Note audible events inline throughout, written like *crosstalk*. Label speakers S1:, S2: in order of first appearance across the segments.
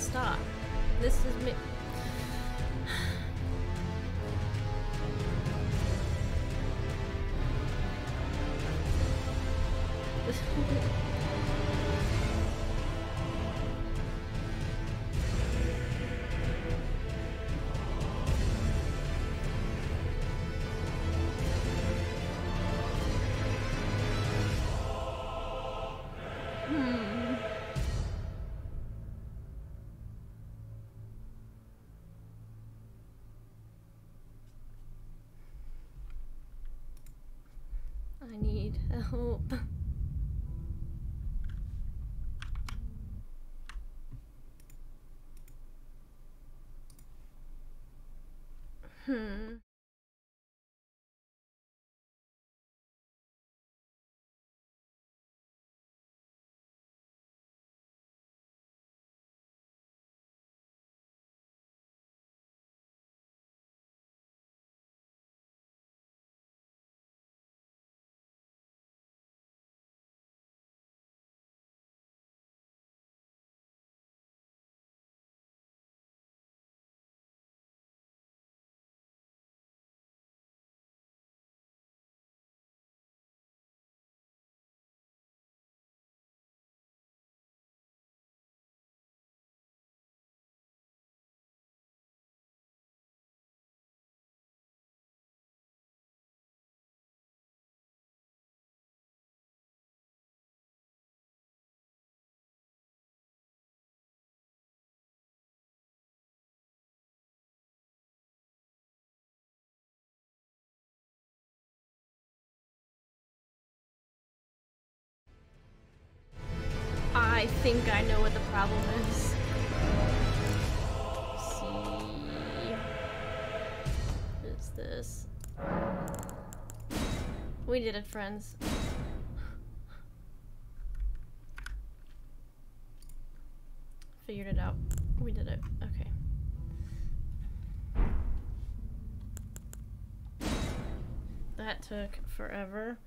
S1: stop. This is need help. *laughs* think I know what the problem is. see. Is this? We did it, friends. Figured it out. We did it. Okay. That took forever.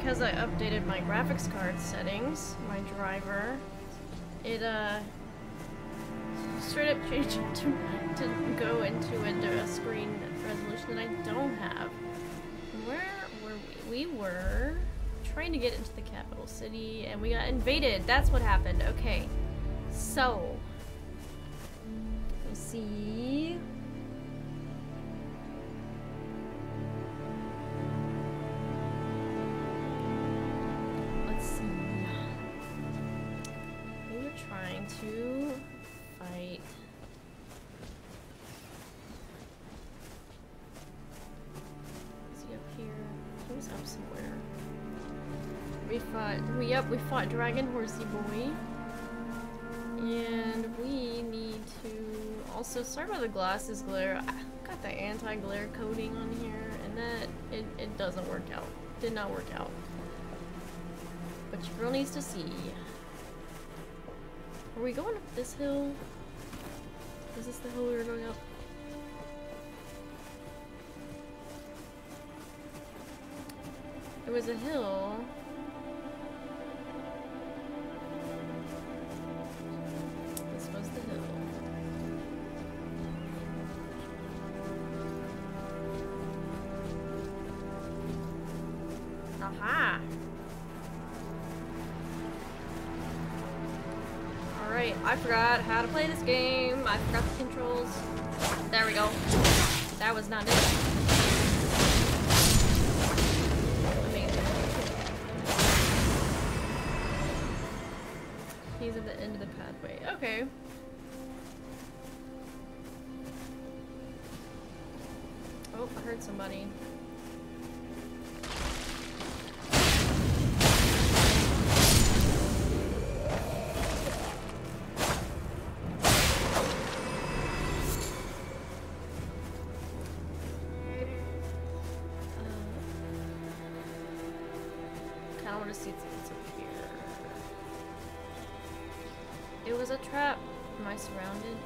S1: Because I updated my graphics card settings, my driver, it uh straight up *laughs* changed it to, to go into a, a screen resolution that I don't have. Where were we? We were trying to get into the capital city and we got invaded. That's what happened. Okay. So, let's see. To fight. Is he up here? He was up somewhere. We fought. We yep. We fought Dragon Horsey Boy. And we need to also sorry about the glasses glare. I got the anti-glare coating on here, and that it it doesn't work out. Did not work out. But your girl needs to see. Are we going up this hill? Is this the hill we were going up? There was a hill. Game. I forgot the controls. There we go. That was not it. He's at the end of the pathway. Okay. Oh, I heard somebody. Kinda wanna see what's up here. It was a trap. Am I surrounded?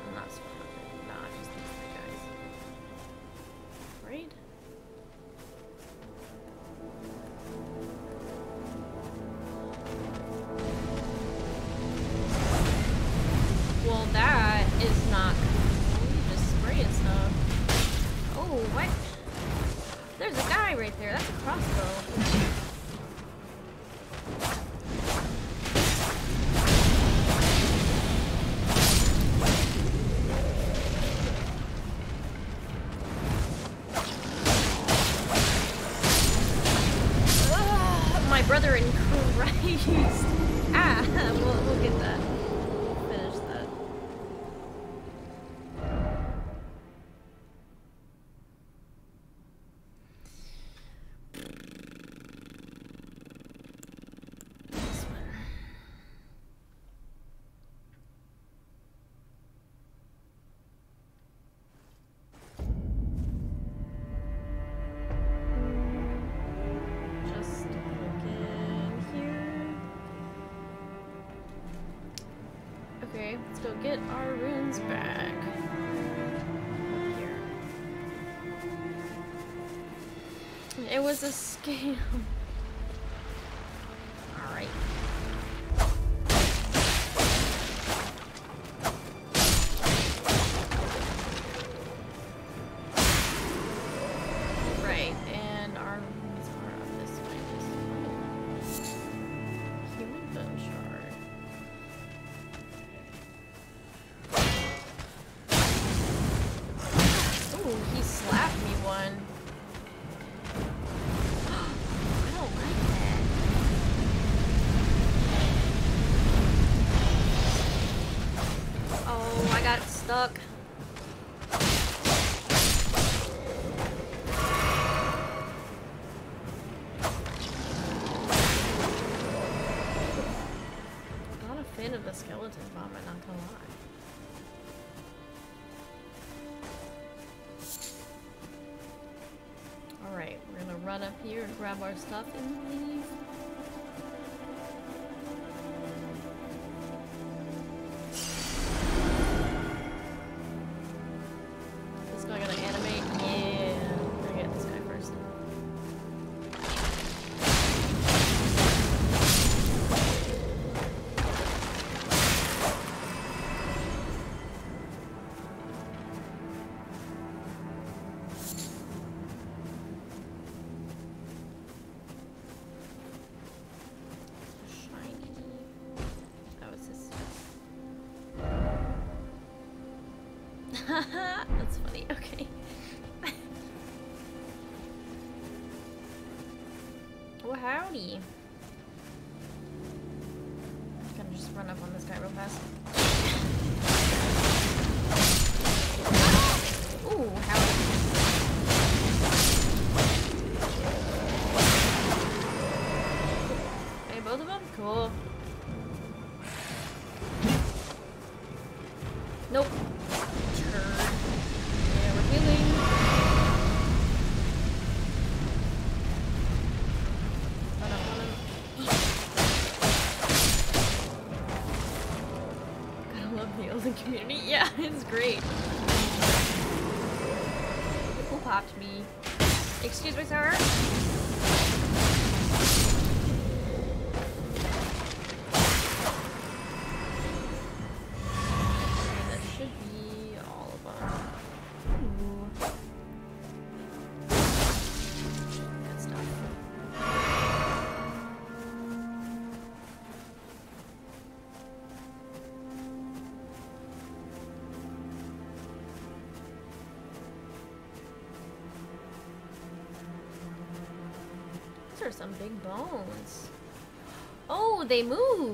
S1: get our runes back. It was a scam. up here and grab our stuff and leave. money. I'm just run up on this guy real fast. Ooh, how? Hey, both of them? Cool. great. Who popped me? Excuse me, sir? Some big bones. Oh, they move!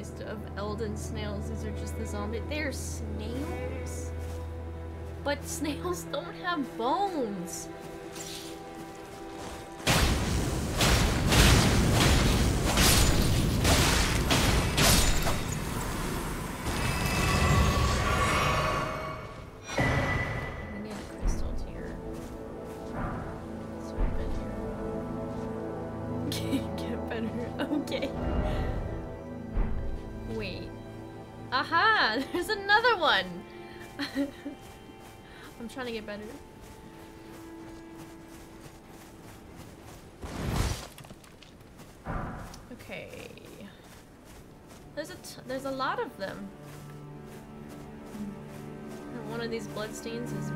S1: taste of Elden snails. These are just the zombie. They're snails? But *laughs* snails don't have bones. to get better. Okay. There's a there's a lot of them. And one of these bloodstains is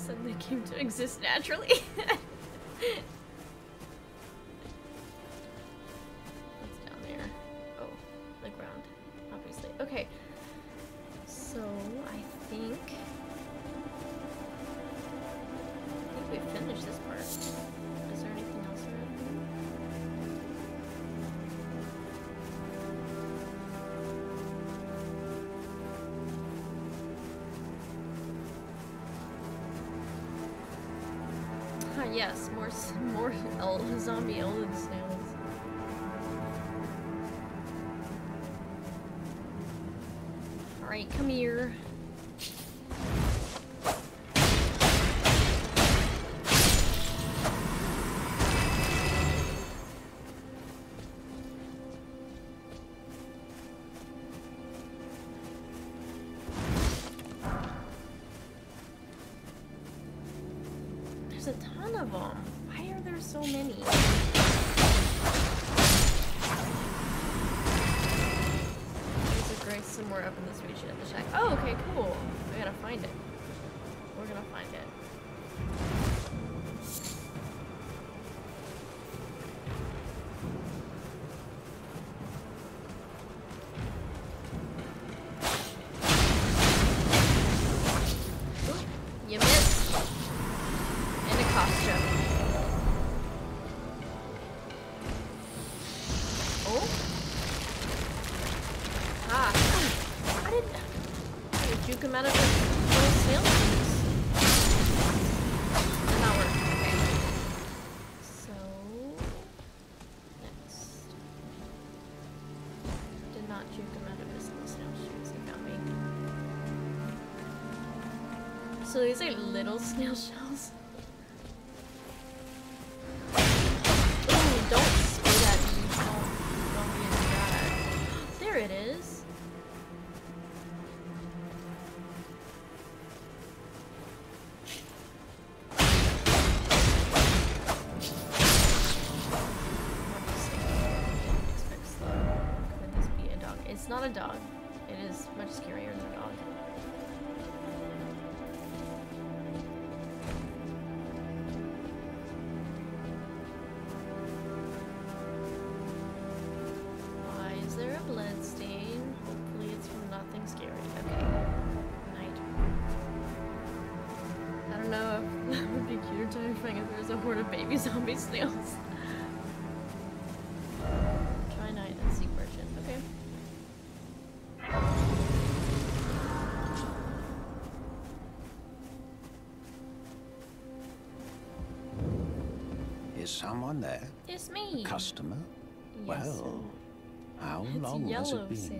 S1: suddenly came to exist naturally. *laughs* actually. These are little *laughs* snail shells.
S2: someone there?
S1: It's me.
S2: A customer?
S1: Yes.
S2: Well, how
S1: it's
S2: long
S1: yellow, has it been?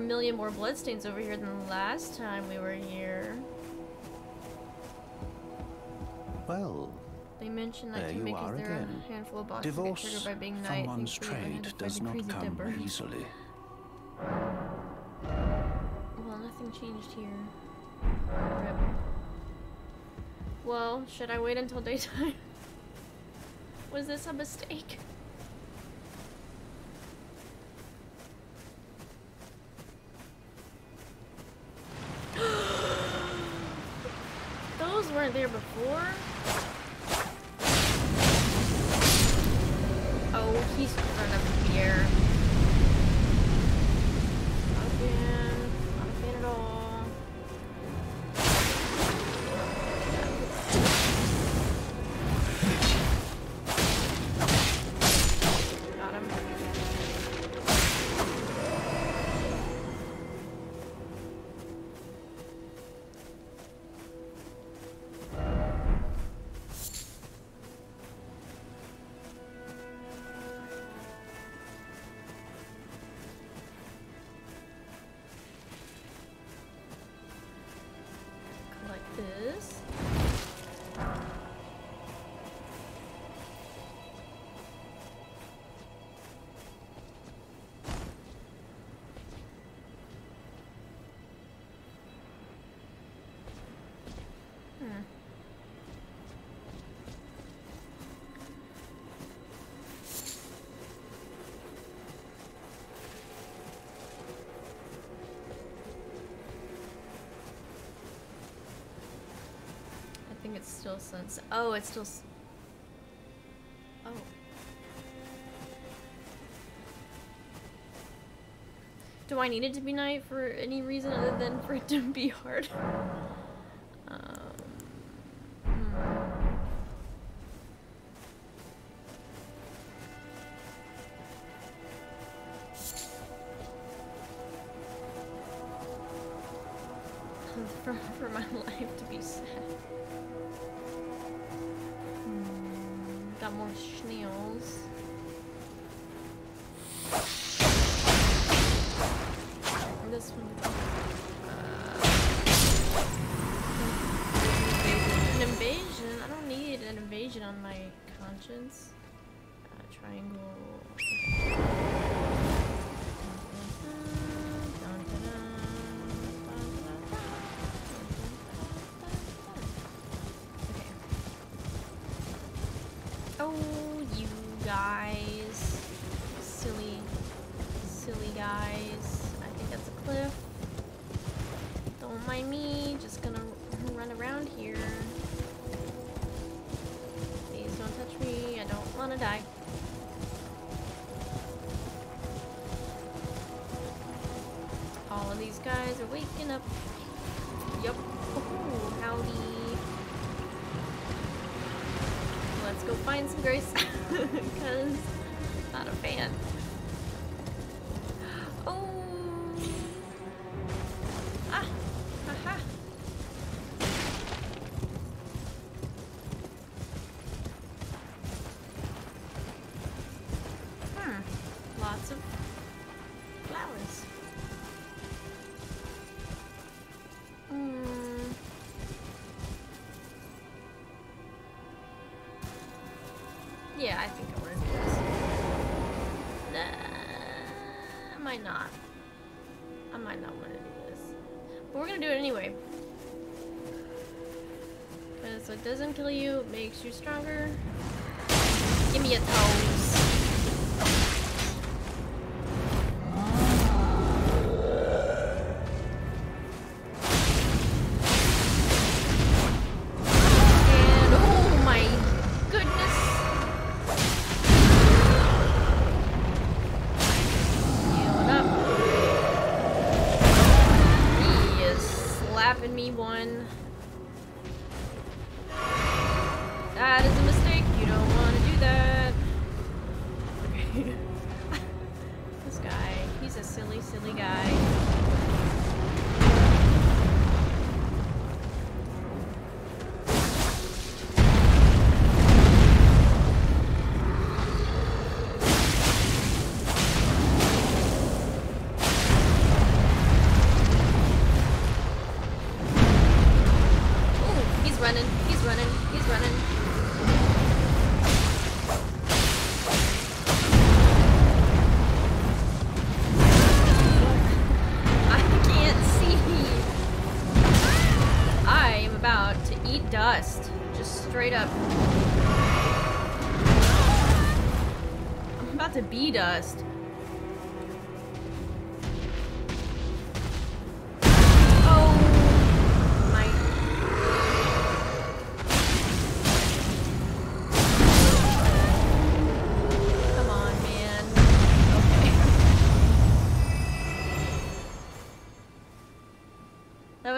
S1: Million more bloodstains over here than the last time we were here.
S2: Well,
S1: They mentioned that
S2: There
S1: can
S2: you are
S1: there
S2: again.
S1: a handful of boxes get
S2: divorce
S1: triggered by being
S2: from
S1: night.
S2: one's
S1: Thankfully, I had
S2: trade does not come
S1: Dipper.
S2: easily.
S1: Well, nothing changed here. Rip. Well, should I wait until daytime? *laughs* Was this a mistake? Those weren't think it's still sunset. Oh, it's still. Oh. Do I need it to be night for any reason other than for it to be hard? *laughs* doesn't kill you, makes you stronger. Give me a toes.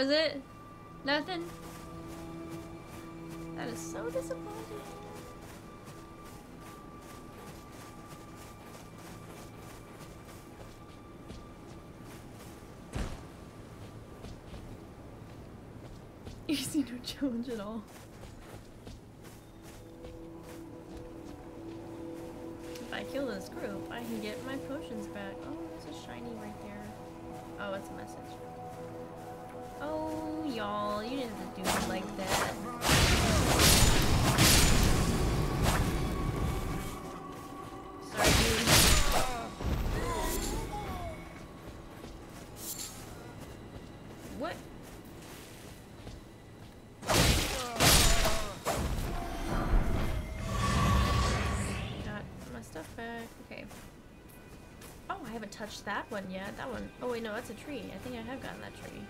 S1: Was it? Nothing? That is so disappointing. *laughs* Easy, no challenge at all. If I kill this group, I can get my potions back. Oh, there's a shiny right there. Oh, it's a message. Oh, y'all, you didn't do it like that. Sorry, dude. What? Got my stuff back. Okay. Oh, I haven't touched that one yet. That one. Oh wait, no, that's a tree. I think I have gotten that tree.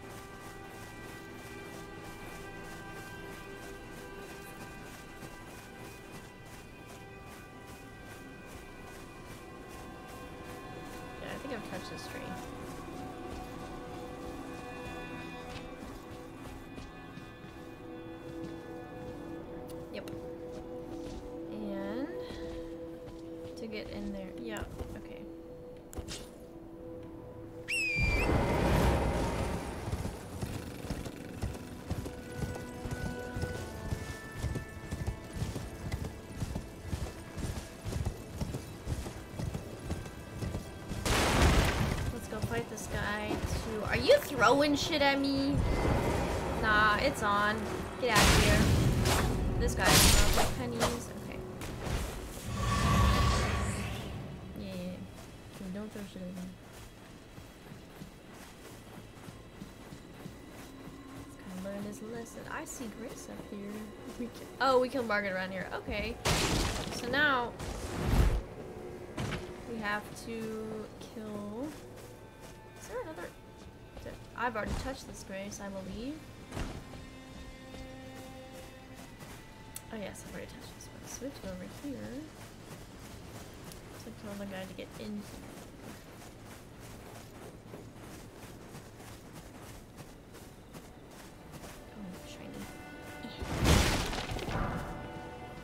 S1: Throwing shit at me? Nah, it's on. Get out of here. This guy smells like pennies. Okay. Yeah, yeah. Don't throw shit at me. Learn his lesson. I see Grace up here. We ki- oh, we killed Margaret around here. Okay. So now we have to kill. I've already touched this Grace, I believe. Oh yes, I've already touched this one. Switch over here. To the guy to get in here. Oh.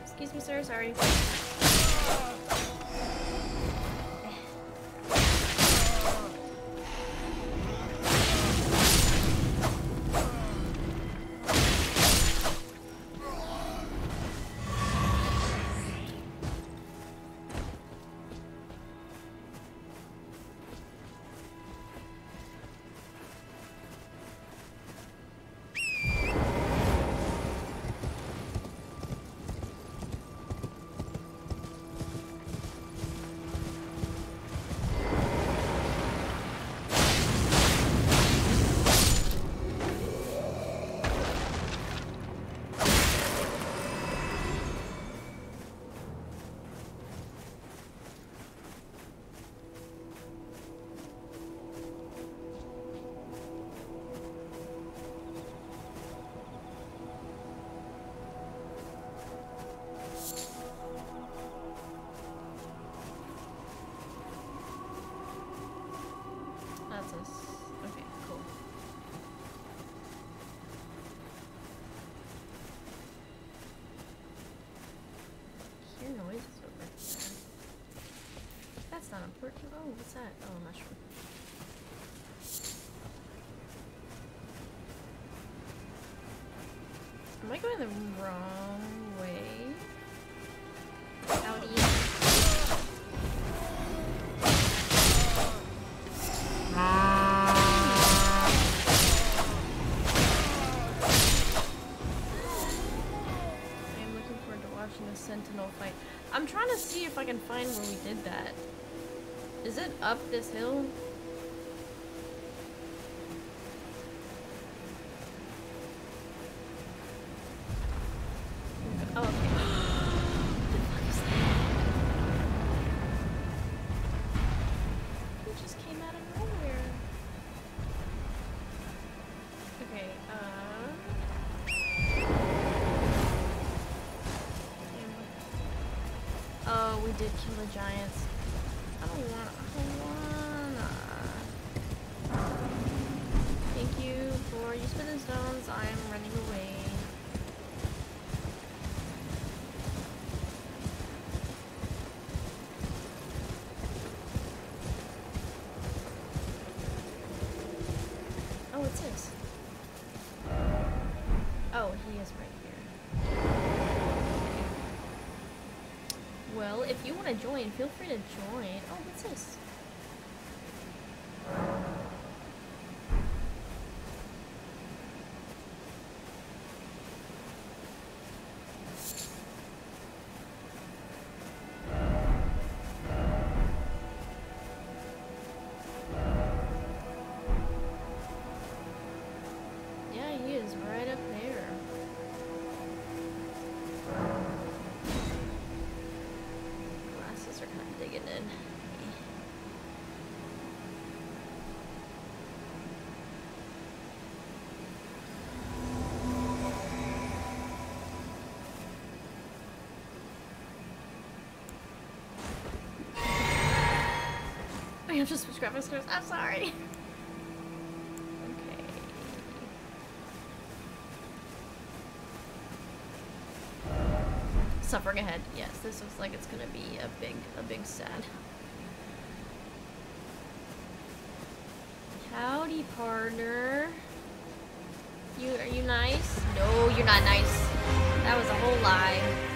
S1: Excuse me, sir. Sorry. That's not important. Oh, what's that? Oh, mushroom. Am I going the wrong way? Howdy. I am looking forward to watching the Sentinel fight. I'm trying to see if I can find where we did that. Is it up this hill? Oh, *gasps* just came out of nowhere? Okay. Um, oh, we did kill the giants. Right here. Well, if you want to join, feel free to join. Oh, what's this? Have to switch graphics cards. I'm sorry. Okay. Suffering ahead. Yes, this looks like it's gonna be a big, a big sad. Howdy, partner. You are you nice? No, you're not nice. That was a whole lie.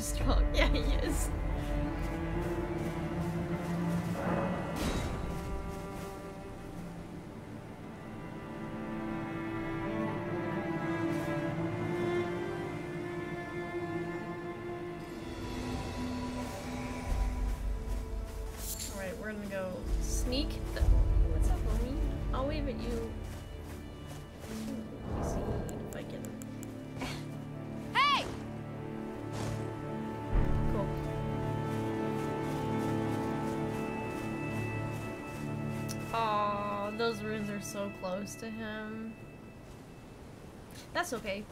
S1: *laughs* Yeah, he is. Are so close to him. That's okay.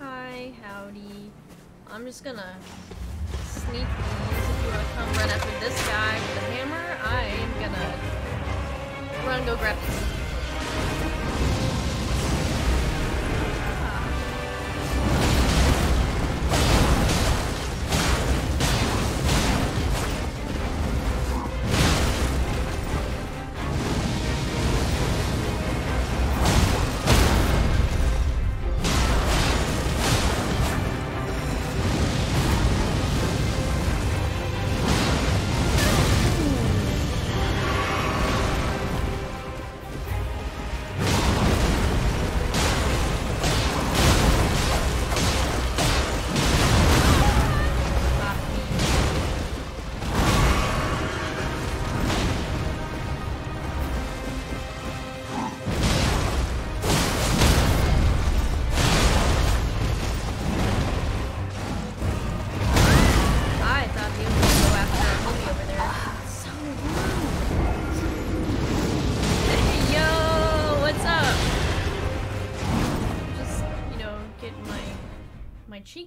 S1: Hi, howdy. I'm just gonna sneak these. If you wanna come run after this guy with the hammer, I'm gonna run go grab this.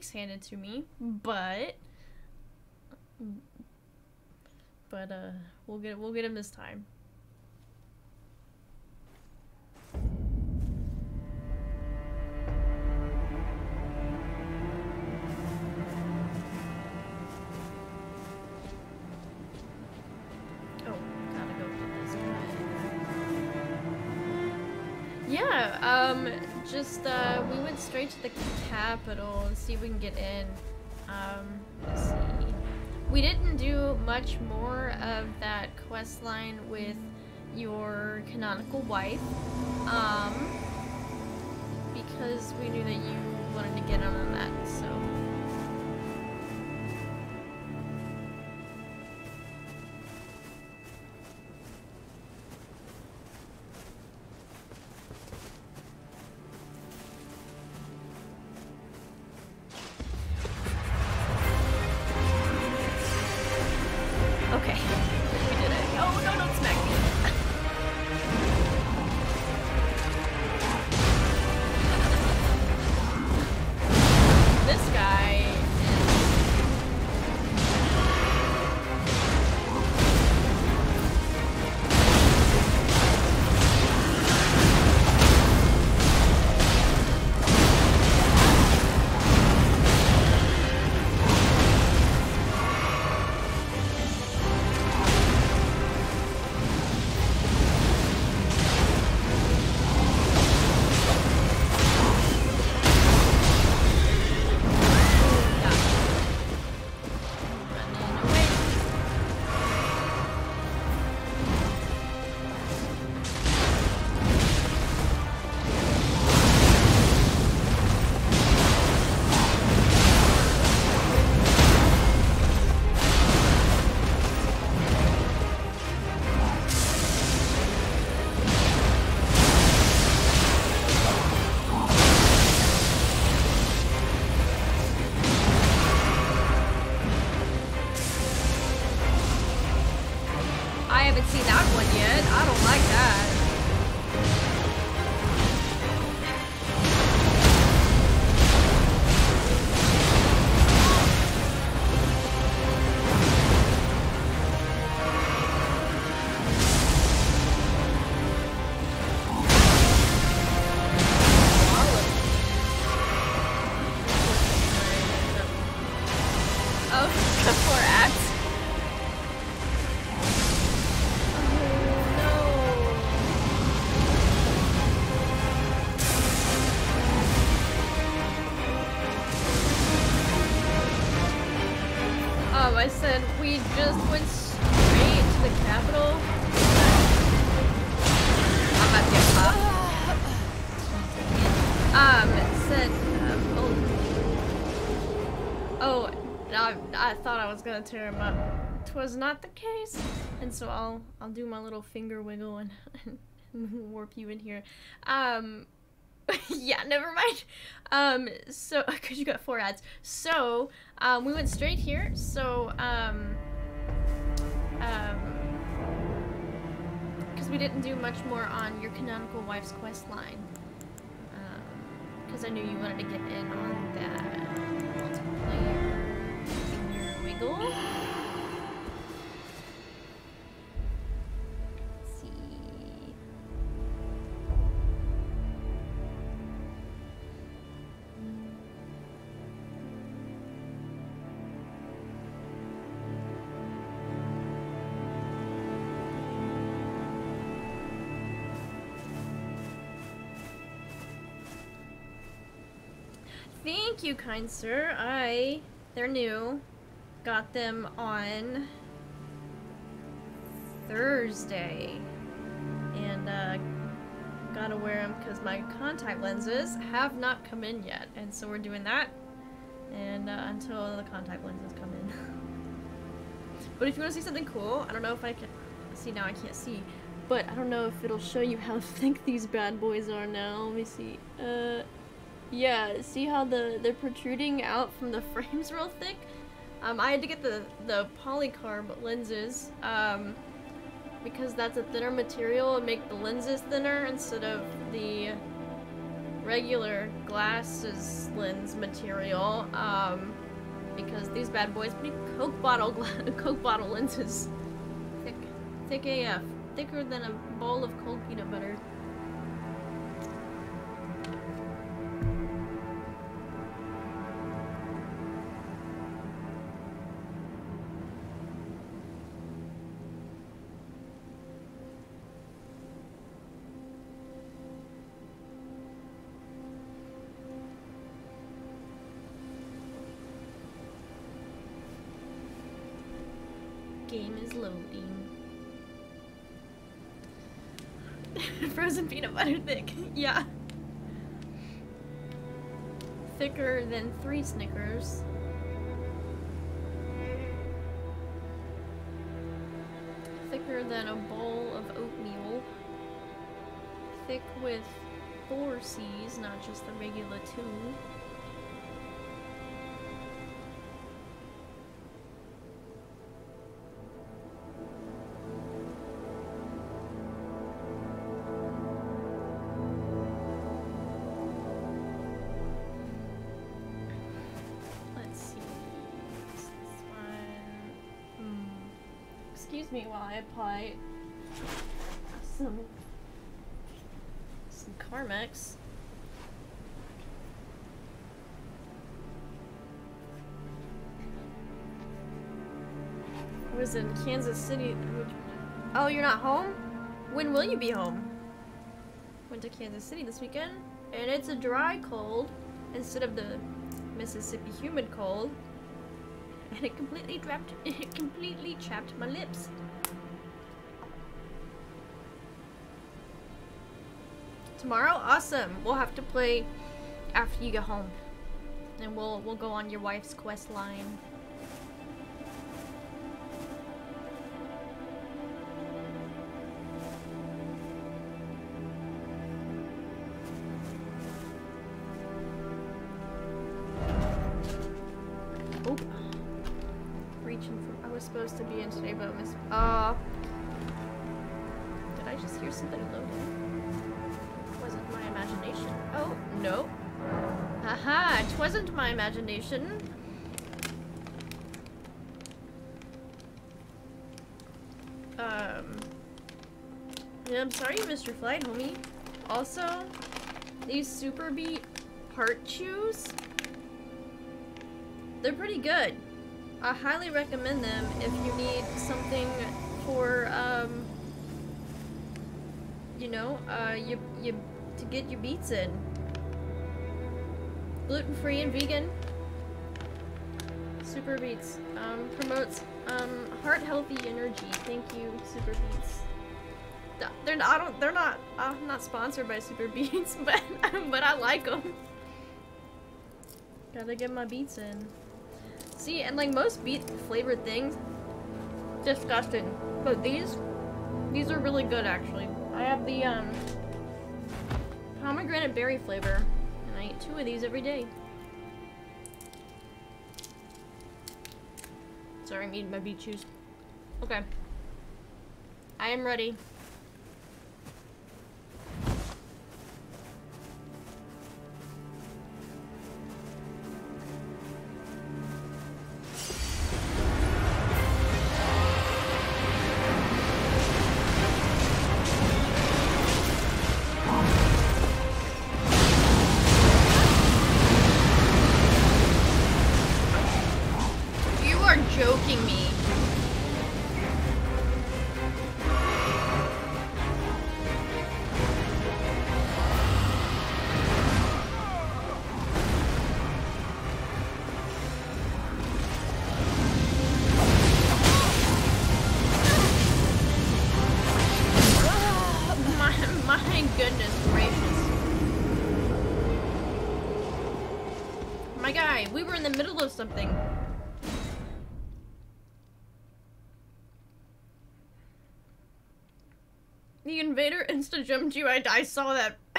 S1: Handed to me, but but uh, we'll get we'll get him this time. Oh, gotta go get this. Yeah, um, just, uh, straight to the capital and see if we can get in. Um, let's see. We didn't do much more of that quest line with your canonical wife, um, because we knew that you wanted to get on that, so. Gonna tear him up. Twas not the case, and so I'll I'll do my little finger wiggle and, *laughs* and warp you in here. Um, *laughs* yeah, never mind. Um, so *laughs* because you got four ads, so um, we went straight here. So um, um, because we didn't do much more on your canonical wife's quest line. Um, because um, I knew you wanted to get in on that multiplayer wiggle. Thank you, kind sir. I... They're new. Got them on Thursday. And, uh, gotta wear them because my contact lenses have not come in yet. And so we're doing that. And, uh, until the contact lenses come in. *laughs* but if you want to see something cool, I don't know if I can... See, now I can't see. But I don't know if it'll show you how *laughs* thick these bad boys are now. Let me see. Uh... Yeah, see how the they're protruding out from the *laughs* frames real thick? Um, I had to get the, the polycarb lenses, um, because that's a thinner material and make the lenses thinner instead of the regular glasses lens material, um, because these bad boys need Coke bottle *laughs* Coke bottle lenses. Thick, thick AF. Thicker than a bowl of cold peanut butter. Peanut butter thick. *laughs* yeah. Thicker than three Snickers. Thicker than a bowl of oatmeal. Thick with four C's, not just the regular two. Excuse me while I apply some some Carmex. I was in Kansas City. Oh, you're not home? When will you be home? Went to Kansas City this weekend, and it's a dry cold instead of the Mississippi humid cold, and it completely trapped. *laughs* It completely chapped my lips. Tomorrow, awesome. We'll have to play after you get home, and we'll we'll go on your wife's quest line. Missed your flight, homie. Also, these Super Beat heart chews they're pretty good. I highly recommend them if you need something for, um, you know, uh, you, you, to get your beets in. Gluten-free and vegan. SuperBeets, um, promotes, um, heart-healthy energy. Thank you, Super Beats. Th- They're not, I don't, they're not, I'm not sponsored by Super *laughs* Beats, but, *laughs* but I like them. Gotta get my beets in. See, and like most beet flavored things, disgusting. But these, these are really good actually. I have the um, pomegranate berry flavor, and I eat two of these every day. Sorry, I'm eating my beet chews. Okay. I am ready. Jumped you. I, I saw that. *laughs*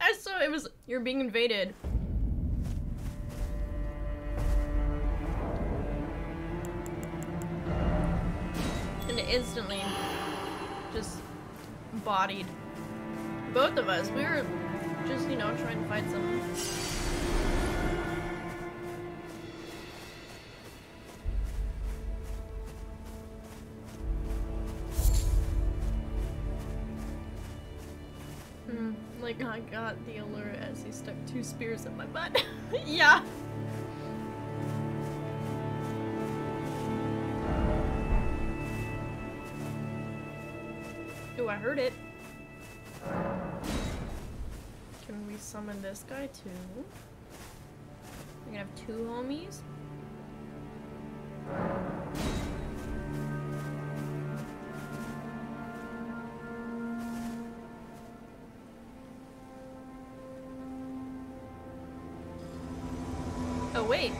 S1: I saw it was you're being invaded. And instantly just bodied both of us. We were just, you know, trying to find something. I got the alert as he stuck two spears in my butt. *laughs* yeah. Ooh, I heard it. Can we summon this guy too? We're gonna have two homies. Wait.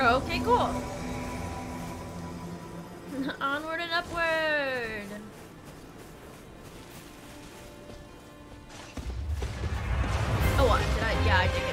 S1: Oh, okay, cool. *laughs* Onward and upward. Oh? Did I? Yeah, I did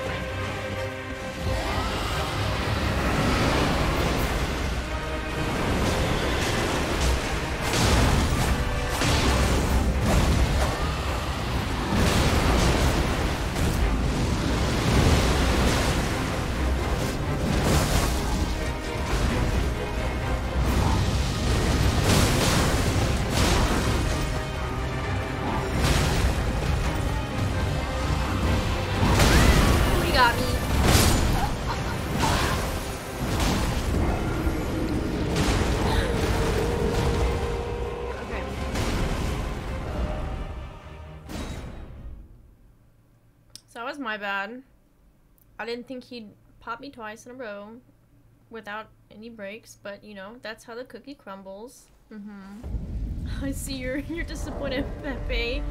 S1: that was my bad. I didn't think he'd pop me twice in a row without any breaks, but you know, that's how the cookie crumbles. Mm-hmm. *laughs* I see you're *laughs* you're disappointed, Pepe.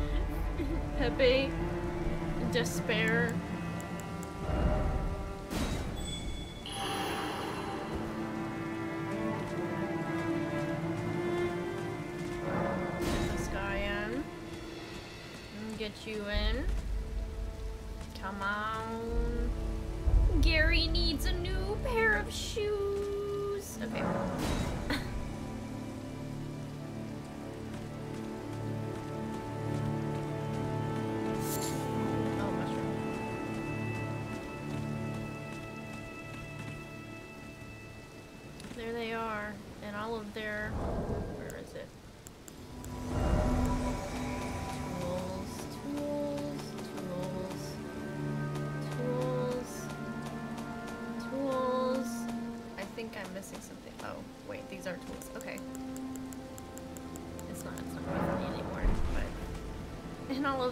S1: *laughs* Pepe. Despair. Get this guy in. Get you in. Come on. Gary needs a new pair of shoes. Okay. *laughs* oh. There they are, and all of their.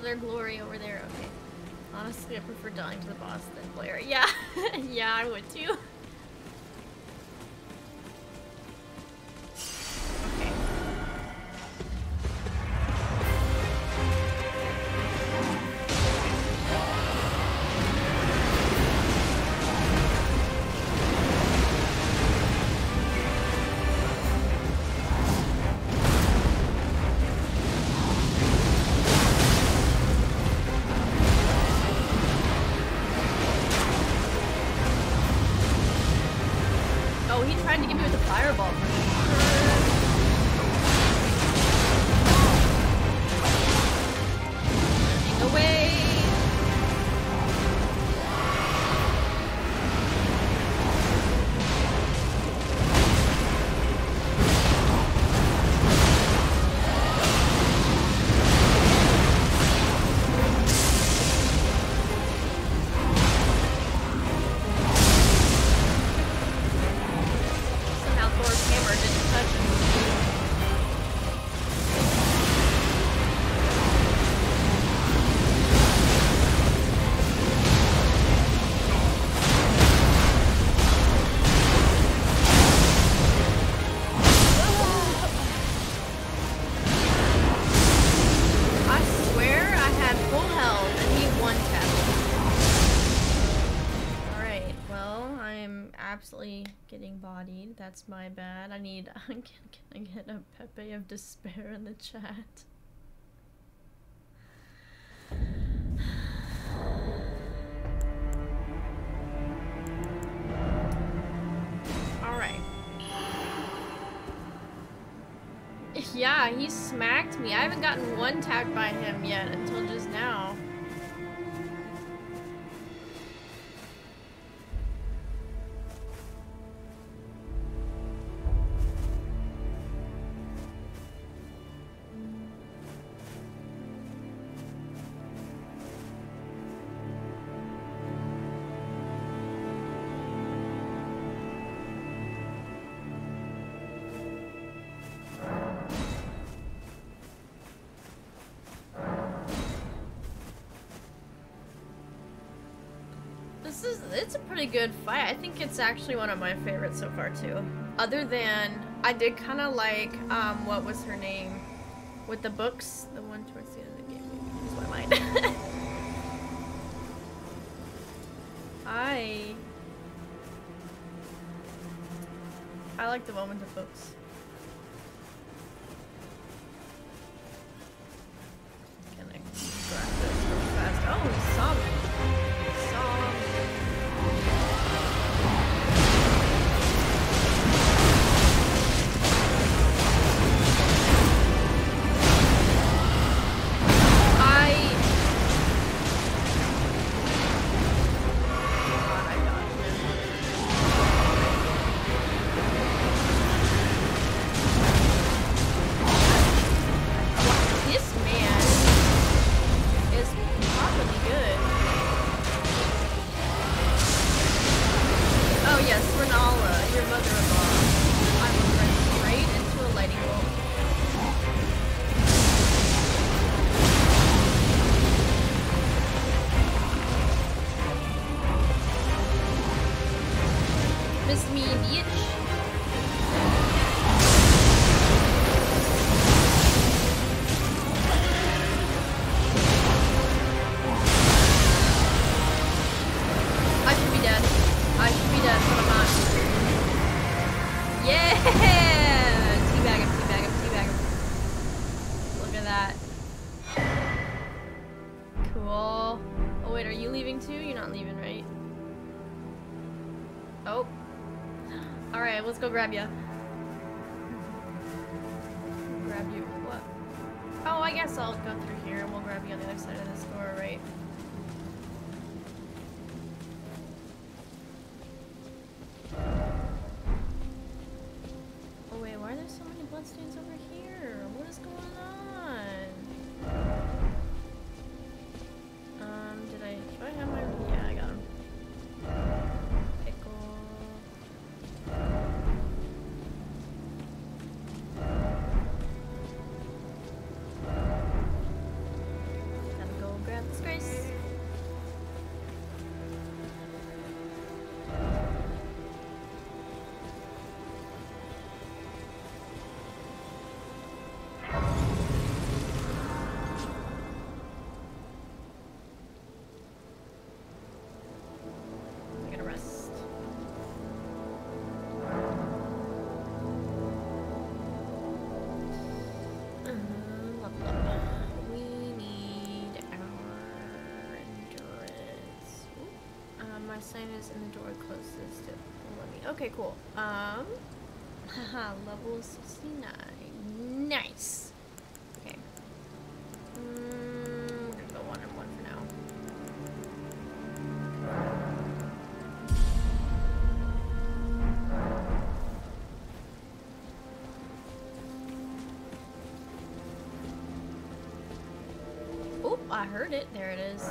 S1: Their glory over there, okay. Honestly, I prefer dying to the boss than Blair. Yeah, *laughs* yeah, I would too. That's my bad. I need. *laughs* Can, can I get a Pepe of Despair in the chat? Alright. Yeah, he smacked me. I haven't gotten one tapped by him yet until just now. Actually one of my favorites so far too. Other than I did kind of like um what was her name with the books, the one towards the end of the game. My mind. *laughs* I I like the one with the books. Can I grab this real fast? Oh, Alright, let's go grab you. Grab you. What? Oh, I guess I'll go through here and we'll grab you on the other side of this door, right? Oh wait, why are there so many bloodstains over here? What is going on? Sign is in the door closest to me. Okay, cool. Um, *laughs* haha, level 69. Nice. Okay. Mm, we're gonna go one and one for now. Oh, I heard it. There it is.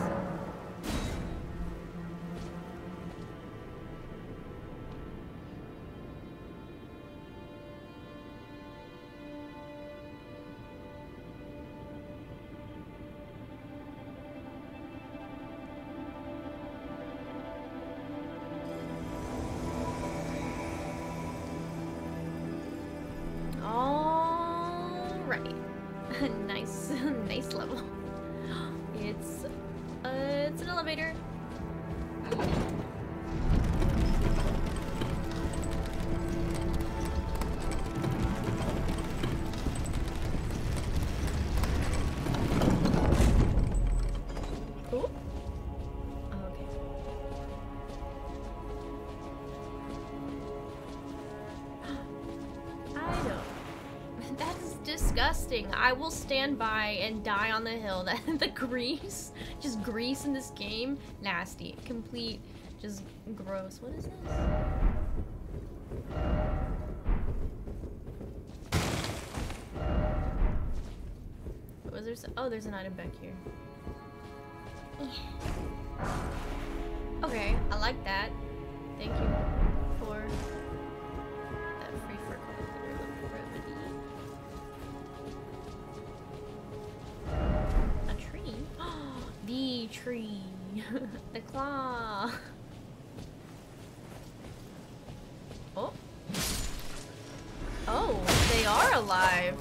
S1: Disgusting. I will stand by and die on the hill. *laughs* That the grease, just grease in this game, nasty, complete, just gross. What is this? Oh, Was there? Some, oh, there's an item back here. Okay, I like that. Thank you for the claw. Oh. Oh, they are alive.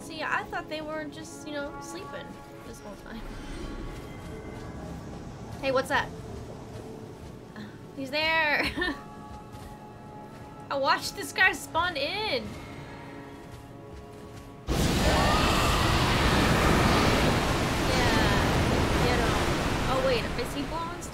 S1: See, I thought they were just, you know, sleeping this whole time. Hey, what's that? He's there! *laughs* I watched this guy spawn in! People.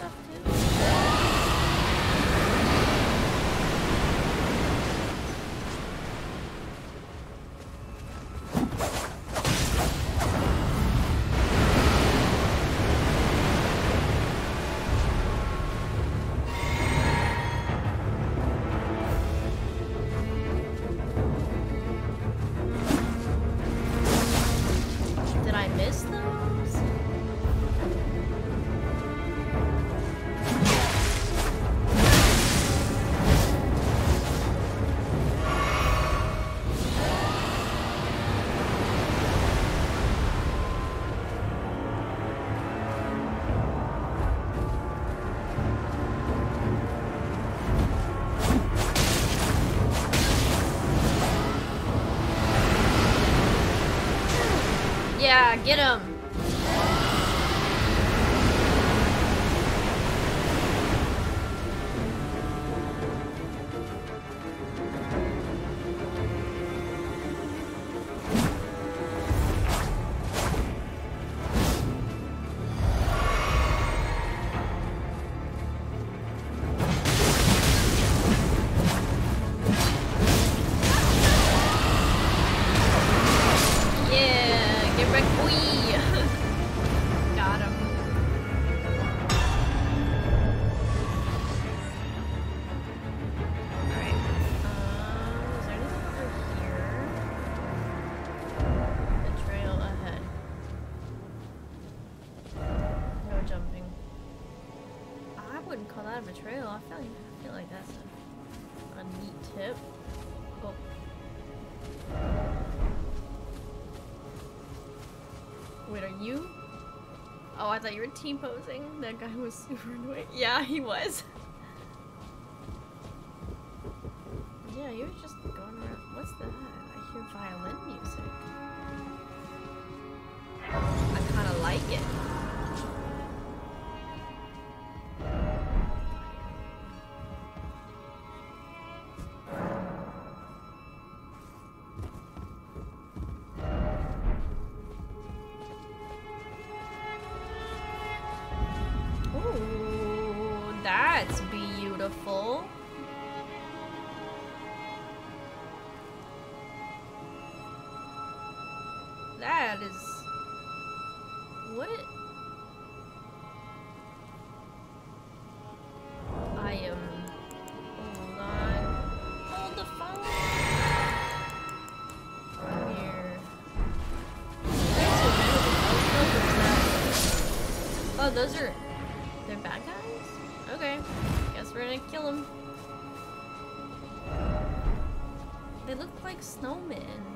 S1: I get him. you were team posing. That guy was super annoying. Yeah, he was. Oh, those are... They're bad guys? Okay. Guess we're gonna kill them. They look like snowmen.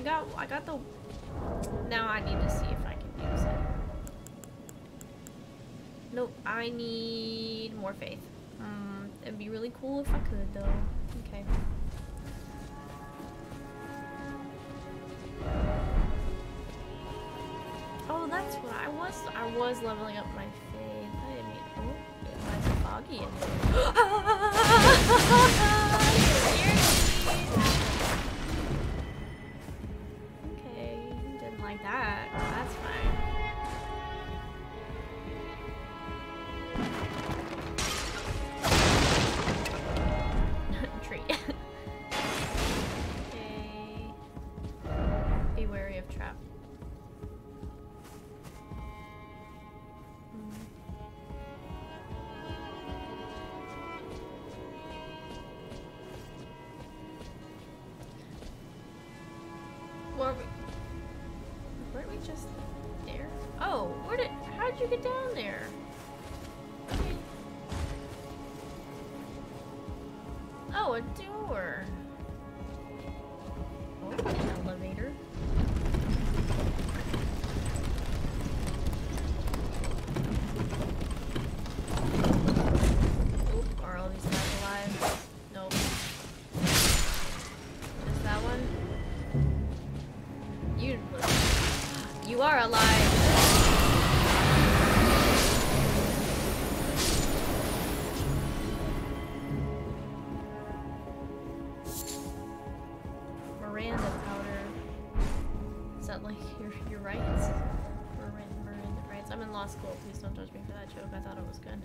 S1: Got I got the now I need to see if I can use it. Nope, I need more faith. Um, it'd be really cool if I could though. Okay. Oh, that's what I was. I was leveling up was good.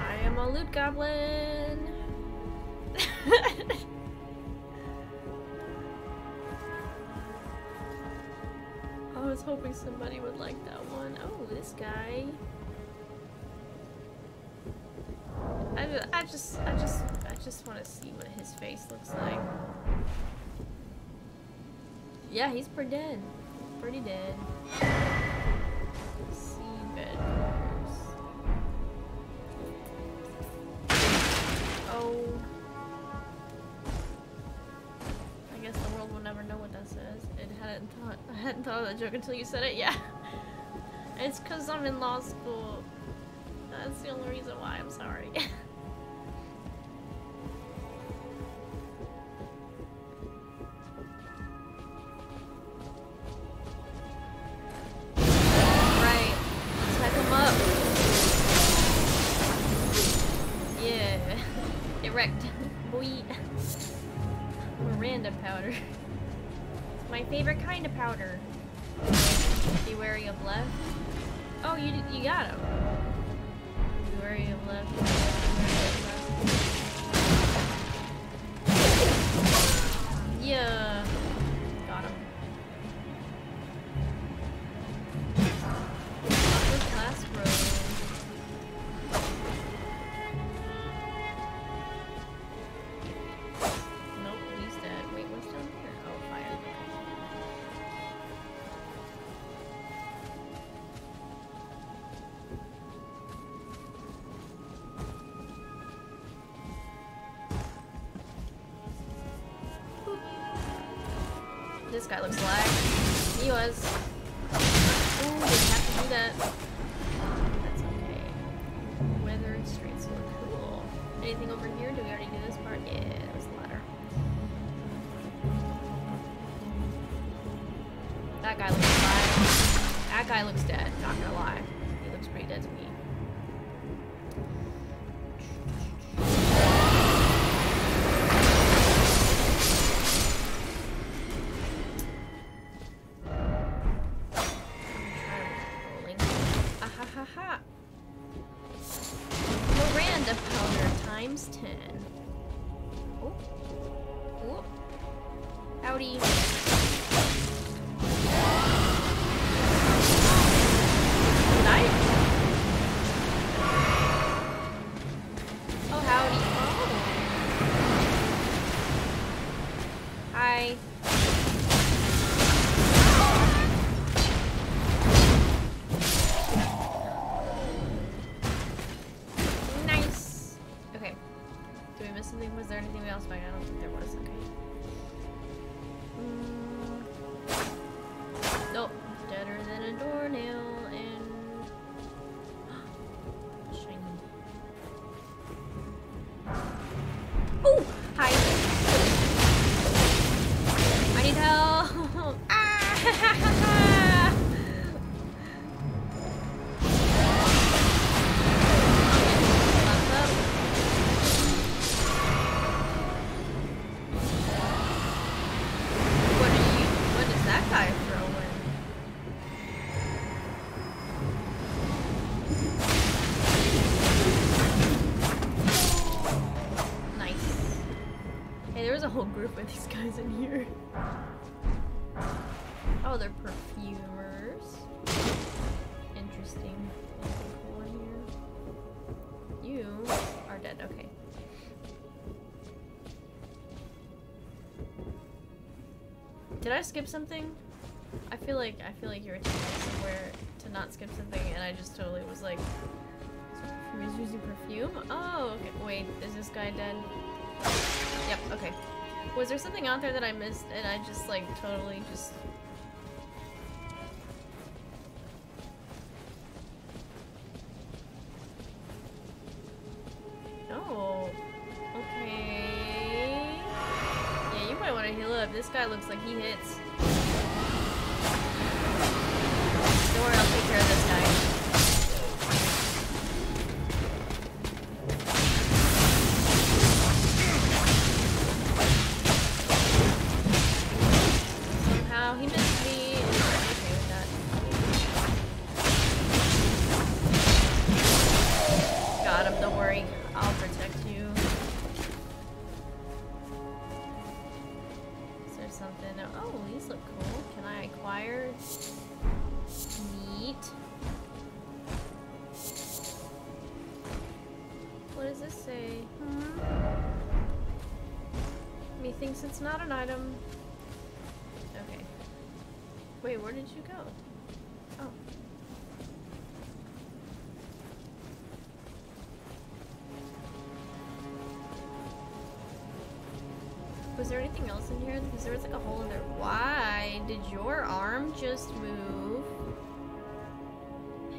S1: I am a loot goblin. *laughs* I was hoping somebody would like that one. Oh, this guy. I, just, I just, just want to see what his face looks like. Yeah, he's pretty dead. Pretty dead. Seabed. Oh. I guess the world will never know what that says. It hadn't thought I hadn't thought of that joke until you said it, yeah. *laughs* It's cause I'm in law school. That's the only reason why I'm sorry. *laughs* guy looks like he was. Ooh, didn't have to do that. That's okay. Weather streets look cool. Anything over here? Do we already do this part? Yeah, there's the ladder. That guy looks alive. That guy looks dead, times 10. Oh. Oh. Howdy. Guys in here. Oh, they're perfumers. Interesting. You are dead. Okay. Did I skip something? I feel like I feel like you were telling me somewhere to not skip something, and I just totally was like, perfume using perfume. Oh, okay. Wait, is this guy dead? Yep. Okay. Was there something out there that I missed, and I just like totally just Oh. Okay. Yeah, you might want to heal up. This guy looks like he hits. Don't worry, I'll take care of this anything else in here? Because there was like a hole in there. Why did your arm just move?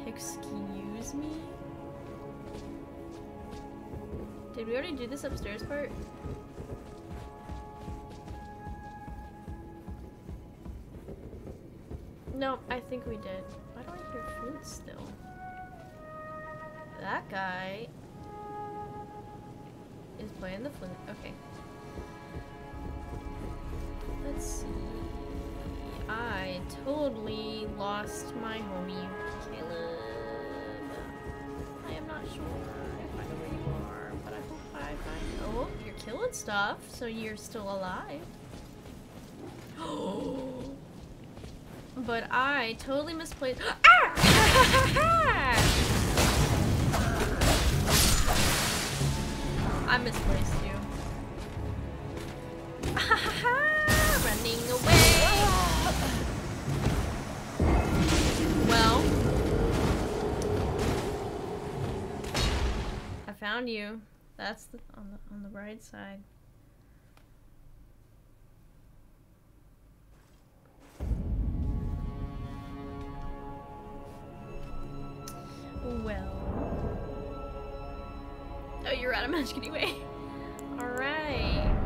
S1: Excuse me? Did we already do this upstairs part? No, I think we did. Why do I hear food still? That guy is playing the flute. Okay. Let's see. I totally lost my homie, Caleb. I am not sure if I know where you are, but I hope I find. Oh, you're killing stuff, so you're still alive. *gasps* but I totally misplaced. *gasps* ah! *laughs* I misplaced you. *laughs* Running away. Well, I found you. That's the, on the on the right side. Well. Oh, you're out of magic anyway. *laughs* Alright.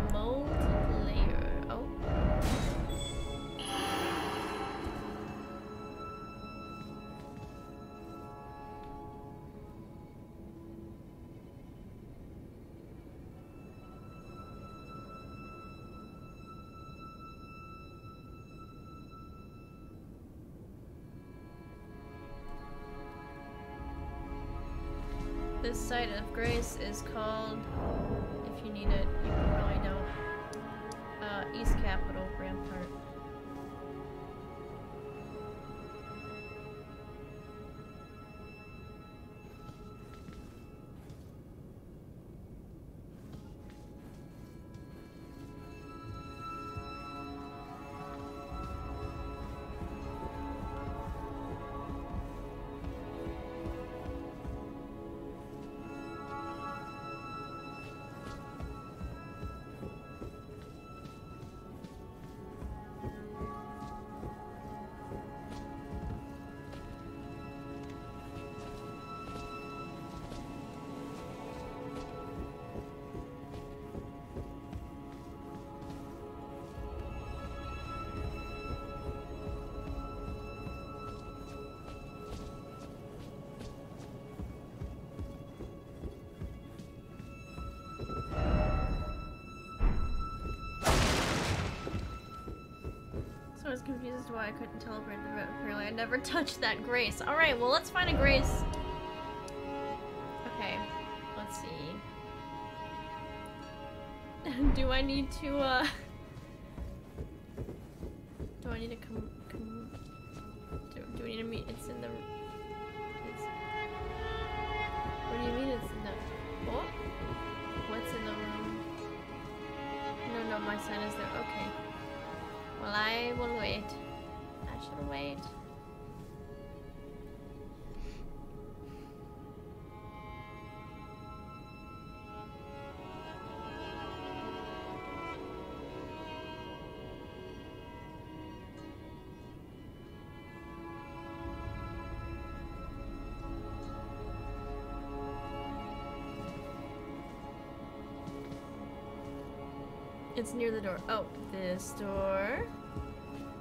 S1: Site of grace is called, if you need it, you probably don't, uh, East Capitol Rampart. Confused as to why I couldn't teleport the boat. Apparently I never *laughs* touched that grace. Alright, well let's find a grace. Okay, let's see. *laughs* do I need to, uh... Do I need to come... come do, do we need to meet? It's in the... It's... What do you mean it's in the... What? What's in the room? No, no, my sign is there. It's near the door. Oh, this door.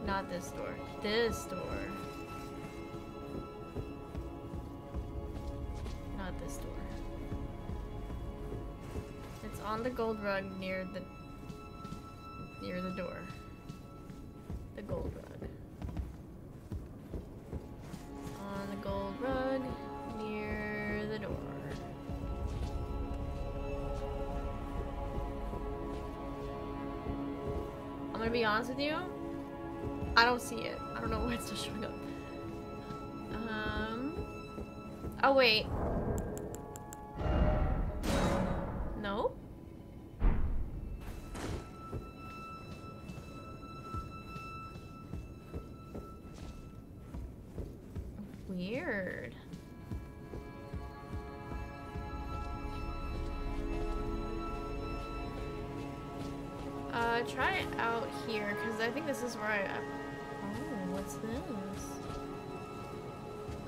S1: Not this door. This door. Not this door. It's on the gold rug near the near the door. Honest with you. I don't see it. I don't know *laughs* why it's still showing up. Um. Oh wait.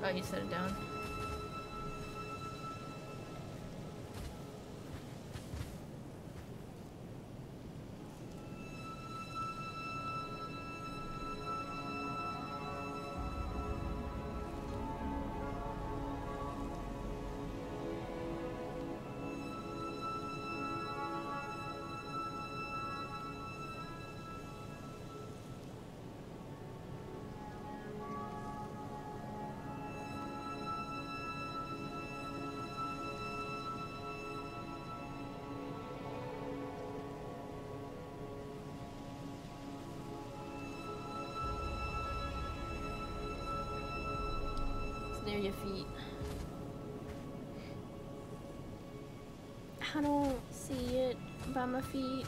S1: Oh, you set it down. Near your feet. I don't see it by my feet.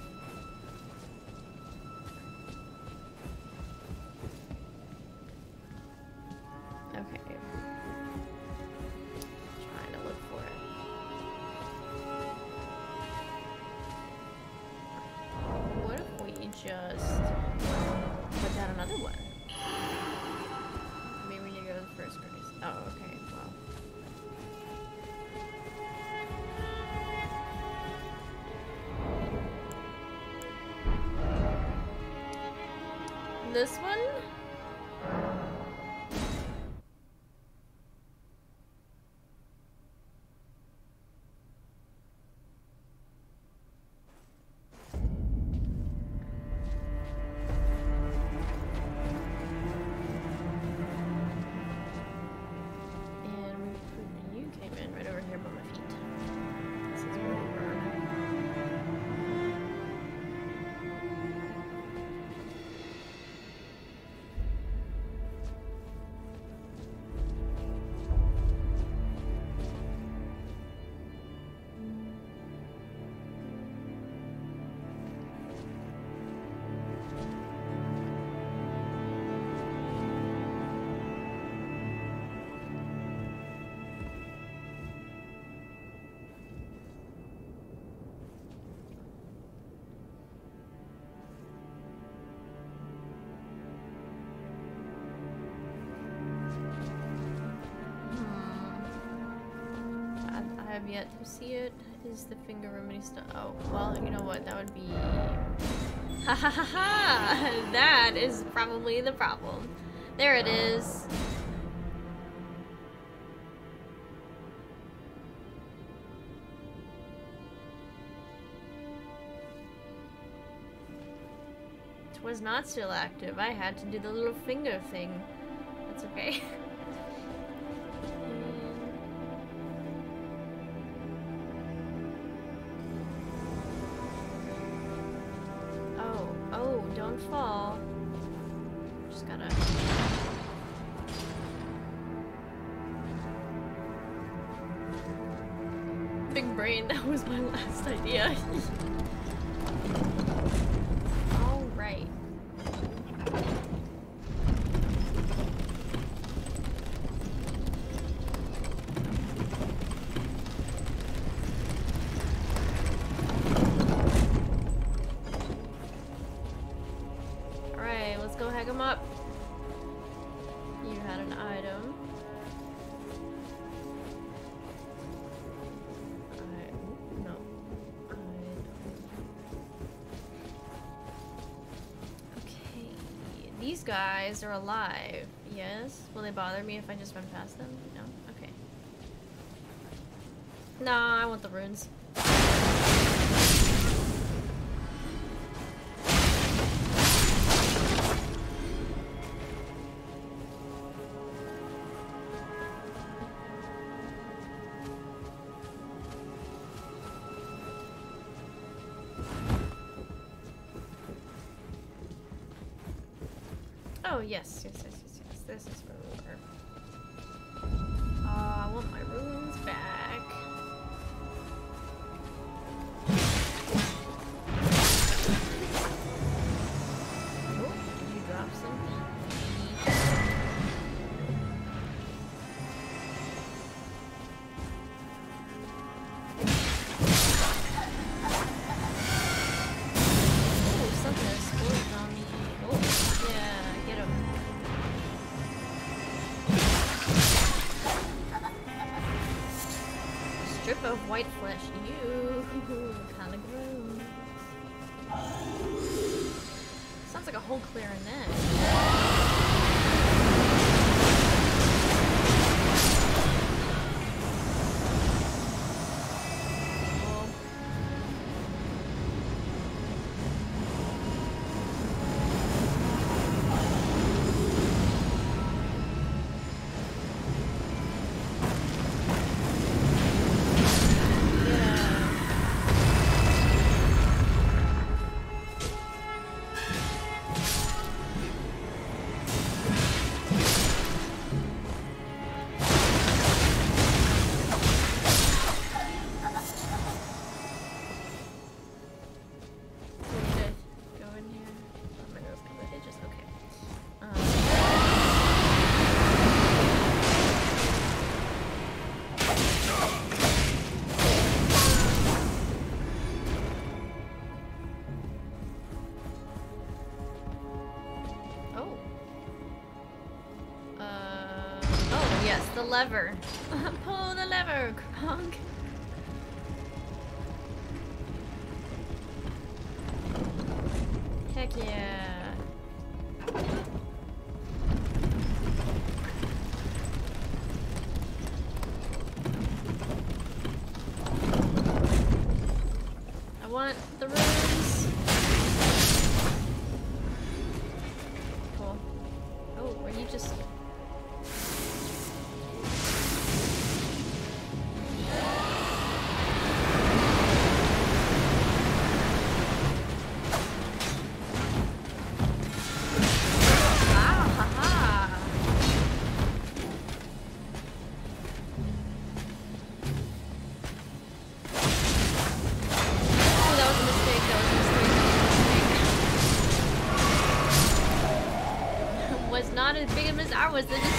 S1: Have yet to see it is the finger remedy stuff. Oh, well, you know what? That would be... *laughs* Ha ha ha ha! That is probably the problem. There it is. It was not still active. I had to do the little finger thing. That's okay. *laughs* guys are alive, yes? Will they bother me if I just run past them? No? Okay. Nah, I want the runes. Oh, yes, yes. like a whole clarinet. Lever. was the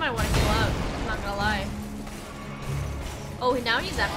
S1: might want to go up. I'm not gonna lie. Oh, now he's after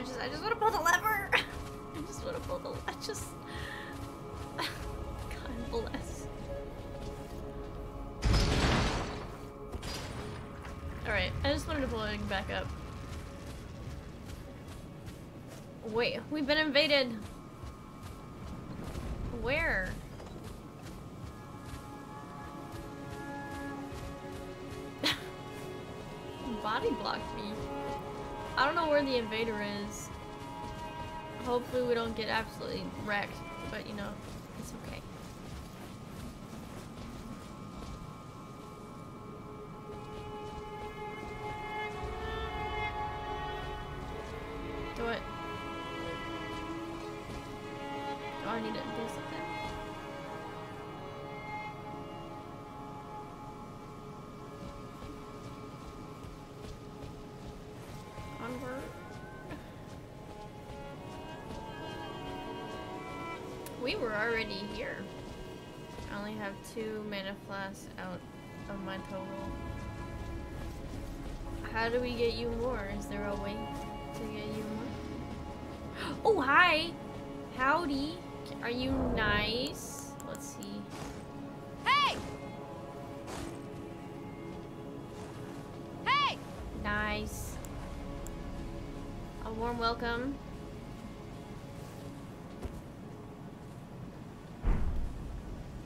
S1: I just I just want to pull the lever. *laughs* I just want to pull the I just *laughs* God bless. Alright, I just wanted to pull it back up. Wait, we've been invaded. I need to do something? We were already here. I only have two mana flasks out of my total. How do we get you more? Is there a way to get you more? *gasps* Oh, hi! Howdy! Are you nice? Let's see.
S3: Hey! Hey!
S1: Nice. A warm welcome.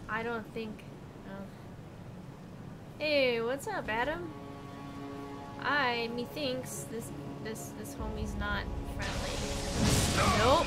S1: I don't think... Oh. Hey, what's up, Adam? I, methinks this, this, this homie's not friendly. Nope.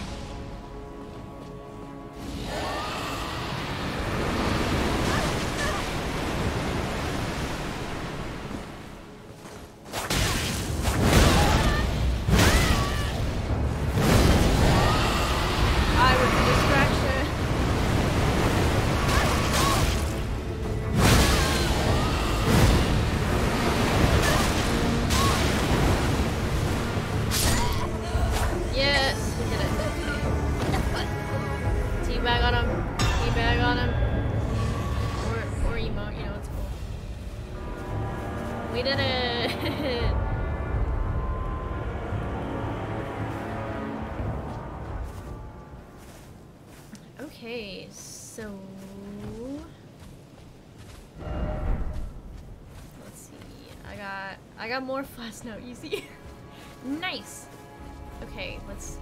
S1: Got more flash now, easy. *laughs* nice! Okay, let's see.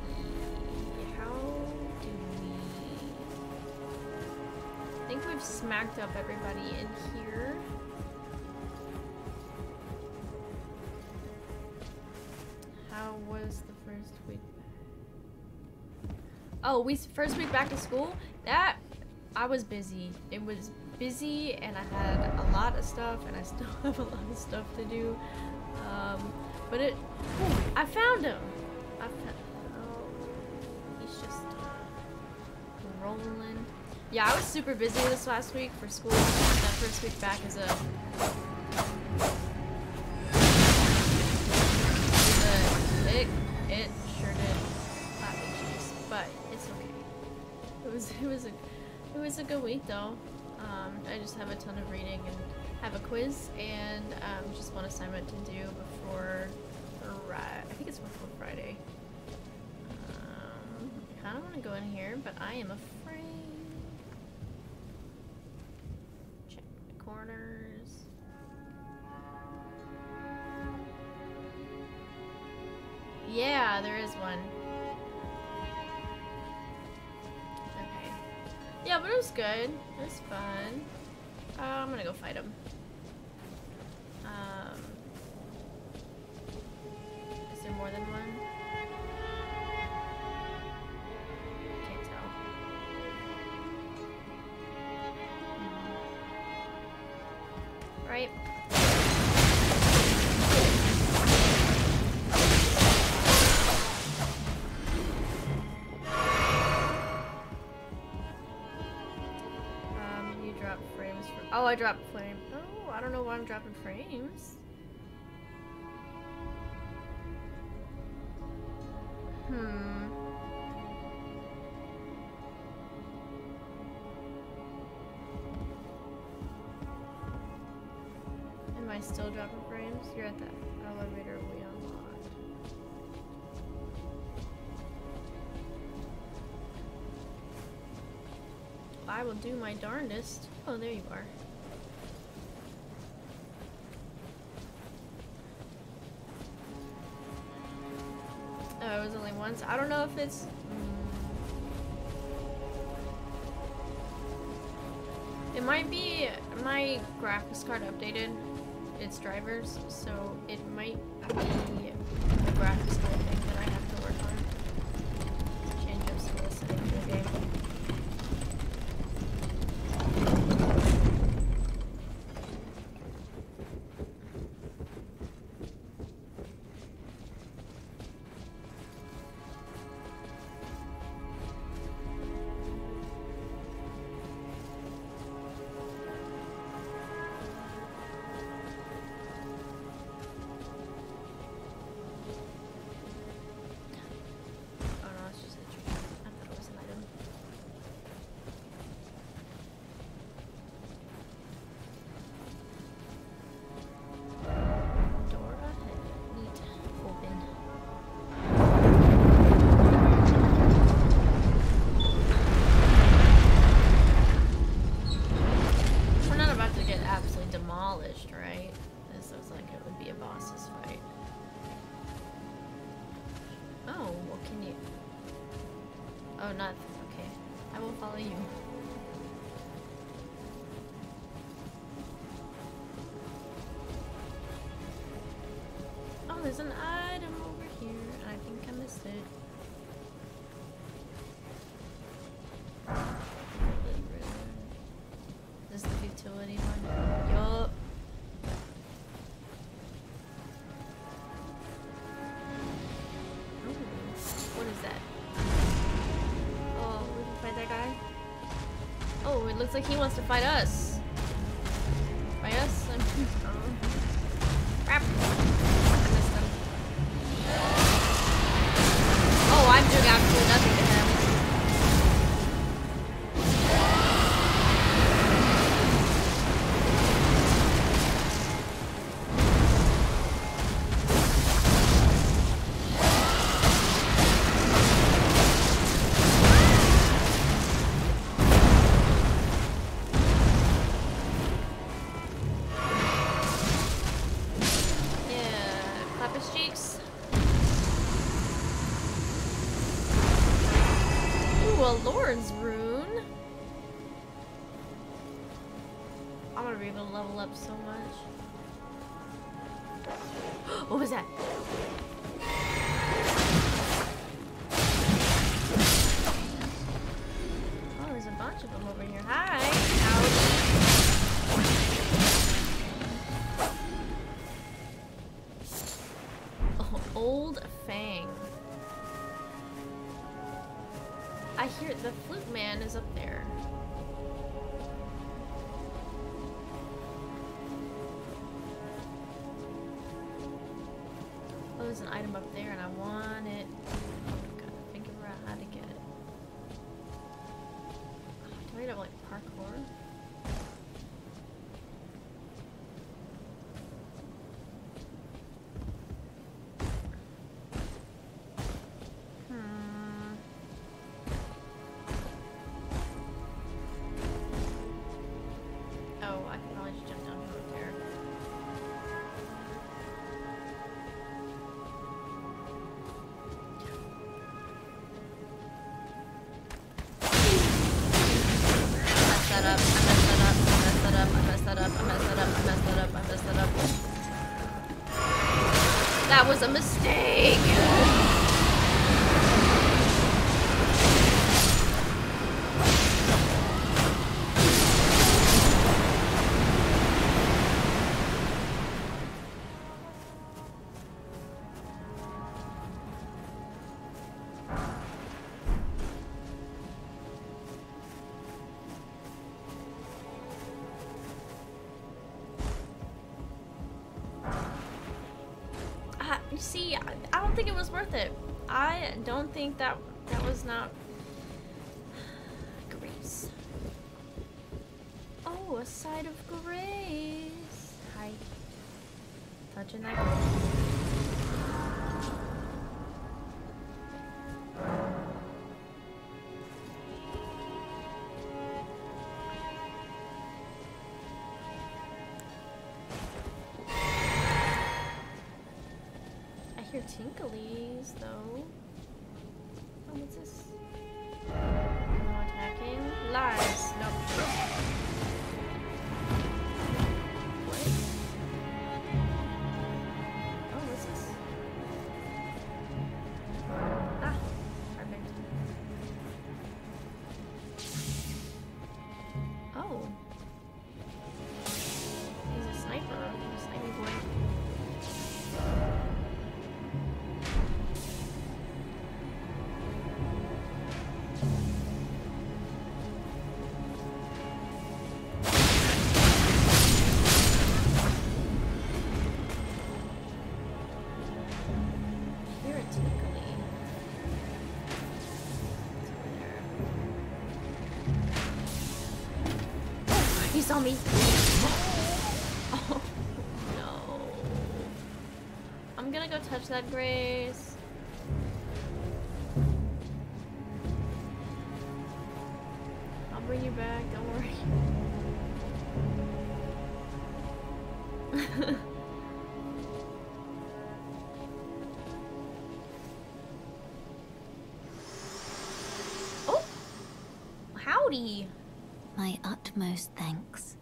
S1: How do we... I think we've smacked up everybody in here. How was the first week? Oh, we first week back to school? That, I was busy. It was busy and I had a lot of stuff and I *laughs* still have a lot of stuff to do. Um, but it, I found him. I found, oh, he's just, rolling. Yeah, I was super busy this last week for school. That first week back is a it it sure did clap but it's okay. It was it was a it was a good week though. Um, I just have a ton of reading and have a quiz and um, just one assignment to do before I think it's before Friday. Um, I kind of want to go in here, but I am afraid. Check the corners. Yeah, there is one. Okay. Yeah, but it was good. It was fun. Uh, I'm gonna go fight him. Um, is there more than one? Can't tell. Hmm. Right. Um, you drop frames for- Oh, I dropped flame. I don't know why I'm dropping frames. Hmm. Am I still dropping frames? You're at the elevator we unlocked. I will do my darndest. Oh, there you are. Oh, it was only once. I don't know if it's. mm. It might be my graphics card updated its drivers, so it might be the graphics card thing it looks like he wants to fight us. So I don't think that Lies. Touch that grace. I'll bring you back, don't worry. *laughs* oh! Howdy!
S4: My utmost thanks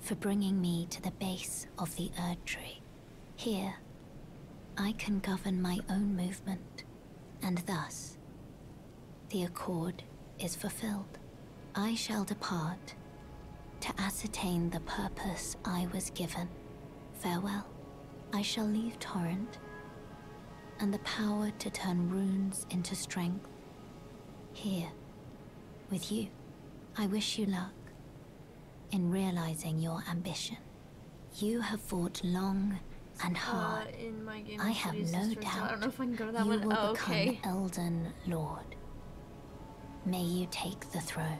S4: for bringing me to the base of the Erd Tree. Here, I can govern my own movement, and thus, the accord is fulfilled. I shall depart to ascertain the purpose I was given. Farewell. I shall leave Torrent, and the power to turn runes into strength. Here, with you. I wish you luck in realizing your ambition. You have fought long and
S1: Uh, in my game
S4: I have no
S1: so I
S4: doubt
S1: don't know if I can go to that
S4: you
S1: one.
S4: will
S1: Oh,
S4: become
S1: okay.
S4: Elden Lord. May you take the throne.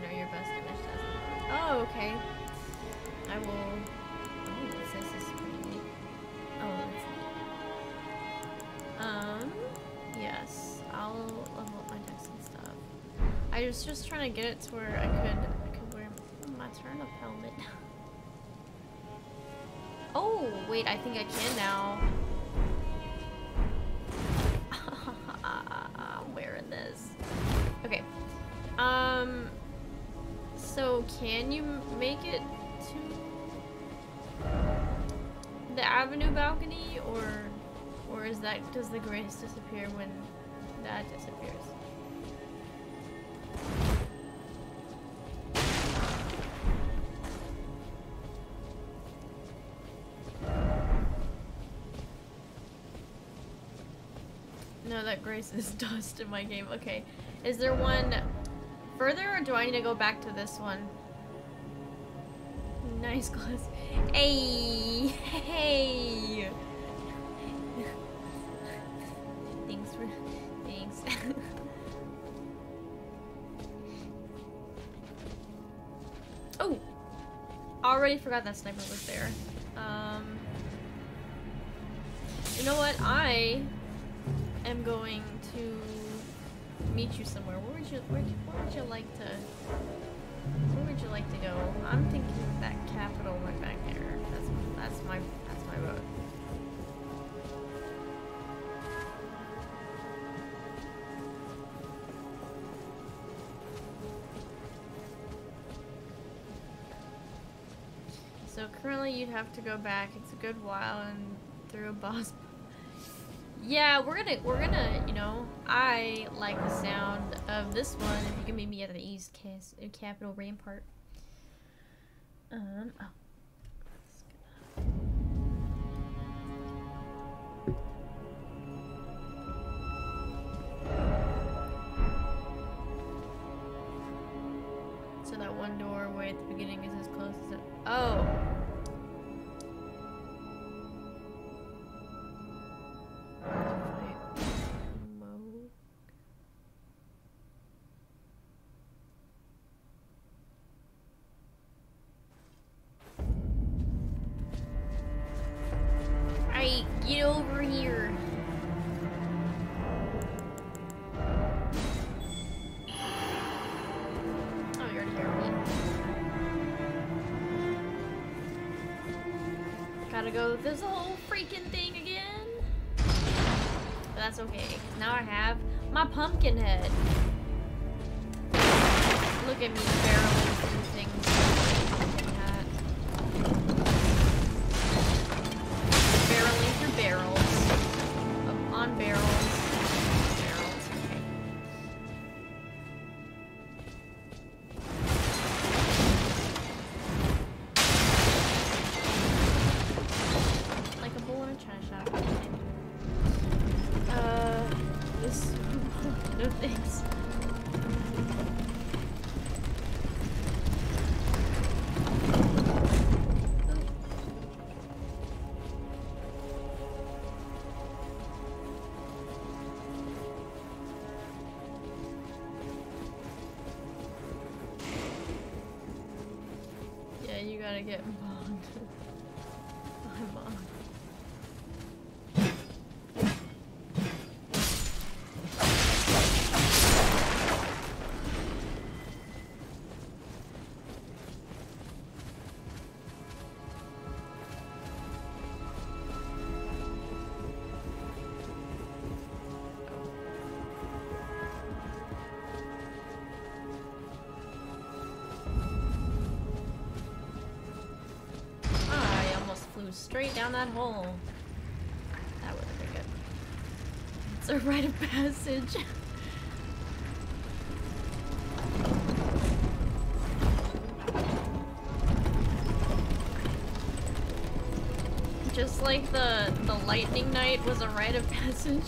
S1: Your best image. Oh, okay. I will. Oh, this is pretty neat. Oh, that's neat. Um, yes, I'll level up my dex and stuff. I was just trying to get it to where I could, I could wear my turnip helmet. *laughs* Oh, wait, I think I can now. Avenue balcony or or is that does the grace disappear when that disappears? No, that grace is *laughs* dust in my game. Okay. Is there one further or do I need to go back to this one? Nice *laughs* glass. Hey! Hey! Thanks for... Thanks. *laughs* oh! Already forgot that sniper was there. Um... You know what? I am going to meet you somewhere. Where would you where, where would you like to where would you like to go? I'm thinking that capital right back there. That's that's my that's my vote. So currently you'd have to go back. It's a good while and through a boss *laughs* yeah, we're gonna, we're gonna, you know, I like the sound of this one. If you can meet me at the East Cas Capital Rampart. Oh. Gotta get down that hole. That would have been good. It's a rite of passage. Just like the the lightning knight was a rite of passage.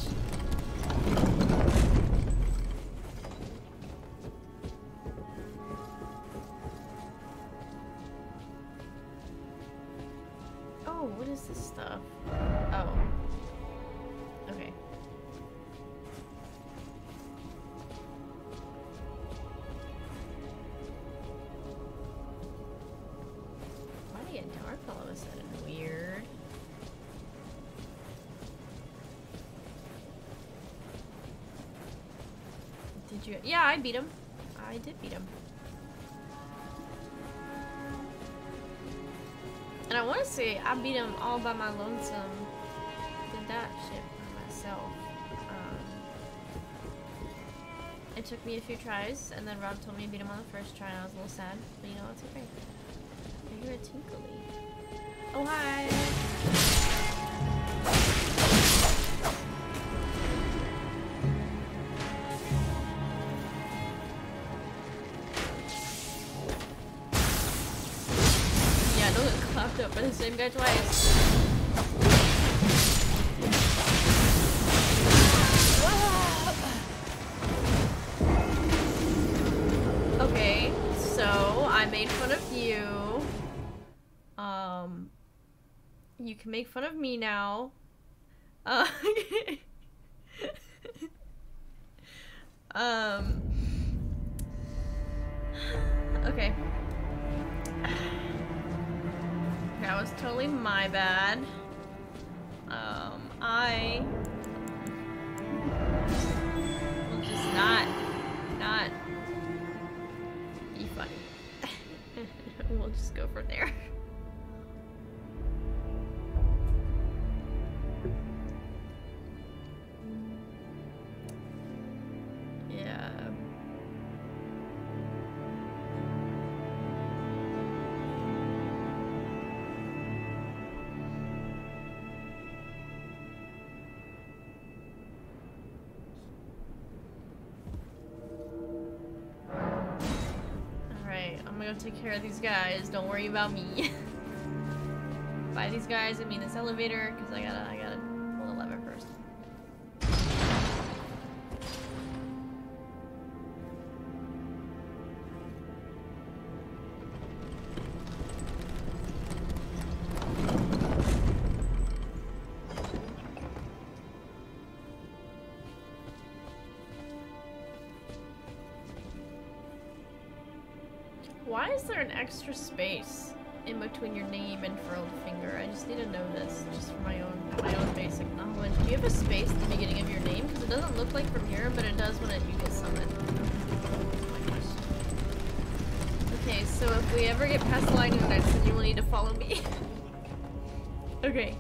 S1: Beat him all by my lonesome. Did that shit by myself. Um, it took me a few tries, and then Rob told me to beat him on the first try, and I was a little sad. But you know, it's okay. I hear a tinkly. Oh, hi! By the same guy twice. Okay, so I made fun of you. Um, you can make fun of me now. Take care of these guys. Don't worry about me. *laughs* By these guys, I mean this elevator, because I gotta, I gotta Why is there an extra space in between your name and furled finger? I just need to know this, just for my own my own basic knowledge. Do you have a space at the beginning of your name? Because it doesn't look like from here, but it does when it, you get summoned. Okay, so if we ever get past the of next, then you will need to follow me. *laughs* okay.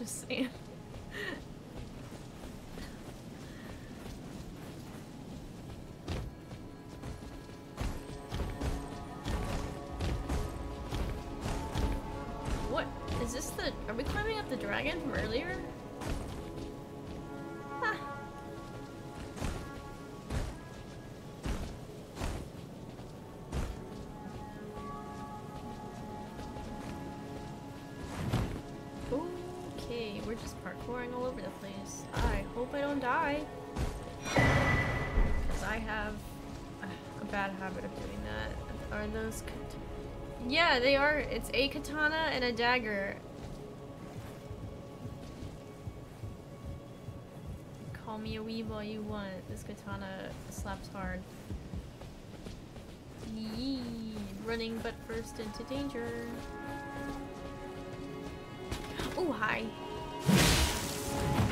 S1: Just saying. what? Is this the... Are we climbing up the dragon parkouring all over the place. I hope I don't die. Because I have a, bad habit of doing that. Are those... Yeah, they are. It's a katana and a dagger. Call me a weeb all you want. This katana slaps hard. Yee, running but first into danger. Oh, hi. Um, neat.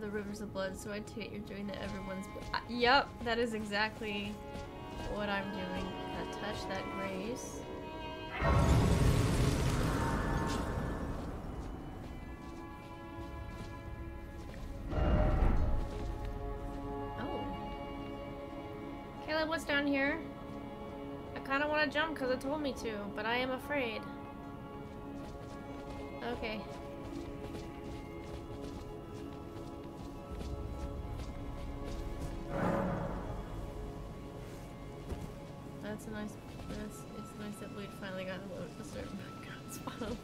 S1: The rivers of blood, so I take you're doing the everyone's. yep, that is exactly what I'm doing. That touch, that grace. Oh. Caleb, what's down here? I kind of want to jump because it told me to, but I am afraid. Okay. That's a nice. That's, it's nice that Blade finally got a load start God's bottom.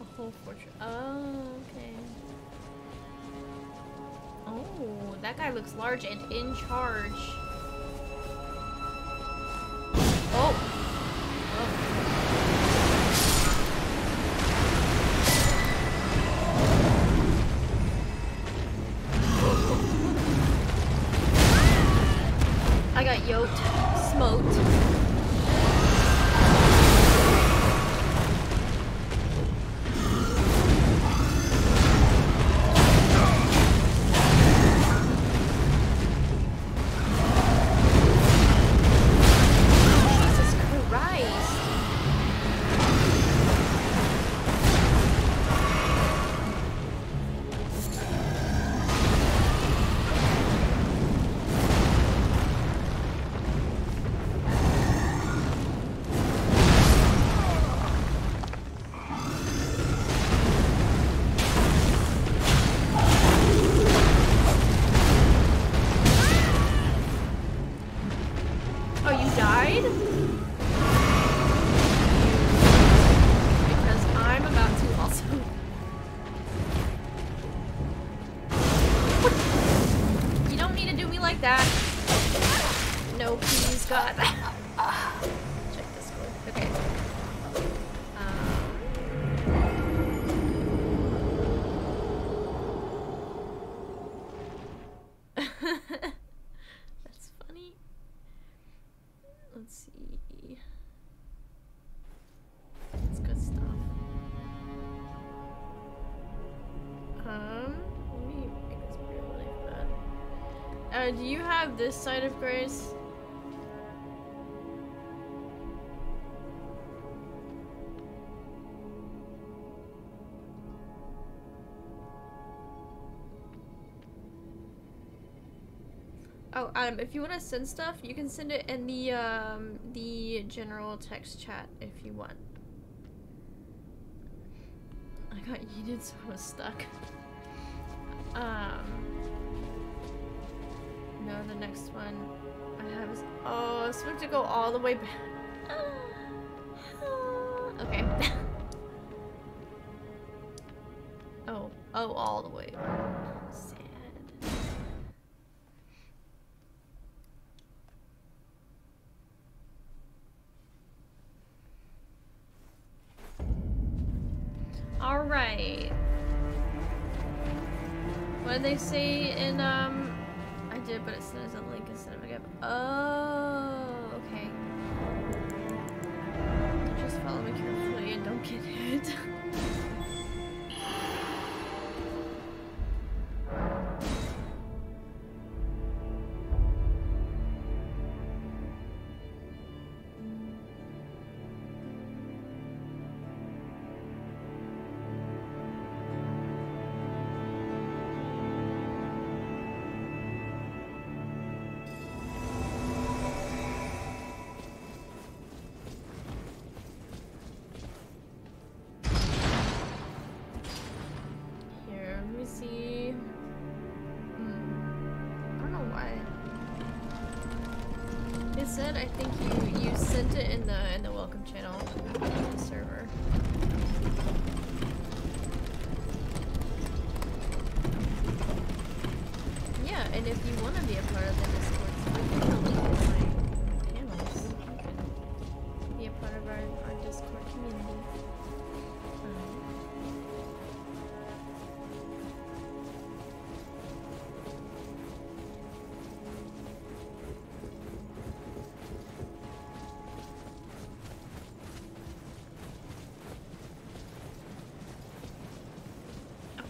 S1: A whole fortress. Oh, okay. Oh, that guy looks large and in charge. Oh. Oh. Got yoked, smoked. Do you have this side of grace? Oh, um, if you want to send stuff, you can send it in the um the general text chat if you want. I got yeeted, so I was stuck. Um, no, the next one I have is oh, so we have to go all the way back. *gasps* okay. *laughs* oh, oh, all the way. Sad. All right. What did they say in, um... Did, but it says a link instead of a gap. Oh, okay. Just follow me carefully and don't get hit. *laughs*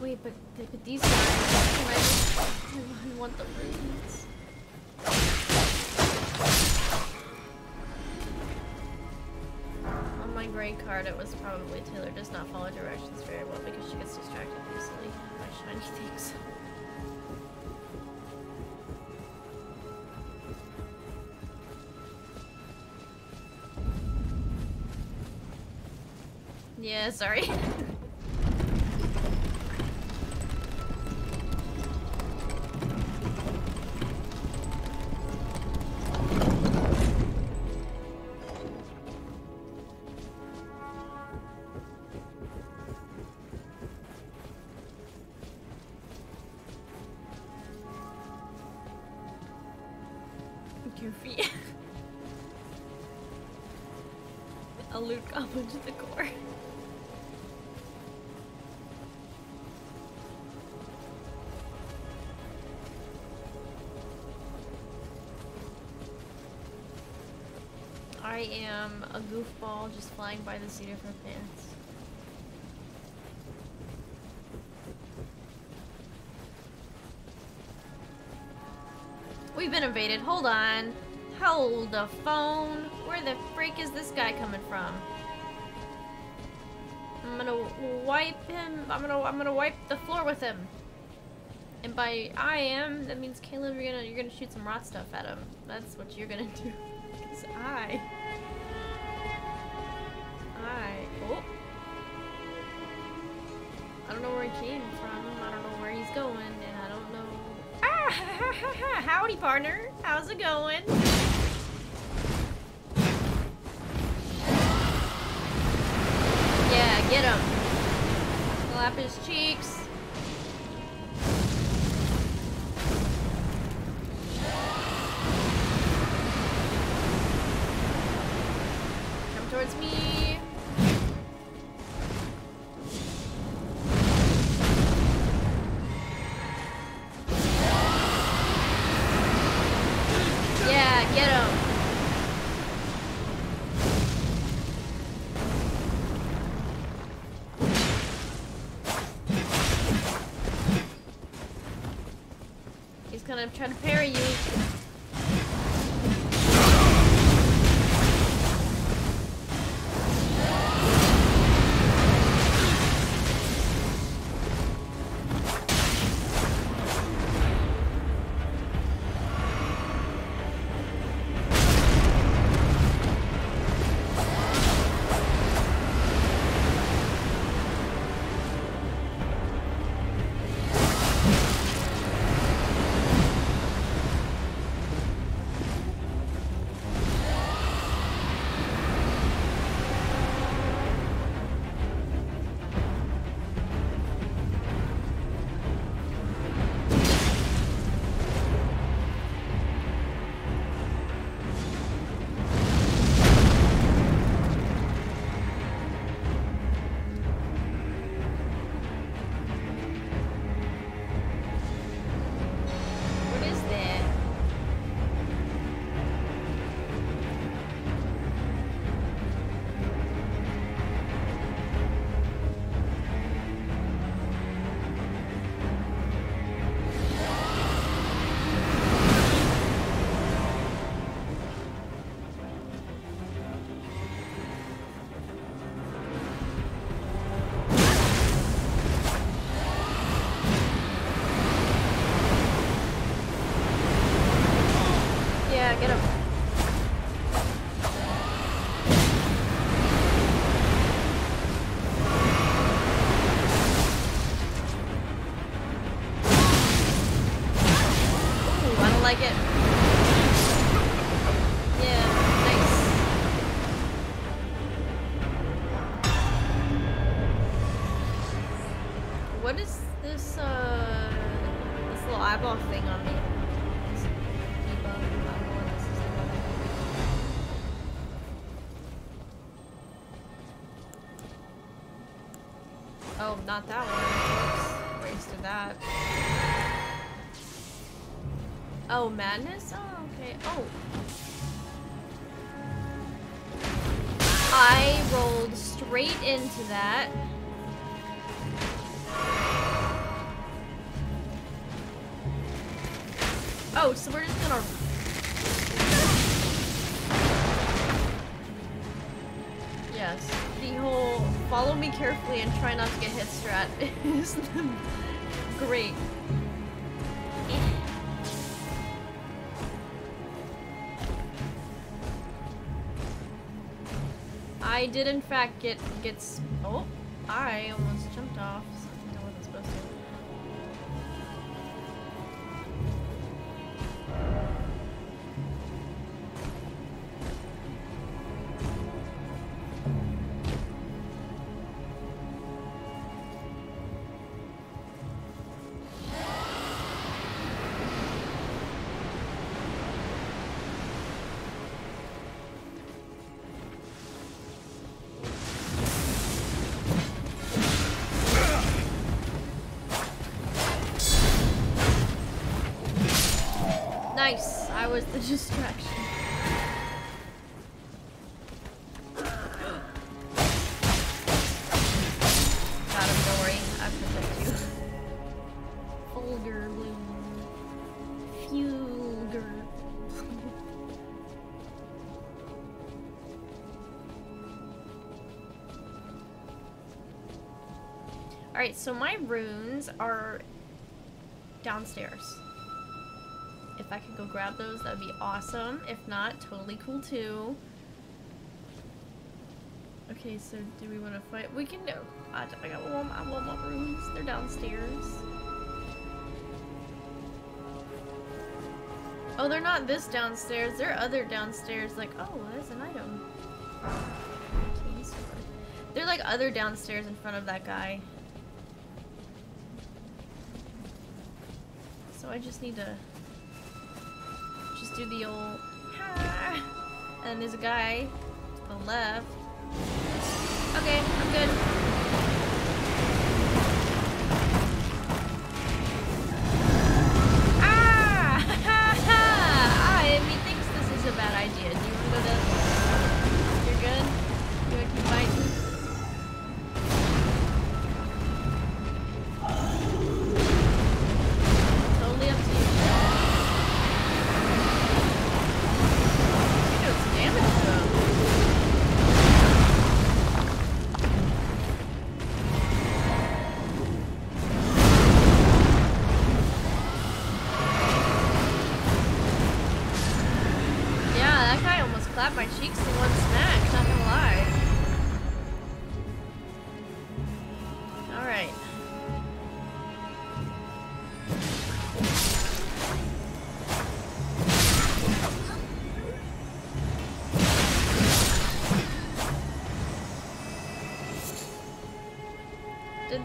S1: wait, but, but these guys, I, I want the roots. On my gray card, it was probably Taylor does not follow directions very well because she gets distracted easily by shiny things. Yeah, sorry. *laughs* goofball just flying by the seat of her pants. We've been invaded. Hold on. Hold the phone. Where the freak is this guy coming from? I'm gonna wipe him. I'm gonna I'm gonna wipe the floor with him. And by I am, that means Caleb, you're gonna you're gonna shoot some rot stuff at him. That's what you're gonna do. *laughs* Cause I, I, howdy, partner. How's it going? Yeah, get him. Slap his cheeks. He's gonna to parry you. Not that one. Oops. Wasted that. Oh, madness? Oh, okay. Oh. I rolled straight into that. Oh, so we're just gonna... Yes, the whole follow me carefully and try not to get hit strat is *laughs* great. I did in fact get gets oh I almost so my runes are downstairs. If I could go grab those, that would be awesome. If not, totally cool too. Okay, so do we want to fight? We can do. I, I got one. I want more rooms. They're downstairs. Oh, they're not this downstairs. They're other downstairs. Like, oh, that's an item. They're like other downstairs in front of that guy. So I just need to just do the old. And there's a guy to the left. Okay, I'm good.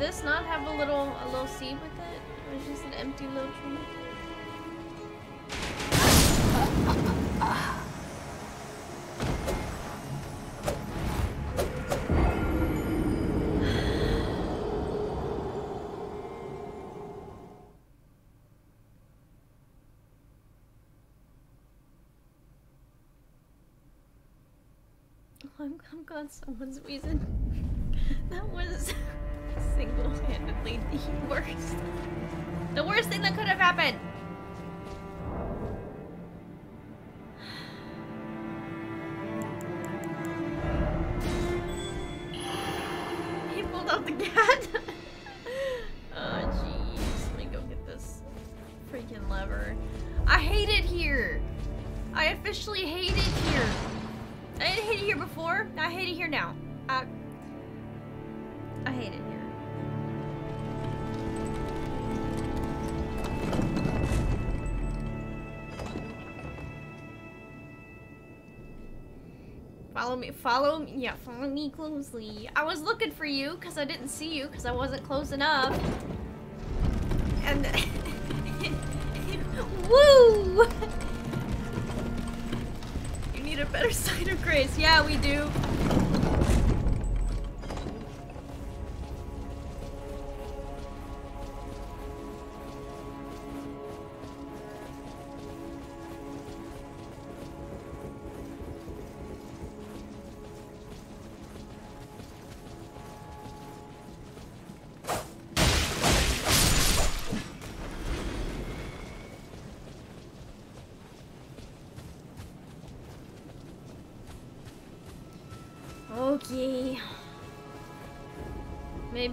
S1: This not have a little a little seed with it? Or was just an empty little tree? *sighs* I'm, I'm glad someone's reason. *laughs* that was *laughs* single-handedly *laughs* the worst. The worst thing that could have happened. Follow me. Follow me. Yeah, follow me closely. I was looking for you because I didn't see you because I wasn't close enough. And *laughs* woo! You need a better *laughs* site of grace. Yeah, we do.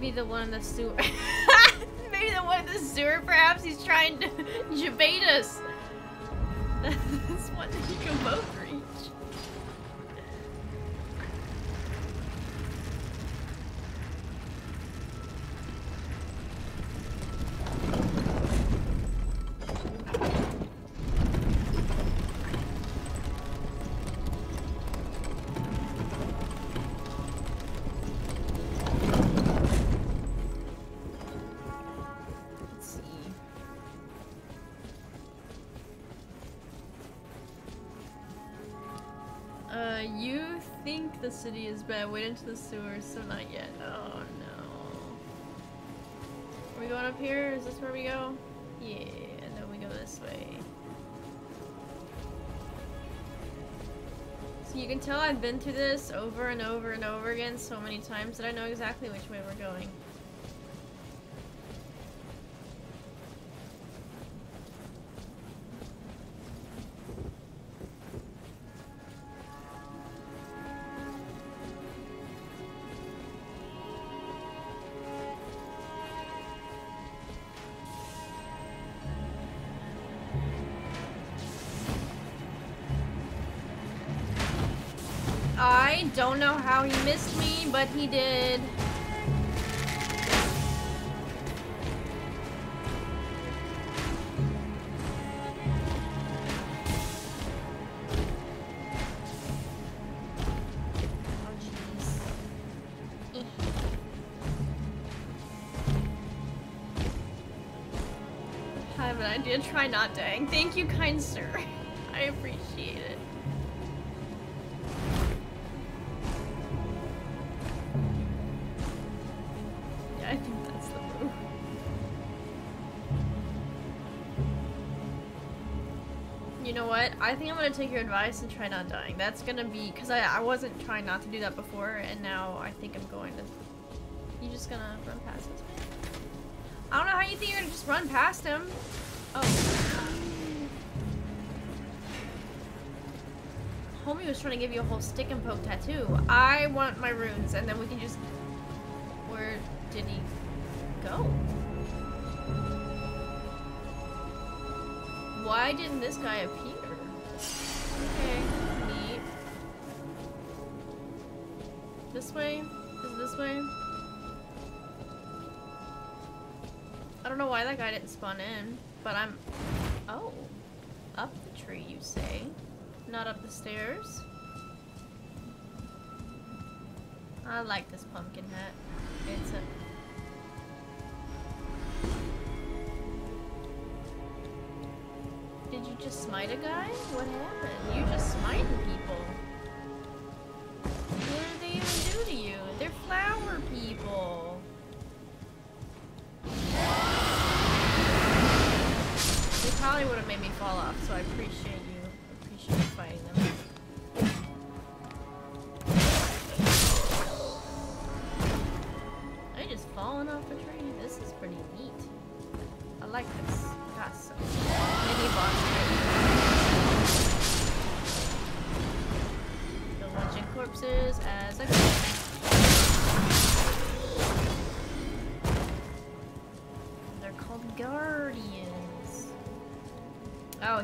S1: *laughs* Maybe the one in the sewer. Maybe the one in the sewer, perhaps he's trying to *laughs* debate us. That you can both is bad. Wait into the sewers, so not yet. Oh no. Are we going up here? Is this where we go? Yeah, and then we go this way. So you can tell I've been through this over and over and over again so many times that I know exactly which way we're going. Missed me, but he did. Oh. I have an idea. Try not dying. Thank you, kind sir. *laughs* I think I'm gonna take your advice and try not dying. That's gonna be because I I wasn't trying not to do that before, and now I think I'm going to. You just gonna run past this? I don't know how you think you're gonna just run past him. Oh. Homie was trying to give you a whole stick and poke tattoo. I want my runes, and then we can just. Where did he go? Why didn't this guy appear? Spawn in, but I'm... Oh. Up the tree, you say? Not up the stairs? I like this pumpkin hat. It's a... Did you just smite a guy? What happened? You just smiting people. Off, so I appreciate. Appreciate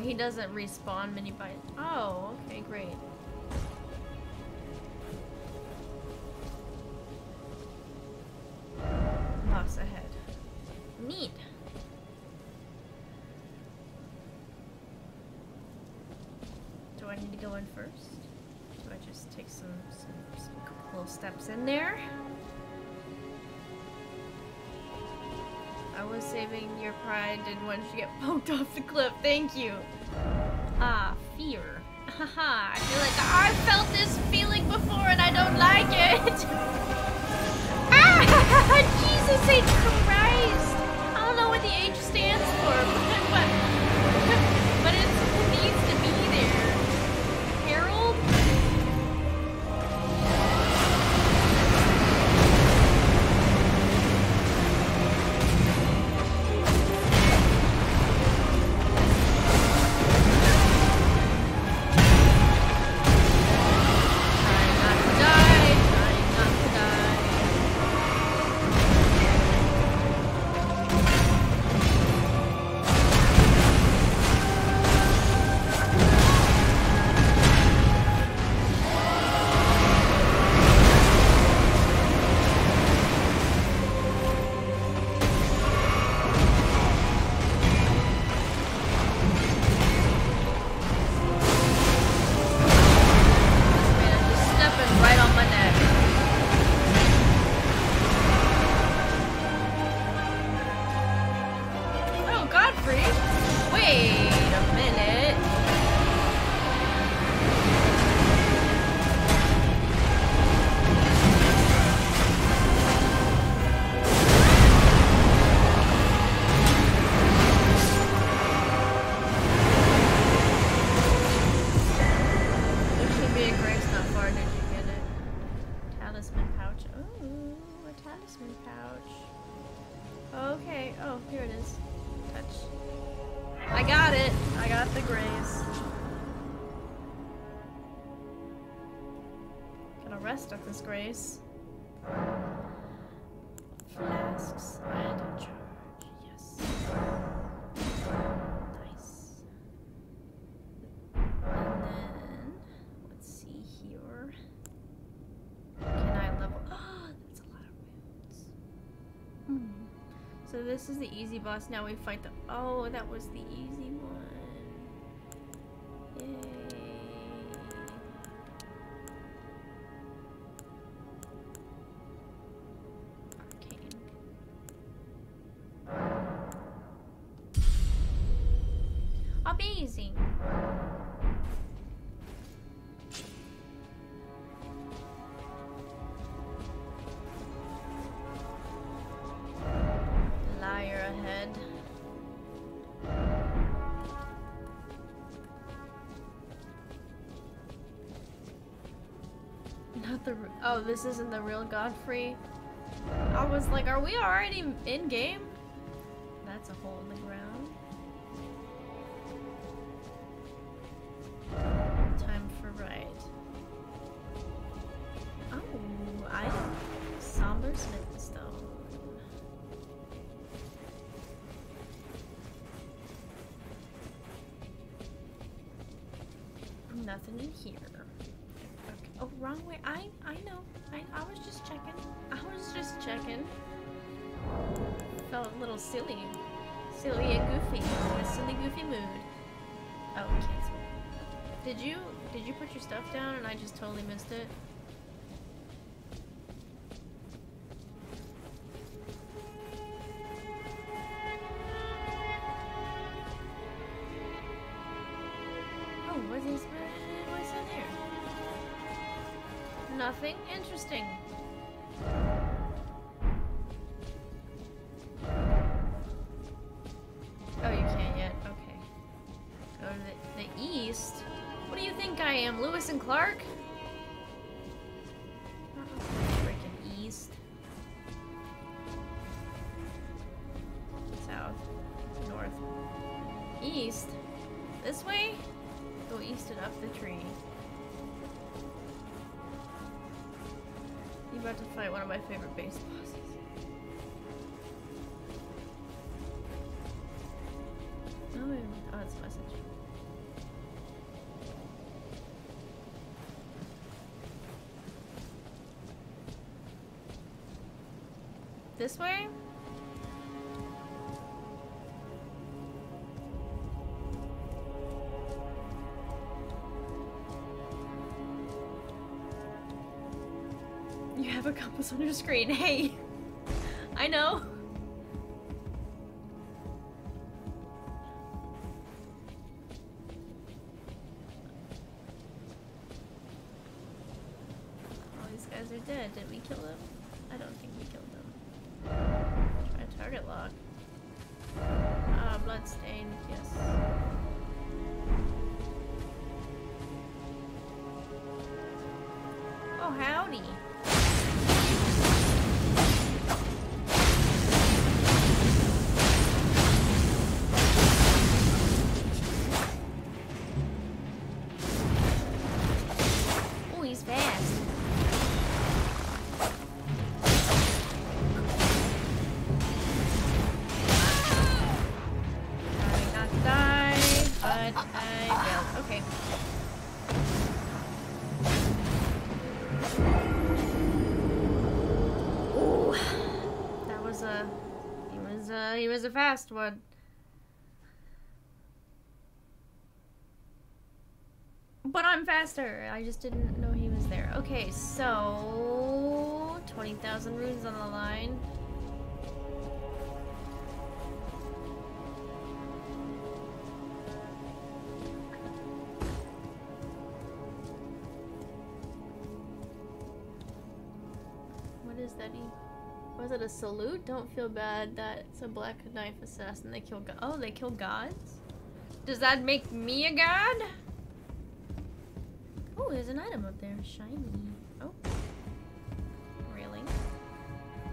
S1: he doesn't respawn mini bites. Oh, okay, great. this is the easy boss. Now we fight the- Oh, that was the easy this isn't the real Godfrey. I was like, are we already in game? stuff down and I just totally missed it. Oh, Nothing interesting. about to fight one of my favorite base bosses. Oh, a message. This way? Compass on your screen. Hey! Fast one. But I'm faster. I just didn't know he was there. Okay, so 20,000 runes on the line. What is that? Was it a salute? Don't feel bad. That's a black knife assassin. They kill. Oh, they kill gods. Does that make me a god? Oh, there's an item up there. Shiny. Oh. Really?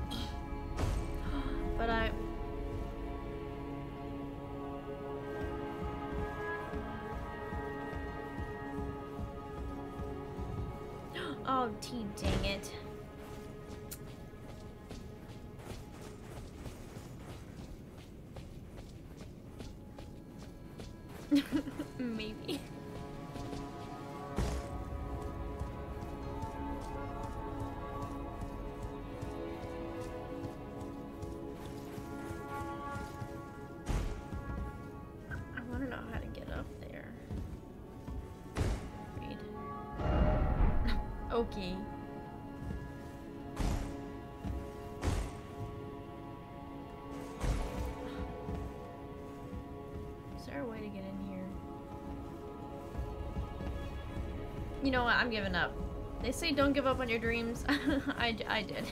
S1: *gasps* but I. *gasps* Oh, T dang it. Know what? I'm giving up. They say don't give up on your dreams. *laughs* I, I did.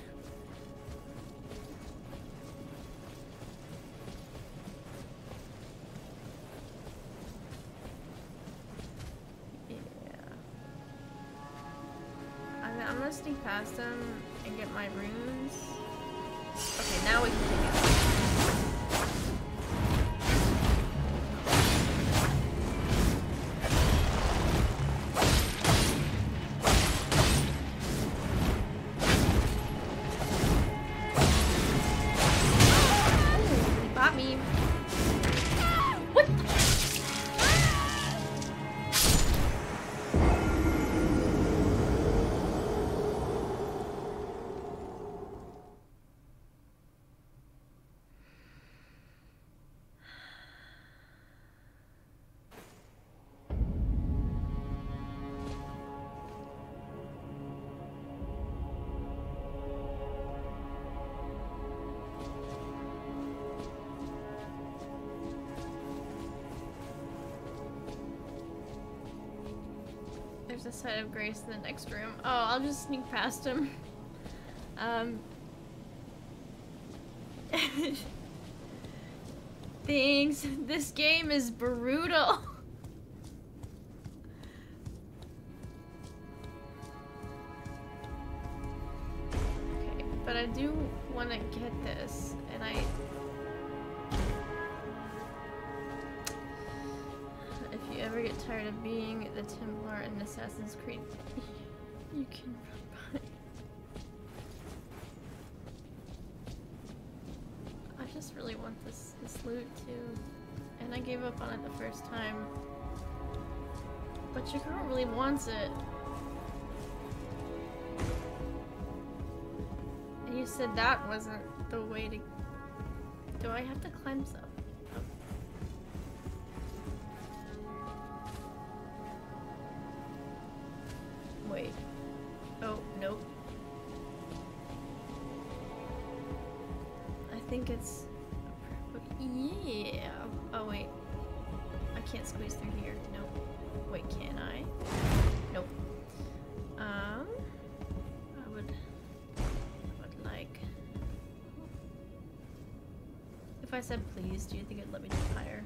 S1: Yeah. I'm, I'm gonna sneak past them There's a site of grace in the next room. Oh, I'll just sneak past him. Um. *laughs* Things. This game is brutal. *laughs* Okay, but I do want to get this, the Templar in Assassin's Creed, *laughs* you can run by. I just really want this this loot too, and I gave up on it the first time. But your girl really wants it. And you said that wasn't the way to. Do I have to climb some? Do you think it'd let me jump higher?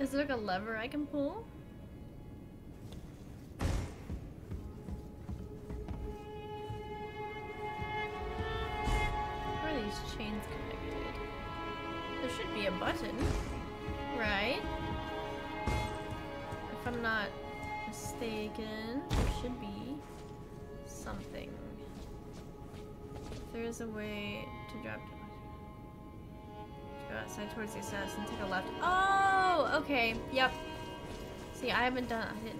S1: Is there like a lever I can pull? Towards the assassin, take a left. Oh, okay, yep. See, I haven't done, I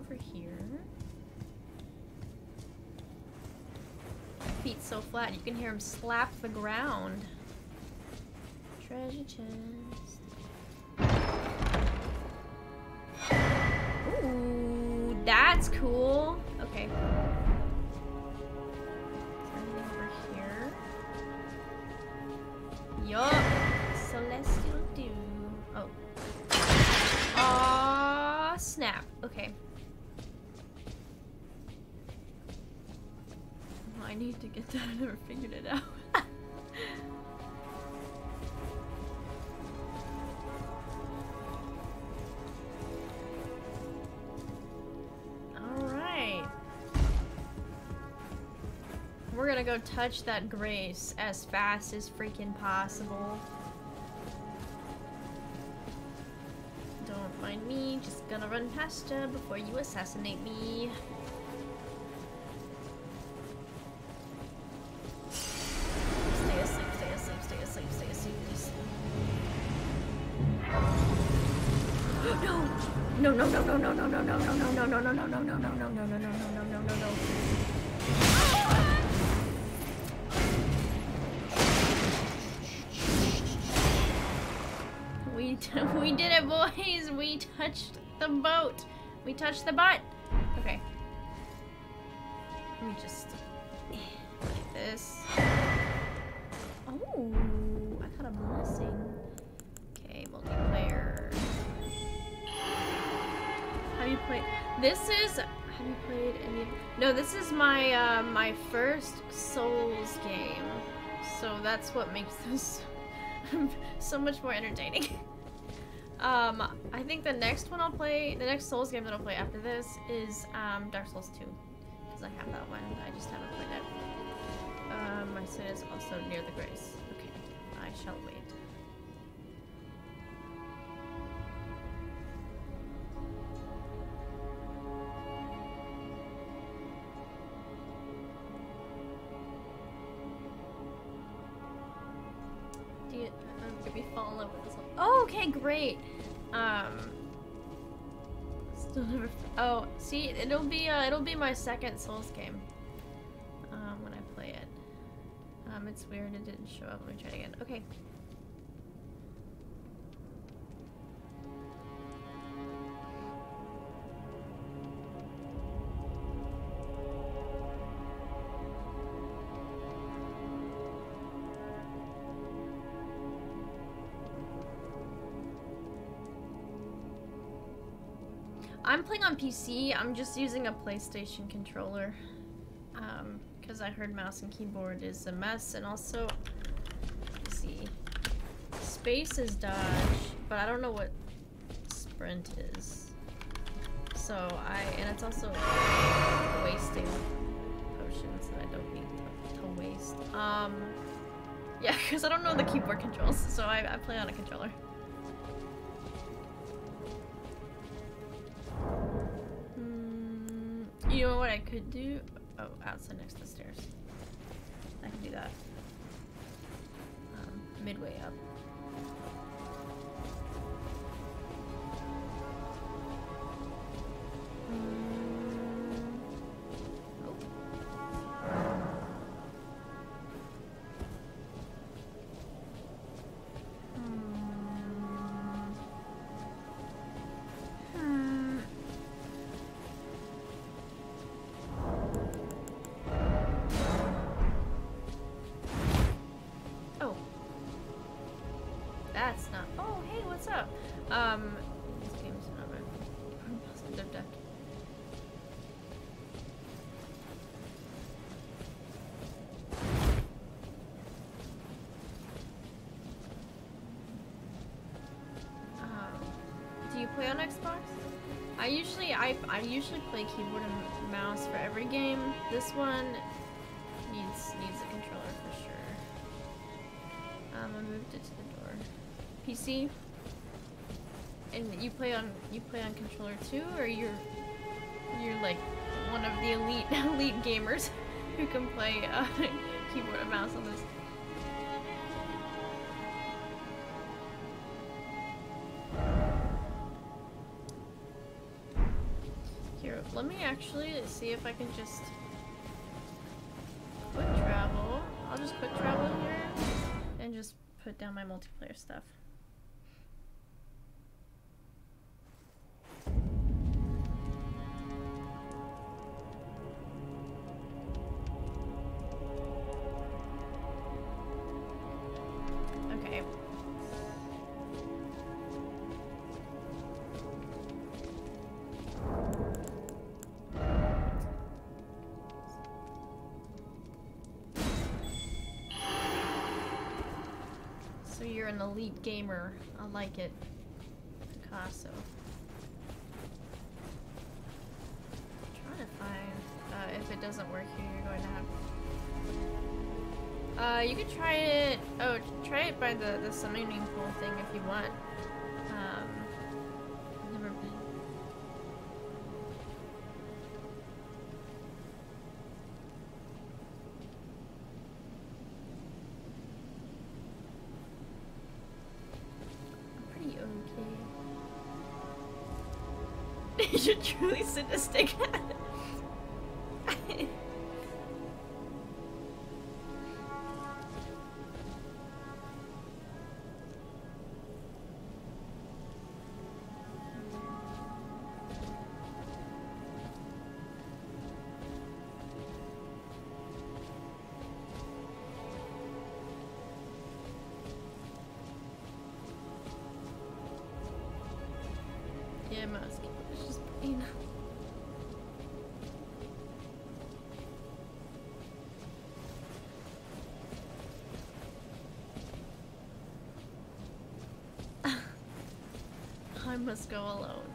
S1: over here? feet so flat you can hear him slap the ground. Treasure chest. Ooh, that's cool. That. *laughs* I never figured it out. *laughs* Alright. We're gonna go touch that grace as fast as freaking possible. Don't mind me, just gonna run past you before you assassinate me. Touched the boat! We touched the butt! Okay. Let me just like this. Oh, I got a blessing. Okay, multiplayer. Have you played? This is. Have you played any? No, this is my uh, my first Souls game, so that's what makes this *laughs* so much more entertaining. *laughs* um, I think the next one I'll play, the next Souls game that I'll play after this is um, Dark Souls 2, because I have that one. I just haven't played it. Um, my sin is also near the grace. Okay, I shall wait. Do you, I'm gonna be falling in love with this one. Oh, okay, great. Um, still never. Oh, see, it'll be uh, it'll be my second Souls game. Um, when I play it. Um, it's weird it didn't show up. Let me try it again. Okay. I'm playing on PC. I'm just using a PlayStation controller. Um, because I heard mouse and keyboard is a mess, and also, see, space is dodge, but I don't know what sprint is. So I, and it's also wasting potions that I don't need to, to waste. Um, yeah, *laughs* because I don't know the keyboard controls, so I, I play on a controller. Could do? Oh, outside next to the stairs. I can do that. Um, midway up. Um, not. Um, do you play on Xbox? I usually I I usually play keyboard and mouse for every game. This one needs needs a controller for sure. Um, I moved it to the door. PC. And you play on you play on controller too, or you're you're like one of the elite *laughs* elite gamers *laughs* who can play uh, *laughs* keyboard and mouse on this. Here, let me actually see if I can just quick travel. I'll just quick travel here and just put down my multiplayer stuff. Elite gamer. I like it. Picasso. trying to find uh, if it doesn't work here, you're going to have. Uh, you could try it. Oh, try it by the the summoning pool thing if you want. Okay. Sadistic. *laughs* Must go alone.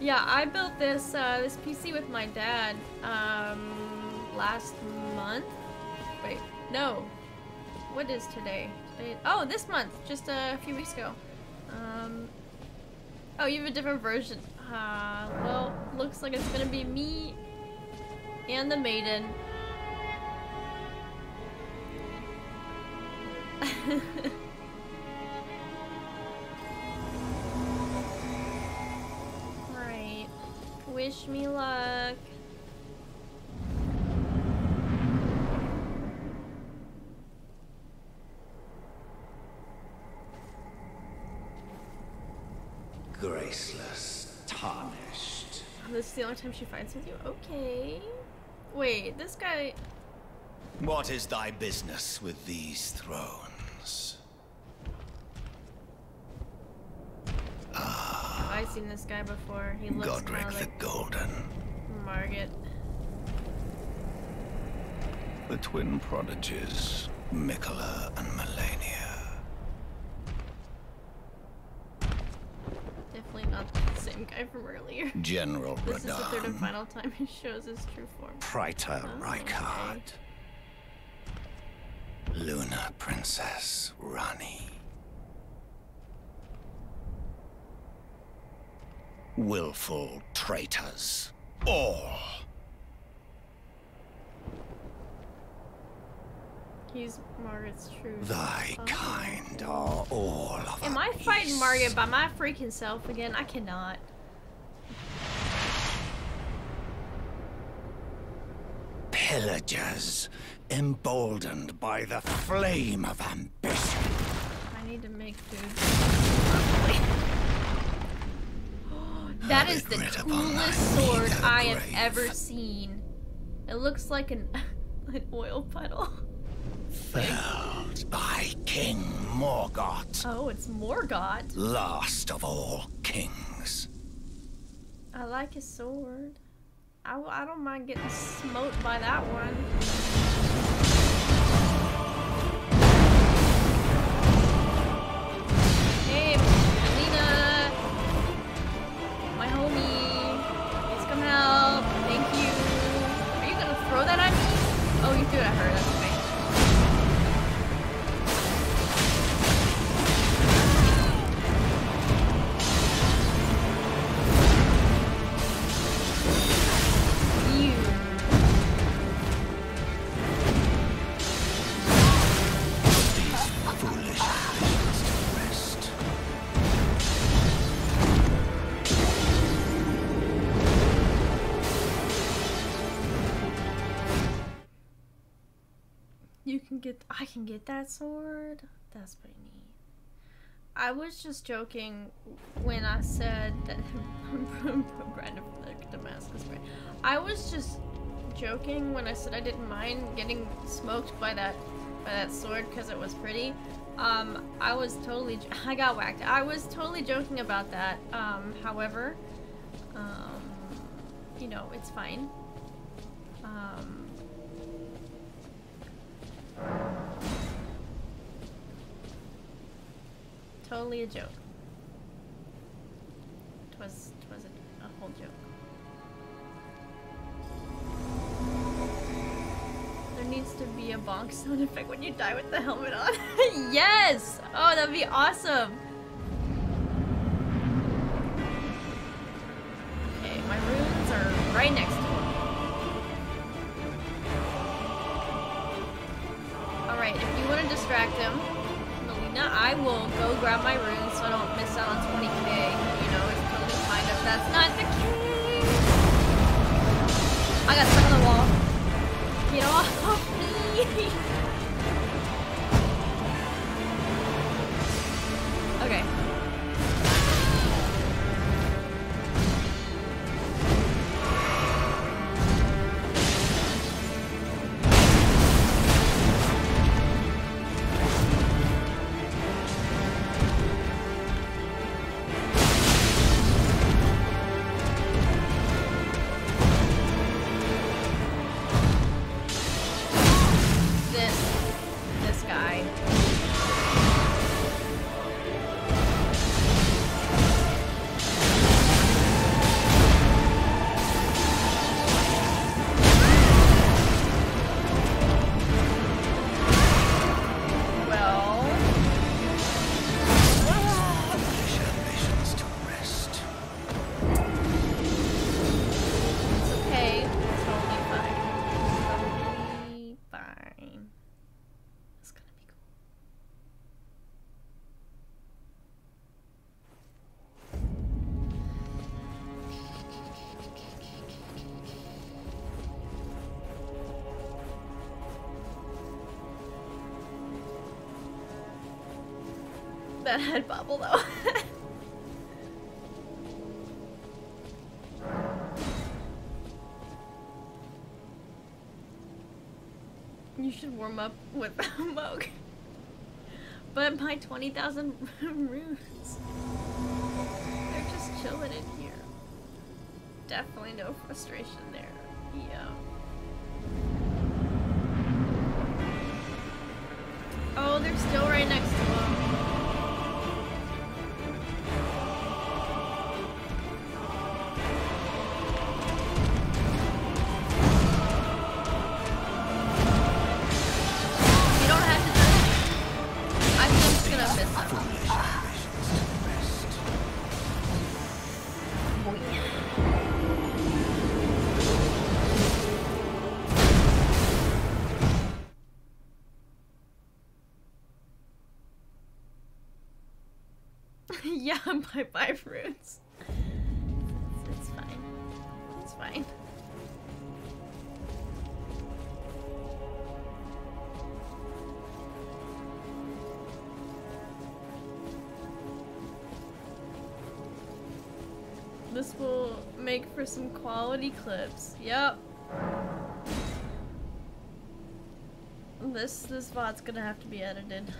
S1: Yeah, I built this uh, this PC with my dad um, last month. Wait, no. What is today? Today? Oh, this month, just a few weeks ago. Um, oh, you have a different version. Uh, well, looks like it's gonna be me and the maiden. Time she fights with you? Okay. Wait, this guy...
S5: What is thy business with these thrones?
S1: I I've seen this guy before. He looks Godrick of
S5: the Golden.
S1: Margit.
S5: The twin prodigies, Miquella and Malenia.
S1: Definitely not the same guy from
S5: General
S1: This is the third and final time he shows his true form.
S5: Praetor
S1: Oh,
S5: Rykard. Lunar Princess Ranni. Willful traitors. All.
S1: He's Margaret's true.
S5: Thy
S1: Oh.
S5: kind are all of
S1: Am I fighting. Margaret by my freaking self again? I cannot.
S5: Pillagers, emboldened by the flame of ambition.
S1: I need to make food. *gasps* that is the coolest sword I have ever seen. It looks like an, *laughs* an oil puddle.
S5: Felled by King Morgott,
S1: Oh, it's Morgott.
S5: last of all kings.
S1: I like his sword. I, I don't mind getting smote by that one. Can get that sword. That's pretty neat. I was just joking when I said that *laughs* the Damascus. I was just joking when I said I didn't mind getting smoked by that by that sword because it was pretty. Um, I was totally. *laughs* I got whacked. I was totally joking about that. Um, however, um, you know, it's fine. Um, Totally a joke. Twas twas a, a whole joke. There needs to be a bonk sound effect when you die with the helmet on. *laughs* yes! Oh, that'd be awesome. Okay, my runes are right next to it. Alright, if you want to distract him, Melina, I will go grab my runes so I don't miss out on 20k. You know, it's totally fine if that's not the case. I got stuck on the wall. Get off me! *laughs* okay. that head bubble though. *laughs* you should warm up with a *laughs* mug. But my 20,000 *laughs* runes, they're just chilling in here. Definitely no frustration there. Yeah. Oh, they're still right next to us. I buy fruits. It's, it's fine. It's fine. This will make for some quality clips. Yep. This this VOD's gonna have to be edited.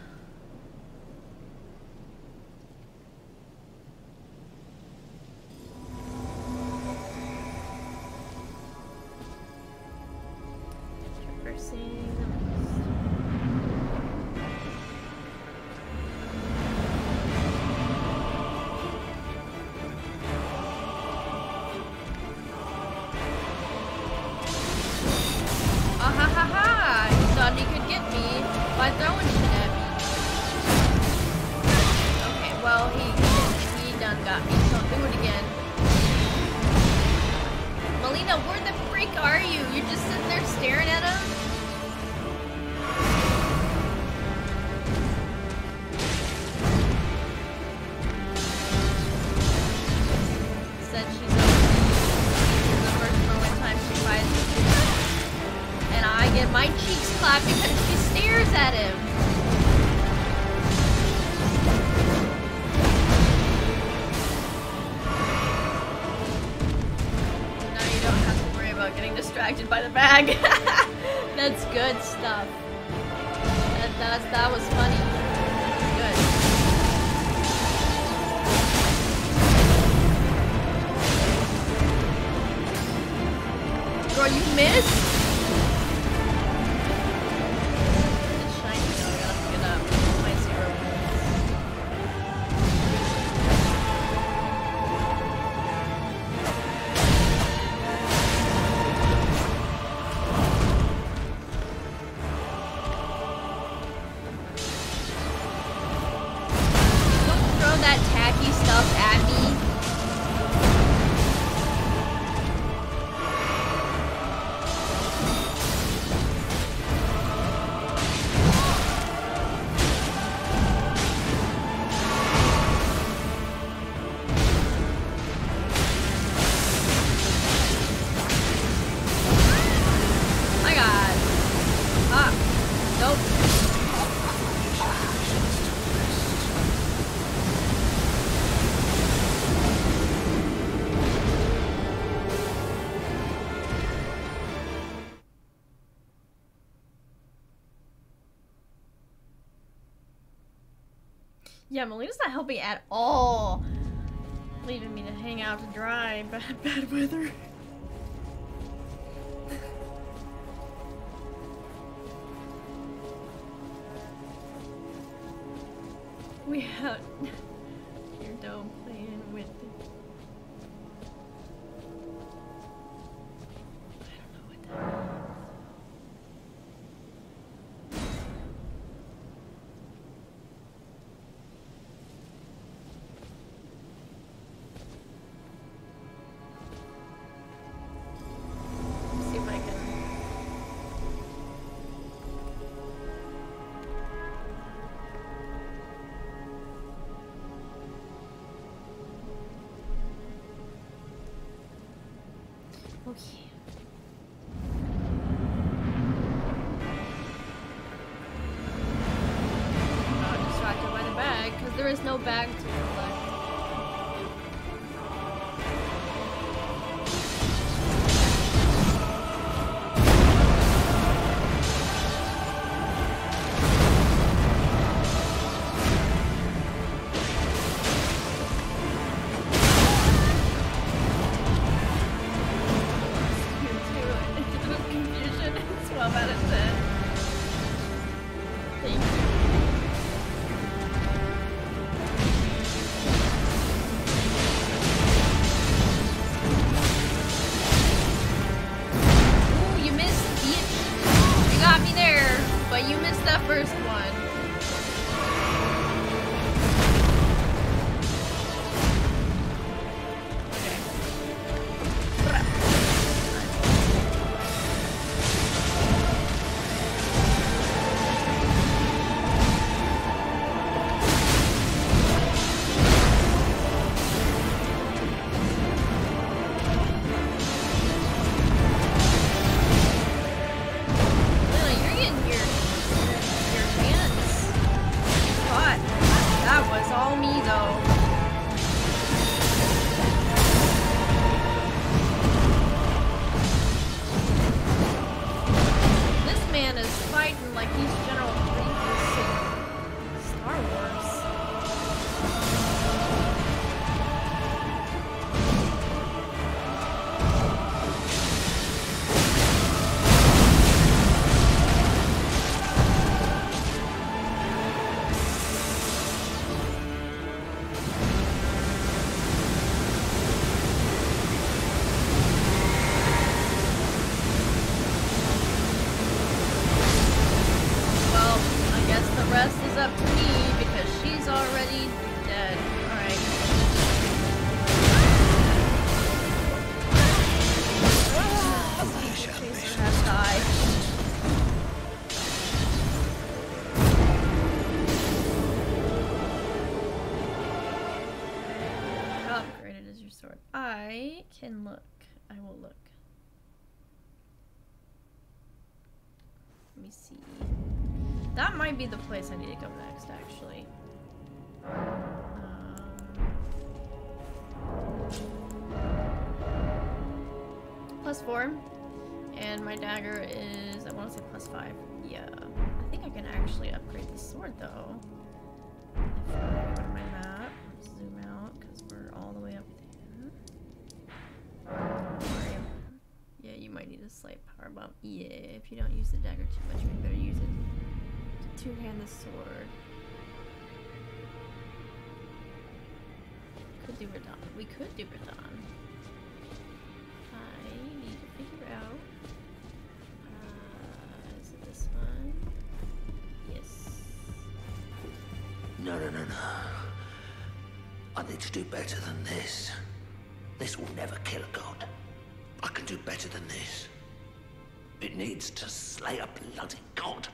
S1: Yeah, Melina's not helping at all. Leaving me to hang out to dry bad, bad weather. Can look. I will look. Let me see. That might be the place I need to go next, actually. Um, plus four. And my dagger is, I want to say plus five. Yeah. I think I can actually upgrade the sword, though. If I go to my map, Yeah, you might need a slight power bump. Yeah, if you don't use the dagger too much, you better use it to two-hand the sword. Could do Radahn. We could do Radahn. I need to figure out. Uh, is it this one? Yes.
S2: No, no, no, no. I need to do better than this. This will never kill a god. I can do better than this. It needs to slay a bloody god.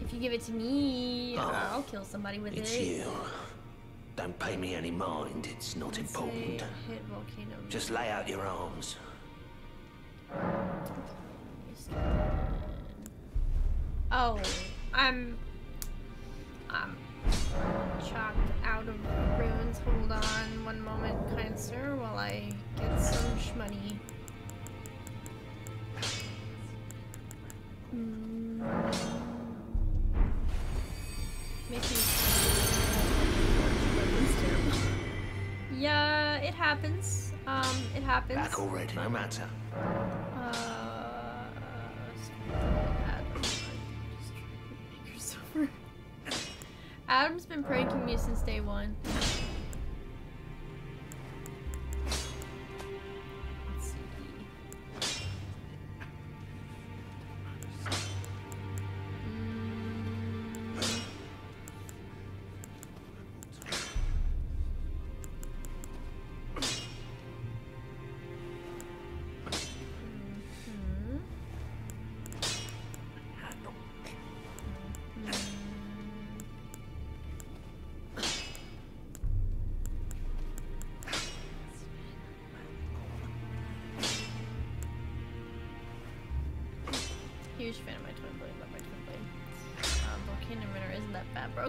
S1: If you give it to me,
S2: Oh,
S1: I'll kill somebody with
S2: It's
S1: it.
S2: It's you. Don't pay me any mind. It's not
S1: Let's
S2: important.
S1: say Hit volcano.
S2: Just lay out your arms.
S1: Oh, I'm I'm chopped out of ruins. Hold on one moment, kind sir, while I get some shmoney. Mm. Yeah, it happens. Um, it happens.
S2: Back already. No matter.
S1: Uh, Adam's been pranking me since day one.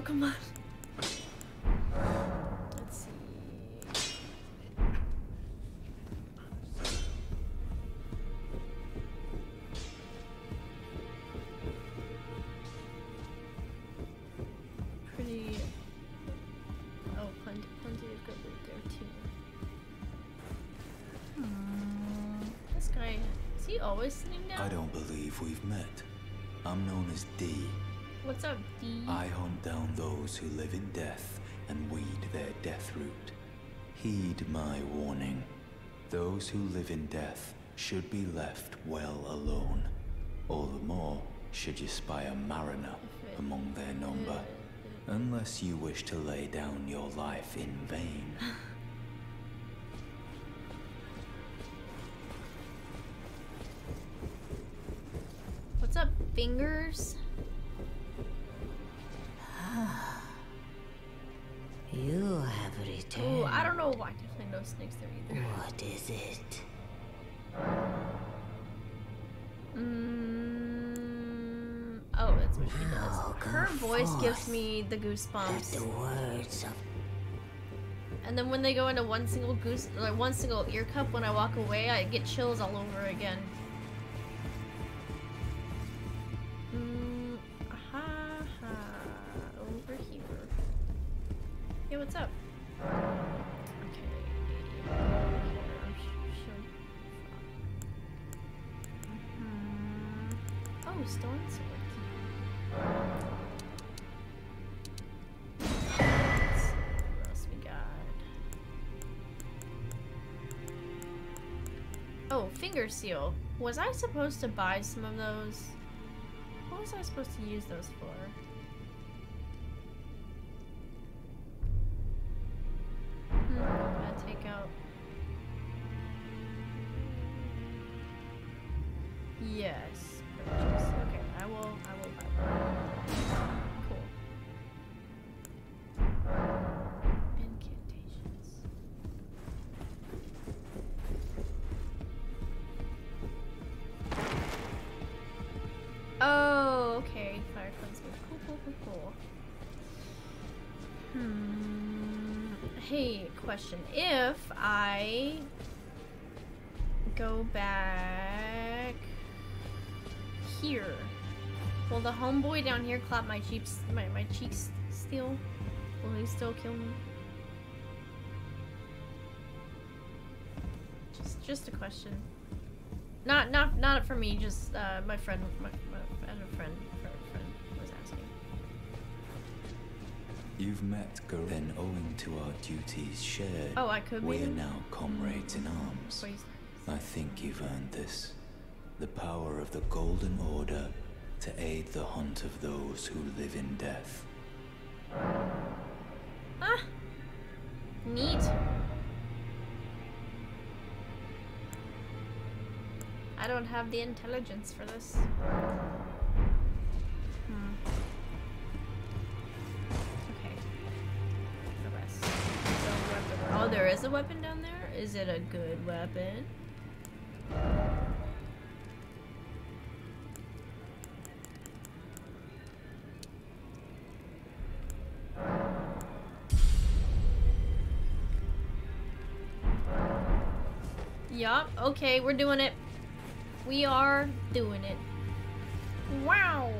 S1: Come on. Let's see. Pretty. Oh, plenty, plenty of good loot there too. Hmm. This guy, is he always sitting down?
S6: I don't believe we've met. I'm known as D.
S1: What's up, D?
S6: I hunt down those who live in death and weed their death root. Heed my warning. Those who live in death should be left well alone. All the more should you spy a mariner among their number. Unless you wish to lay down your life in vain. *laughs*
S1: goosebumps.
S4: the words of
S1: And then when they go into one single goose, like one single ear cup, when I walk away, I get chills all over again. Seal. Was I supposed to buy some of those? What was I supposed to use those for? Question. If I go back here, will the homeboy down here clap my cheeks, my, my cheeks still? Will he still kill me? Just, just a question. Not, not, not for me. Just uh, my friend, my,
S6: You've met Gar- then owing to our duties shared.
S1: Oh, I could
S6: We
S1: be
S6: are now comrades in arms. I think you've earned this. The power of the Golden Order to aid the hunt of those who live in death.
S1: Ah, neat. I don't have the intelligence for this. A weapon down there? Is it a good weapon? Yup, okay, we're doing it. We are doing it. Wow!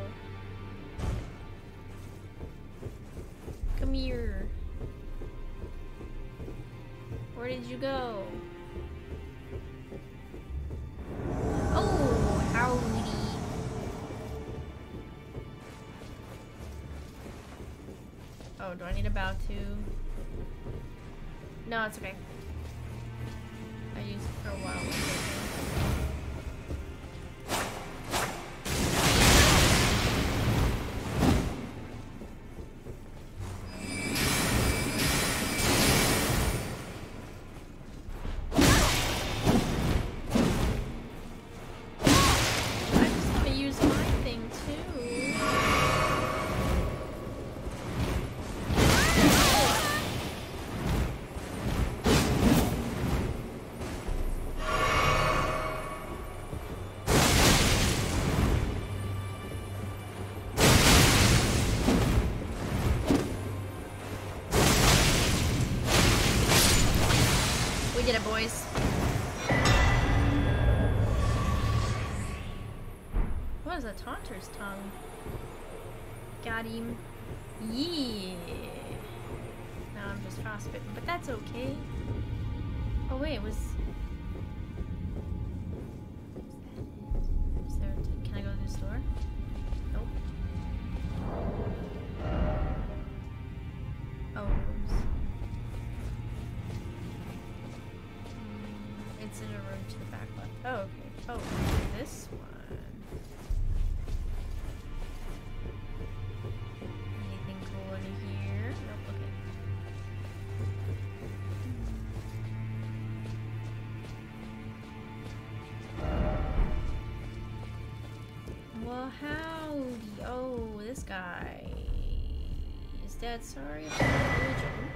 S1: Do I need a bow to? No, it's okay. Boys. What is a taunter's tongue? Got him. Yeah. Room to the back left. Oh, okay. Oh, this one. Anything cool in here? Nope, okay. Well, howdy. Oh, this guy is dead. Sorry about the religion.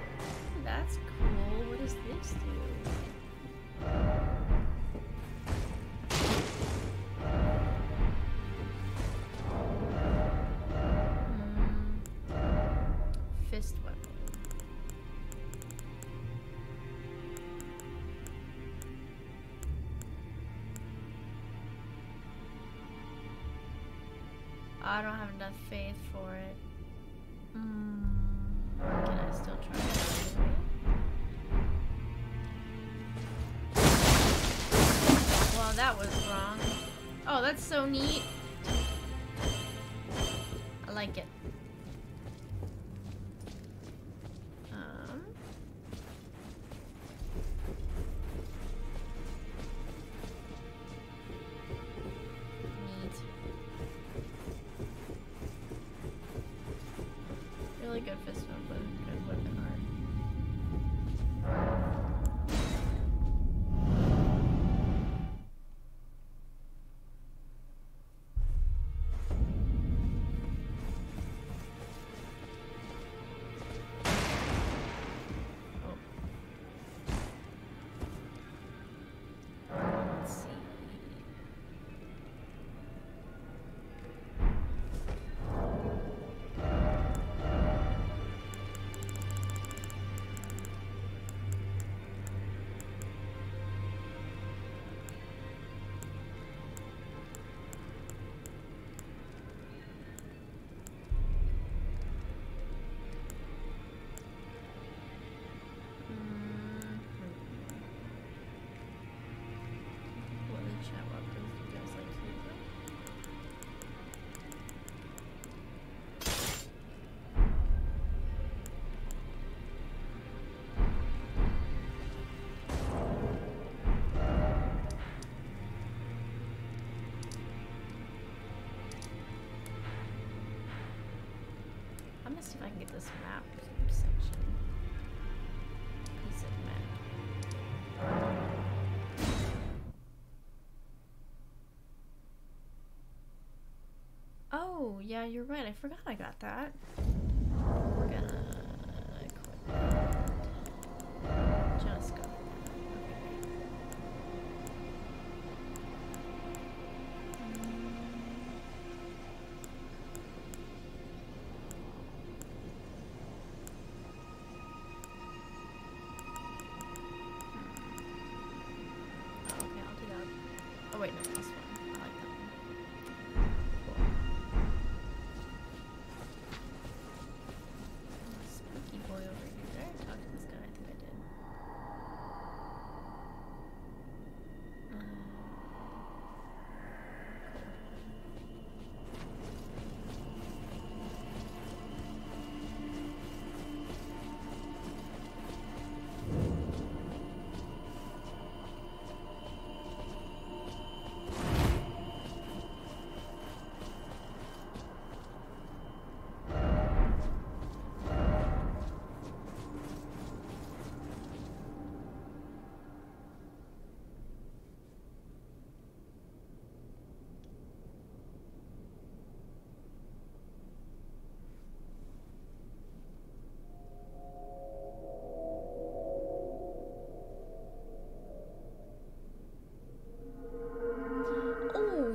S1: That's cool. What does this do? I don't have enough faith for it. Mm, can I still try? Well, that was wrong. Oh, that's so neat. See if I can get this map section. Piece of map. Oh, yeah, you're right. I forgot I got that. Oh wait, no,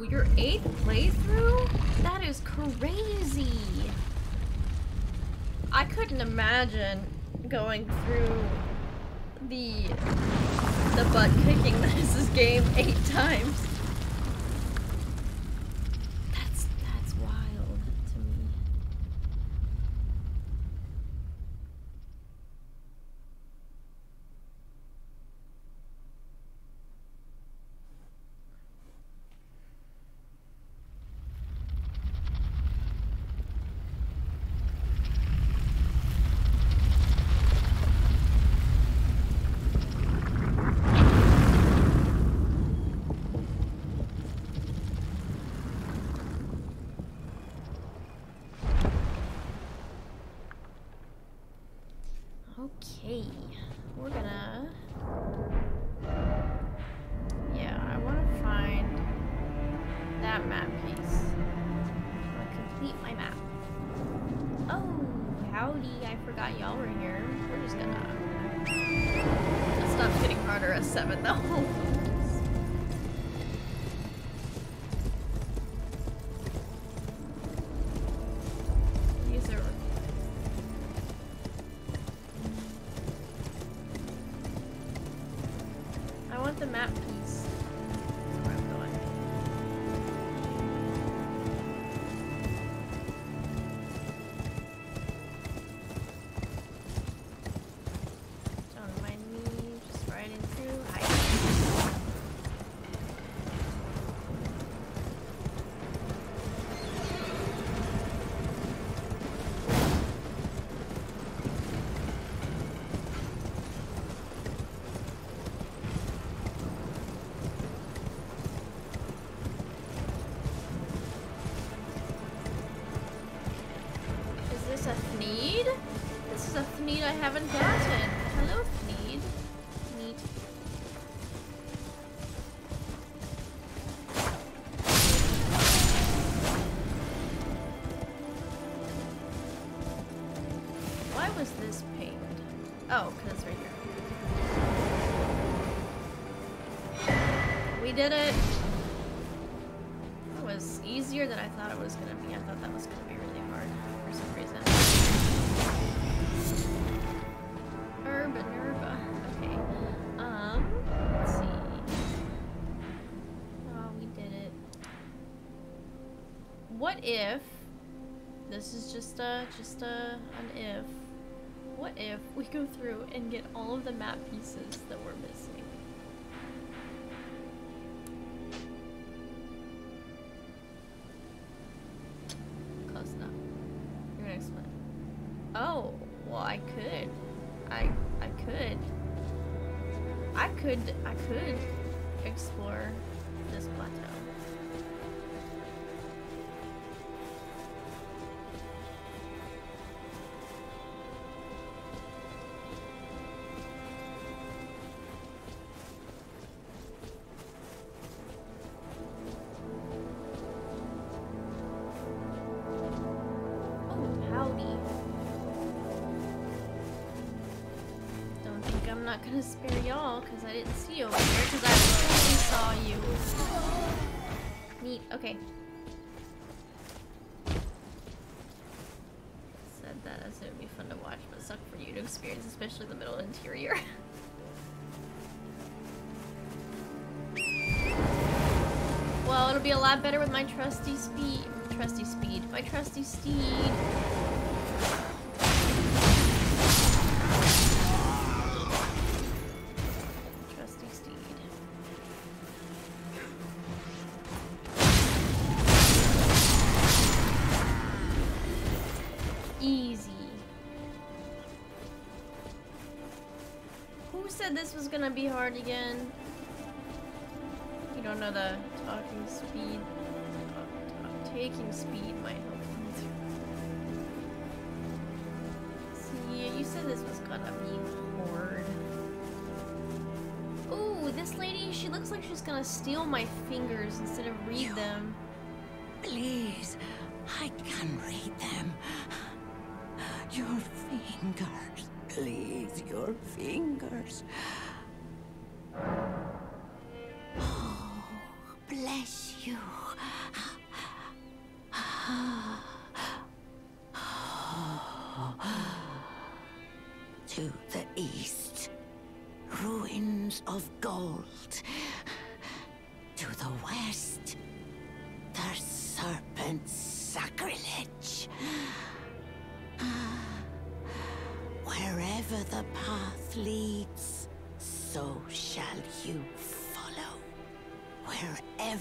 S1: Your eighth playthrough? That is crazy. I couldn't imagine going through the the butt kicking *laughs* this game eight times. If this is just a just a an if. What if we go through and get all of the map pieces that not gonna spare y'all because I didn't see you over here because I totally saw you. Neat. Okay. Said that as it would be fun to watch, but suck for you to experience, especially the middle interior. *laughs* well, it'll be a lot better with my trusty speed. Trusty speed. My trusty steed. Gonna be hard again? You don't know the talking speed. Talk, talk, taking speed might help. See, you said this was gonna be hard. Ooh, this lady, she looks like she's gonna steal my fingers instead of read
S4: You-
S1: them.
S4: Please, I can read them. Your fingers, please, your fingers.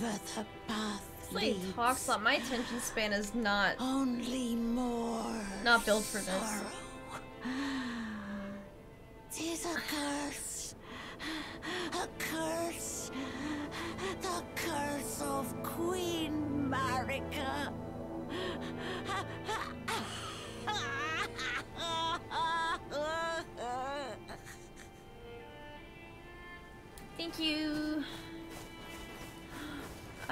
S4: Wherever the path
S1: This lady
S4: leads,
S1: talks a lot. My attention span is not.
S4: only more
S1: Not built for this.
S4: sorrow. *sighs* Tis a curse. *sighs* A curse. *sighs* The curse of Queen Marika.
S1: Thank you.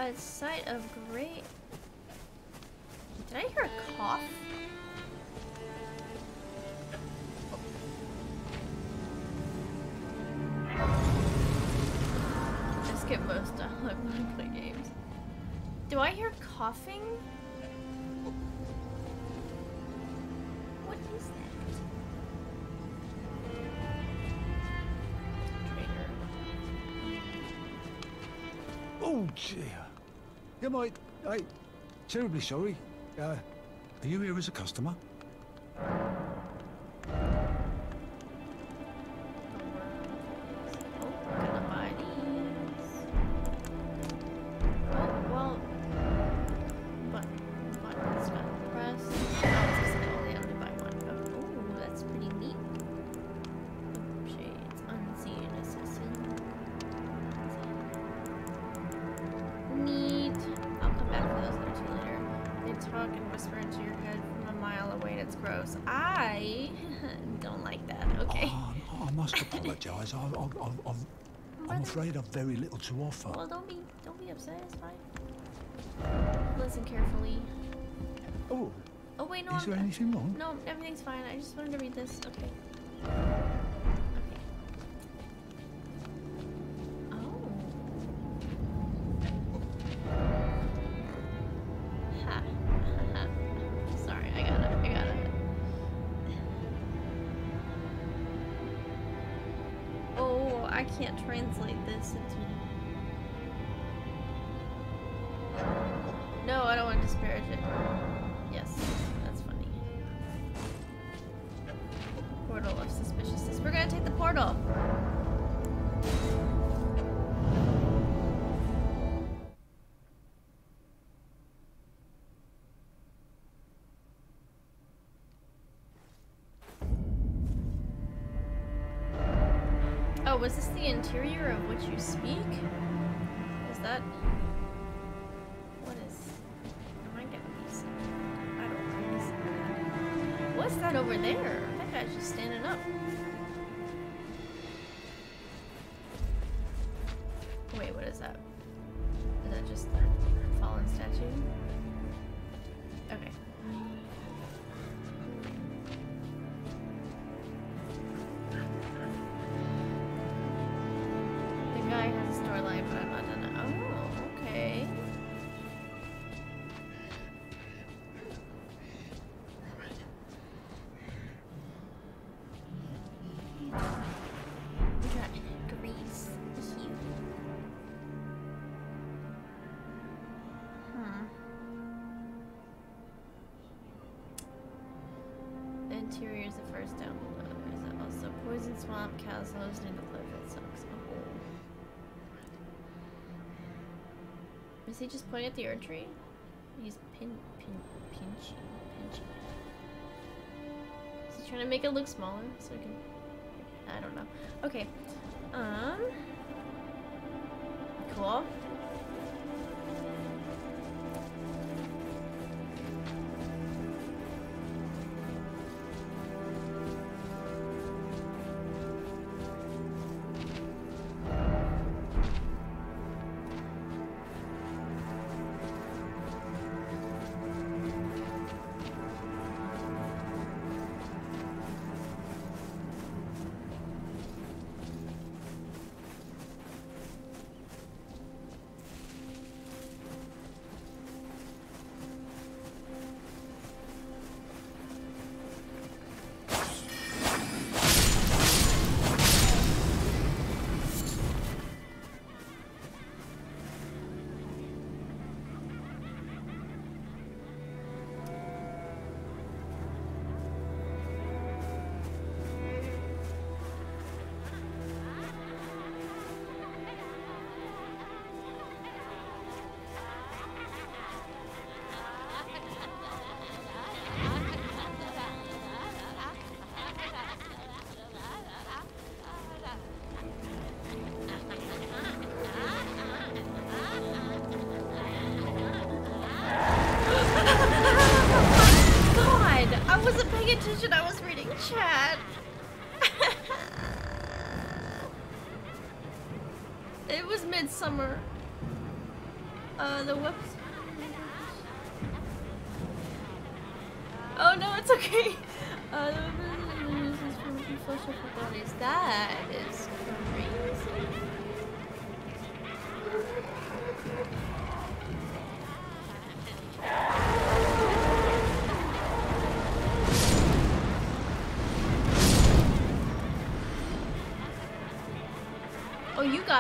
S1: A site of grace. Did I hear a cough? I skip most stuff when I play games. Do I hear coughing? What is that? Traitor.
S7: Oh dear. Yeah, mate. I terribly sorry. Uh, are you here as a customer? Very little to offer.
S1: Well, don't be, don't be upset. It's fine. Listen carefully.
S7: Oh,
S1: Oh wait, no.
S7: is
S1: I'm,
S7: there anything wrong?
S1: No, everything's fine. I just wanted to read this. Okay. Okay. No, I don't want to disparage it. Was this the interior of which you speak? Is that what is? Am I getting these? I don't understand. What's that over there? That guy's just standing up. Wait, what is that? Is that just a swamp, cows? It sucks. Oh. Is he just pointing at the tree? He's pin pin pinching pinching. Is he trying to make it look smaller so he can? I don't know. Okay. Um. Cool.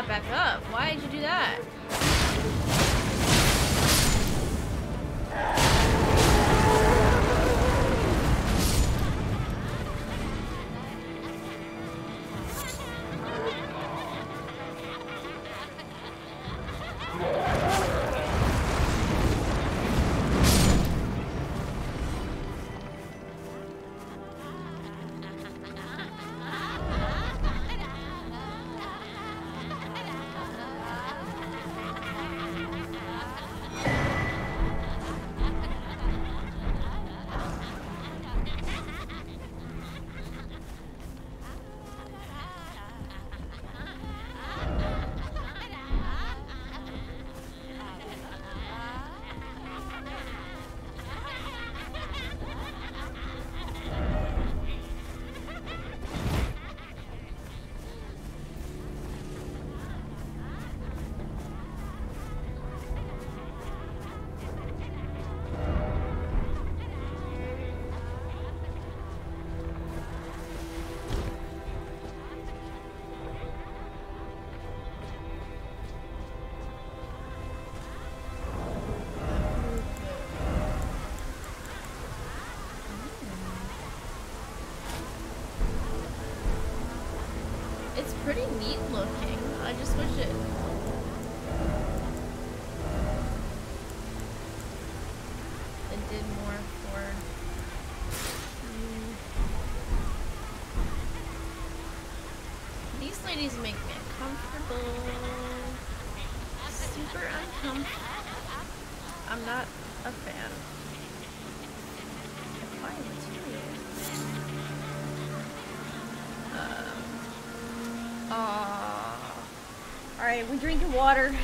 S1: back up. Why did you water.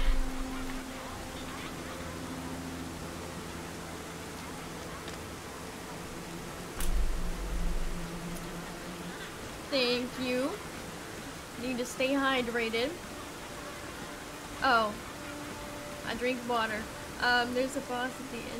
S1: Thank you. Need to stay hydrated. Oh. I drink water. Um, there's a boss at the end.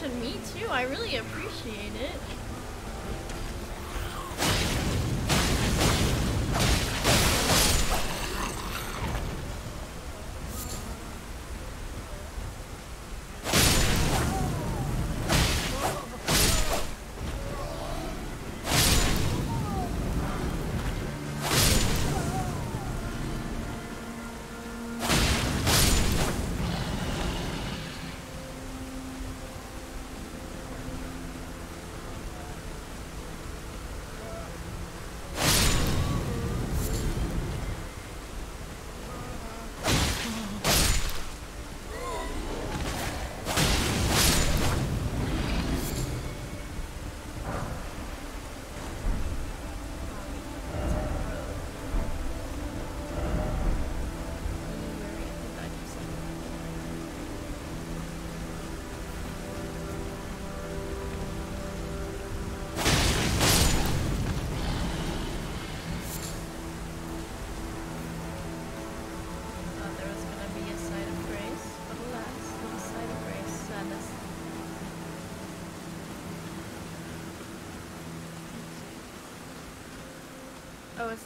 S1: mentioned me too. I really appreciate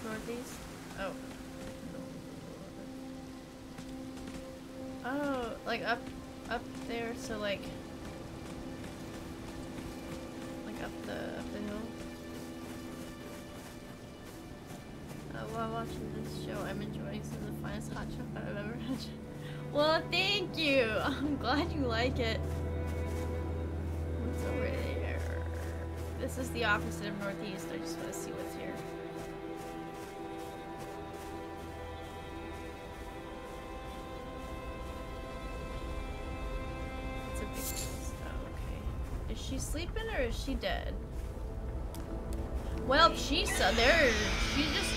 S1: northeast? Oh. Oh, like up, up there, so like, like up the, up the hill. Uh, while watching this show, I'm enjoying some of the finest hot chocolate I've ever had. *laughs* Well, thank you! *laughs* I'm glad you like it. What's over there? This is the opposite of northeast, I just want to see what's here. She sleeping or is she dead? Well, she's uh, there. She just.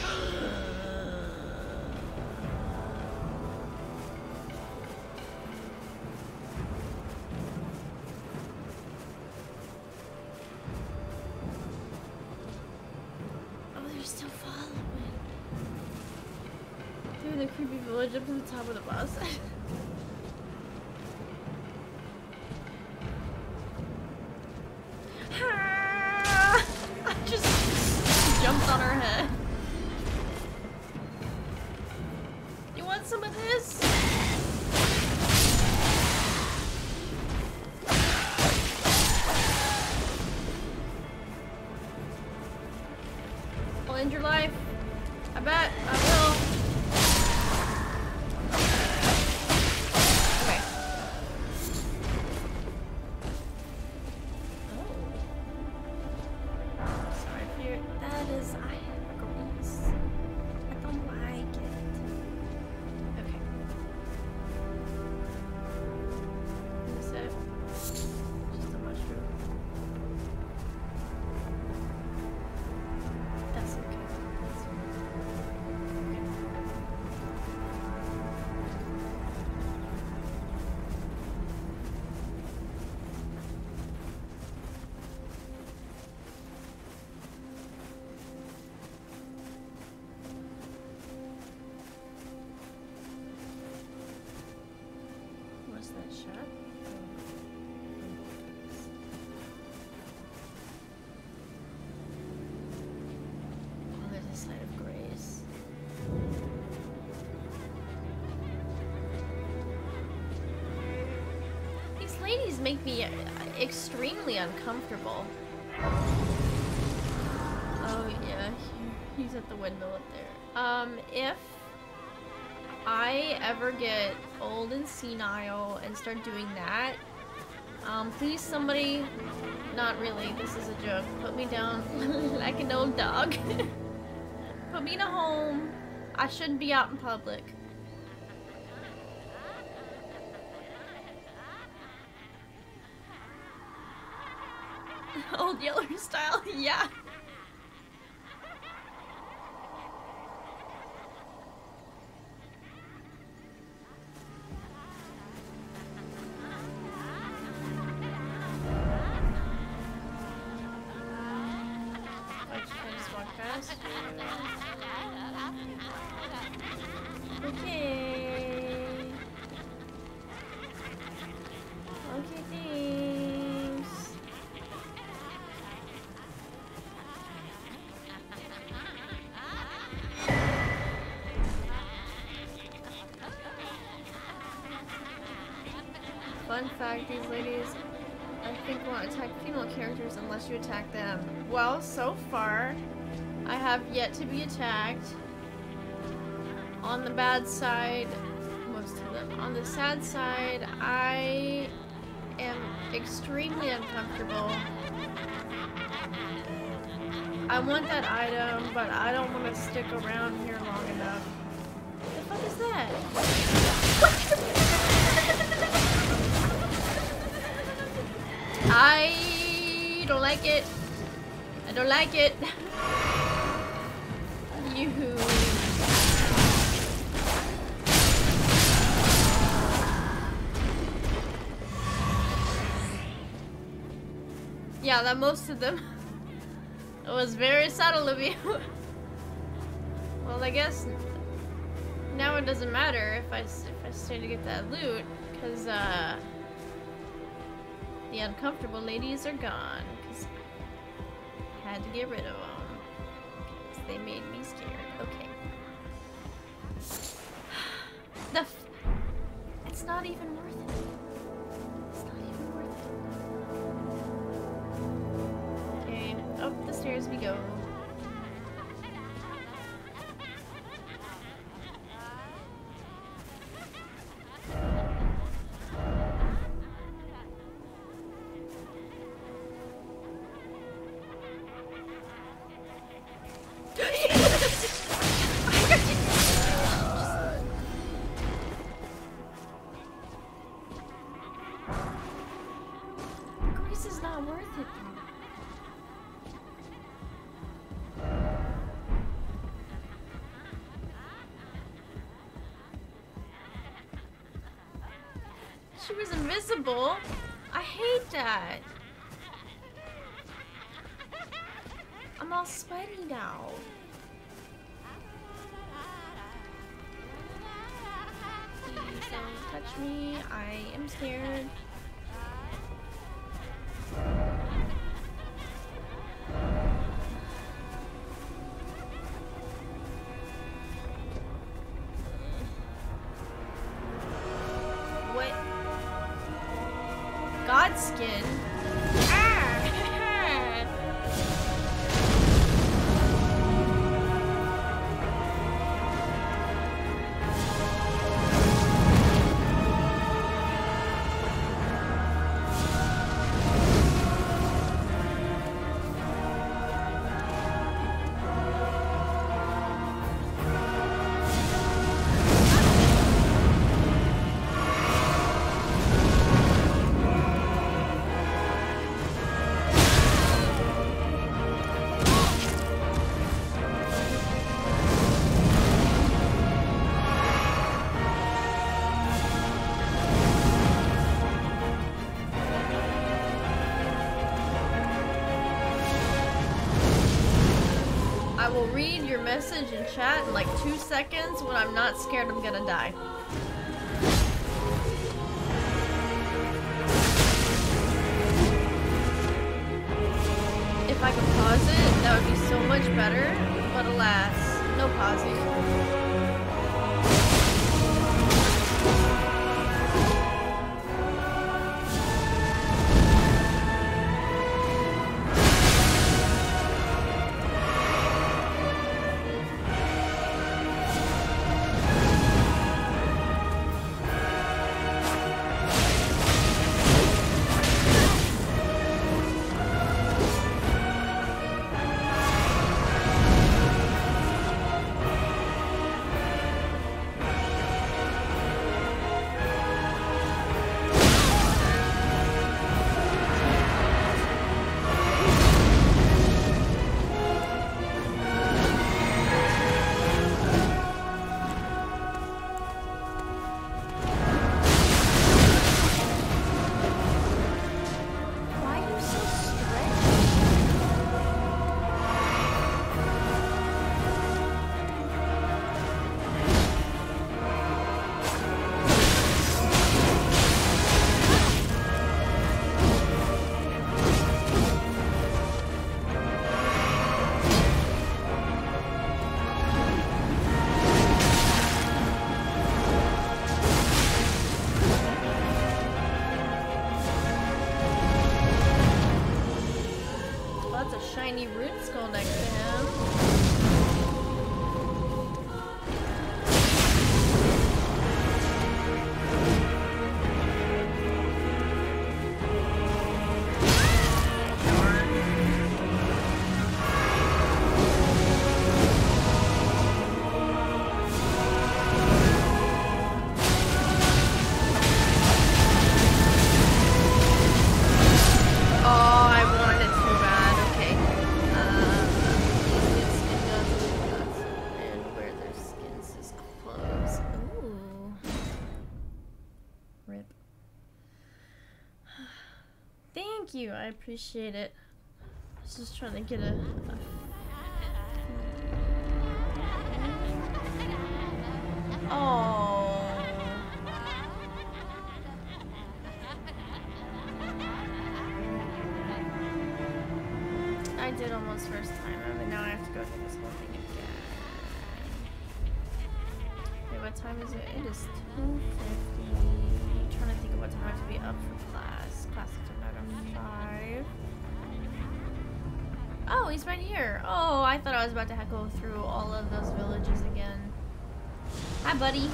S1: Make me uh, extremely uncomfortable. Oh yeah, he's at the window up there. Um, if I ever get old and senile and start doing that, um, please somebody, not really, this is a joke, put me down *laughs* like an old dog. *laughs* put me in a home. I shouldn't be out in public. Yeah. Fact, these ladies, I think, won't attack female characters unless you attack them. Well, so far, I have yet to be attacked. On the bad side, most of them. On the sad side, I am extremely uncomfortable. I want that item, but I don't want to stick around here long like it. I don't like it. *laughs* Yeah, that most of them. *laughs* it was very subtle of you. *laughs* well, I guess now it doesn't matter if I if I stay to get that loot, because uh, the uncomfortable ladies are gone. Get rid of them. they made me scared. Okay. Was invisible. I hate that. I'm all sweaty now. Please don't touch me. I am scared. Godskin? Message in chat in like two seconds when I'm not scared I'm gonna die. If I could pause it, that would be so much better, but alas, no pausing. Appreciate it. I was just trying to get a. I was about to go through all of those villages again. Hi, buddy.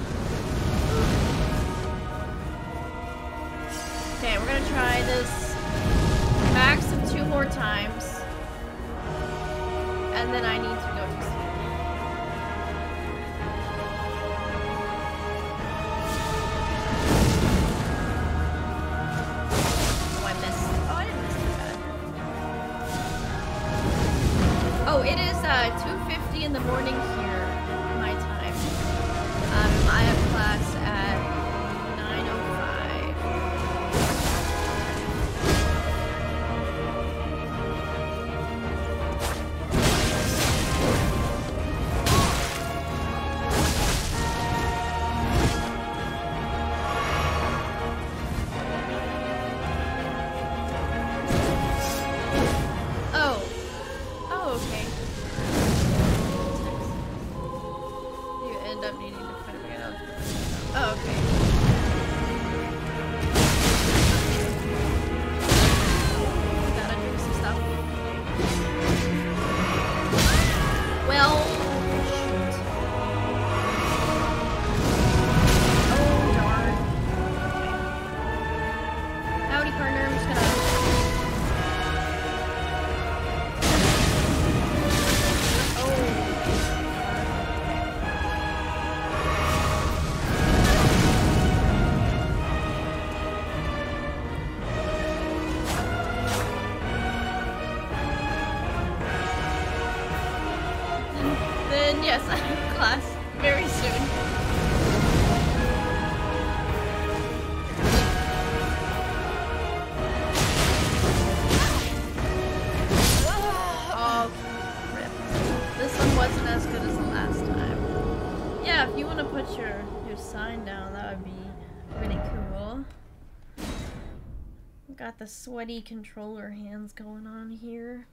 S1: The sweaty controller hands going on here.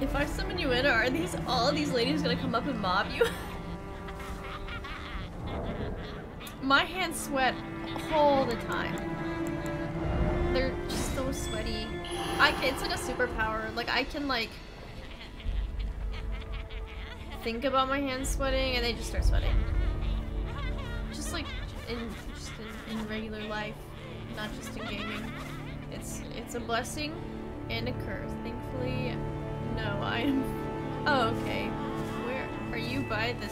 S1: If I summon you in, are these all these ladies gonna come up and mob you? My hands sweat all the time. They're just so sweaty. I it's like a superpower. Like I can like think about my hands sweating and they just start sweating. Just like in just in, in regular life, not just in gaming. It's it's a blessing and a curse. Thankfully, no, I am. Oh, okay. Where are you by the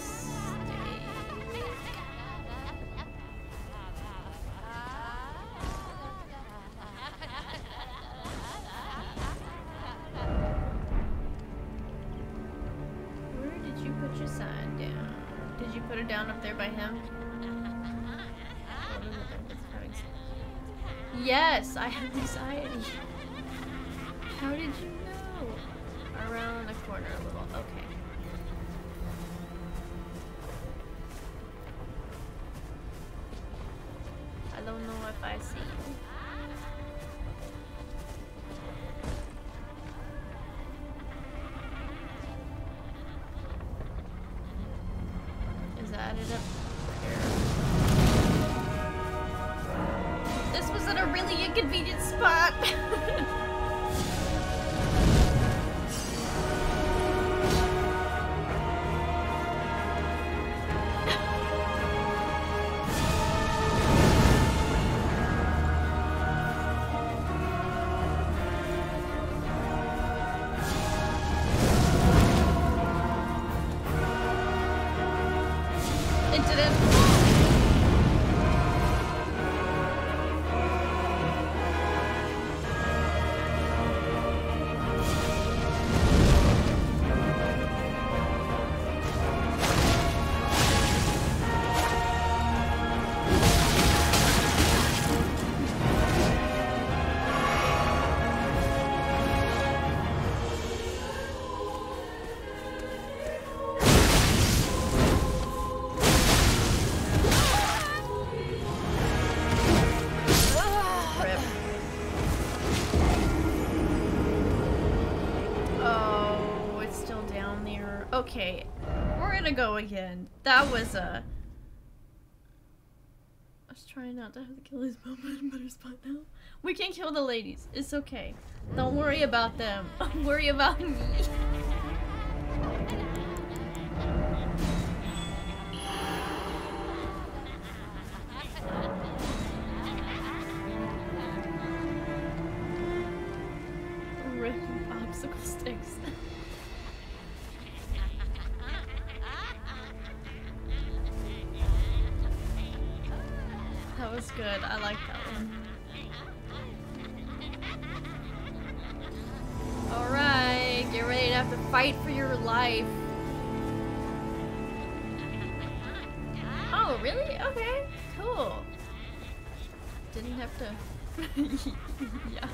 S1: corner a little. Okay. I don't know if I see gonna go again. That was a. I was trying not to have to kill moment in better spot now. We can kill the ladies. It's okay. Don't worry about them. *laughs* worry about me. *laughs* Rip obstacle sticks. Was good. I like that one. Alright, get ready to have to fight for your life. Oh, really? Okay, cool. Didn't have to. *laughs* yeah.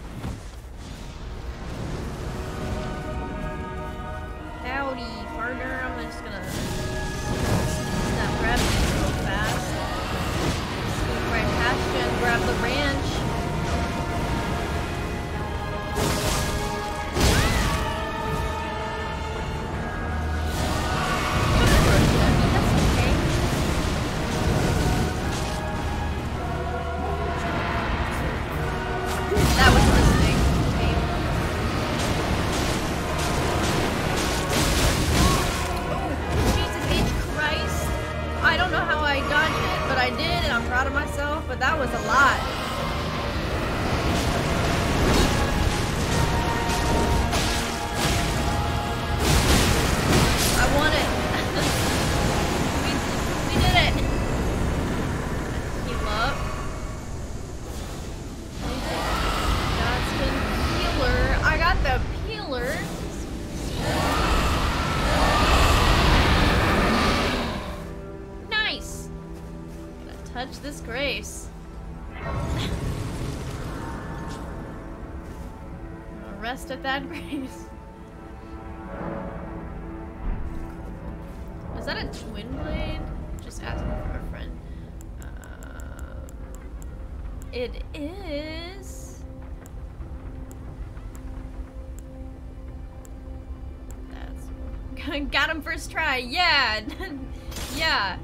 S1: Howdy, partner. I'm just gonna grab these real fast. Scoot right past you and grab the ranch. Rest at that grace. Is that a twin blade? Just asking for a friend. Uh, it is. That's *laughs* got him first try. Yeah, *laughs* yeah.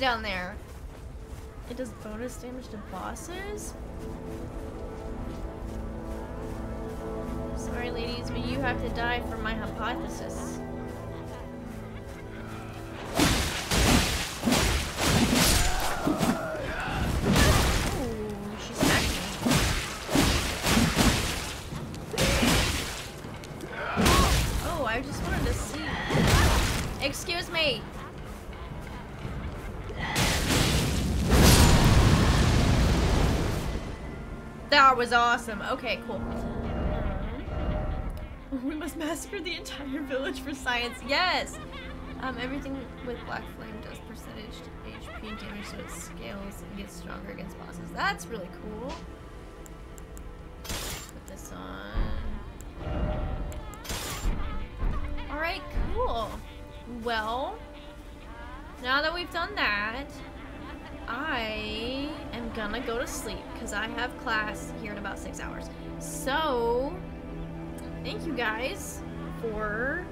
S1: Down there. It does bonus damage to bosses? Sorry, ladies, but you have to die for my hypothesis. Was awesome. Okay, cool. We must massacre the entire village for science. Yes! Um, everything with Black Flame does percentage to HP damage so it scales and gets stronger against bosses. That's really cool. Put this on. Alright, cool. Well, now that we've done that, I am gonna go to sleep because I have class here in about six hours. So, thank you guys for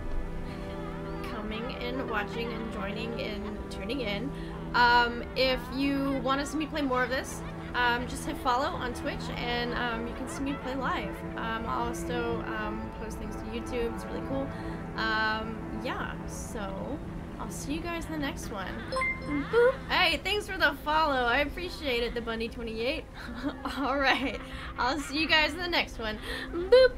S1: coming and watching and joining and tuning in. Um, if you want to see me play more of this, um, just hit follow on Twitch and um, you can see me play live. Um, I'll also um, post things to YouTube. It's really cool. Um, yeah, so I'll see you guys in the next one. Hey, thanks for the follow. I appreciate it, the Bunny28. *laughs* All right, I'll see you guys in the next one. Boop.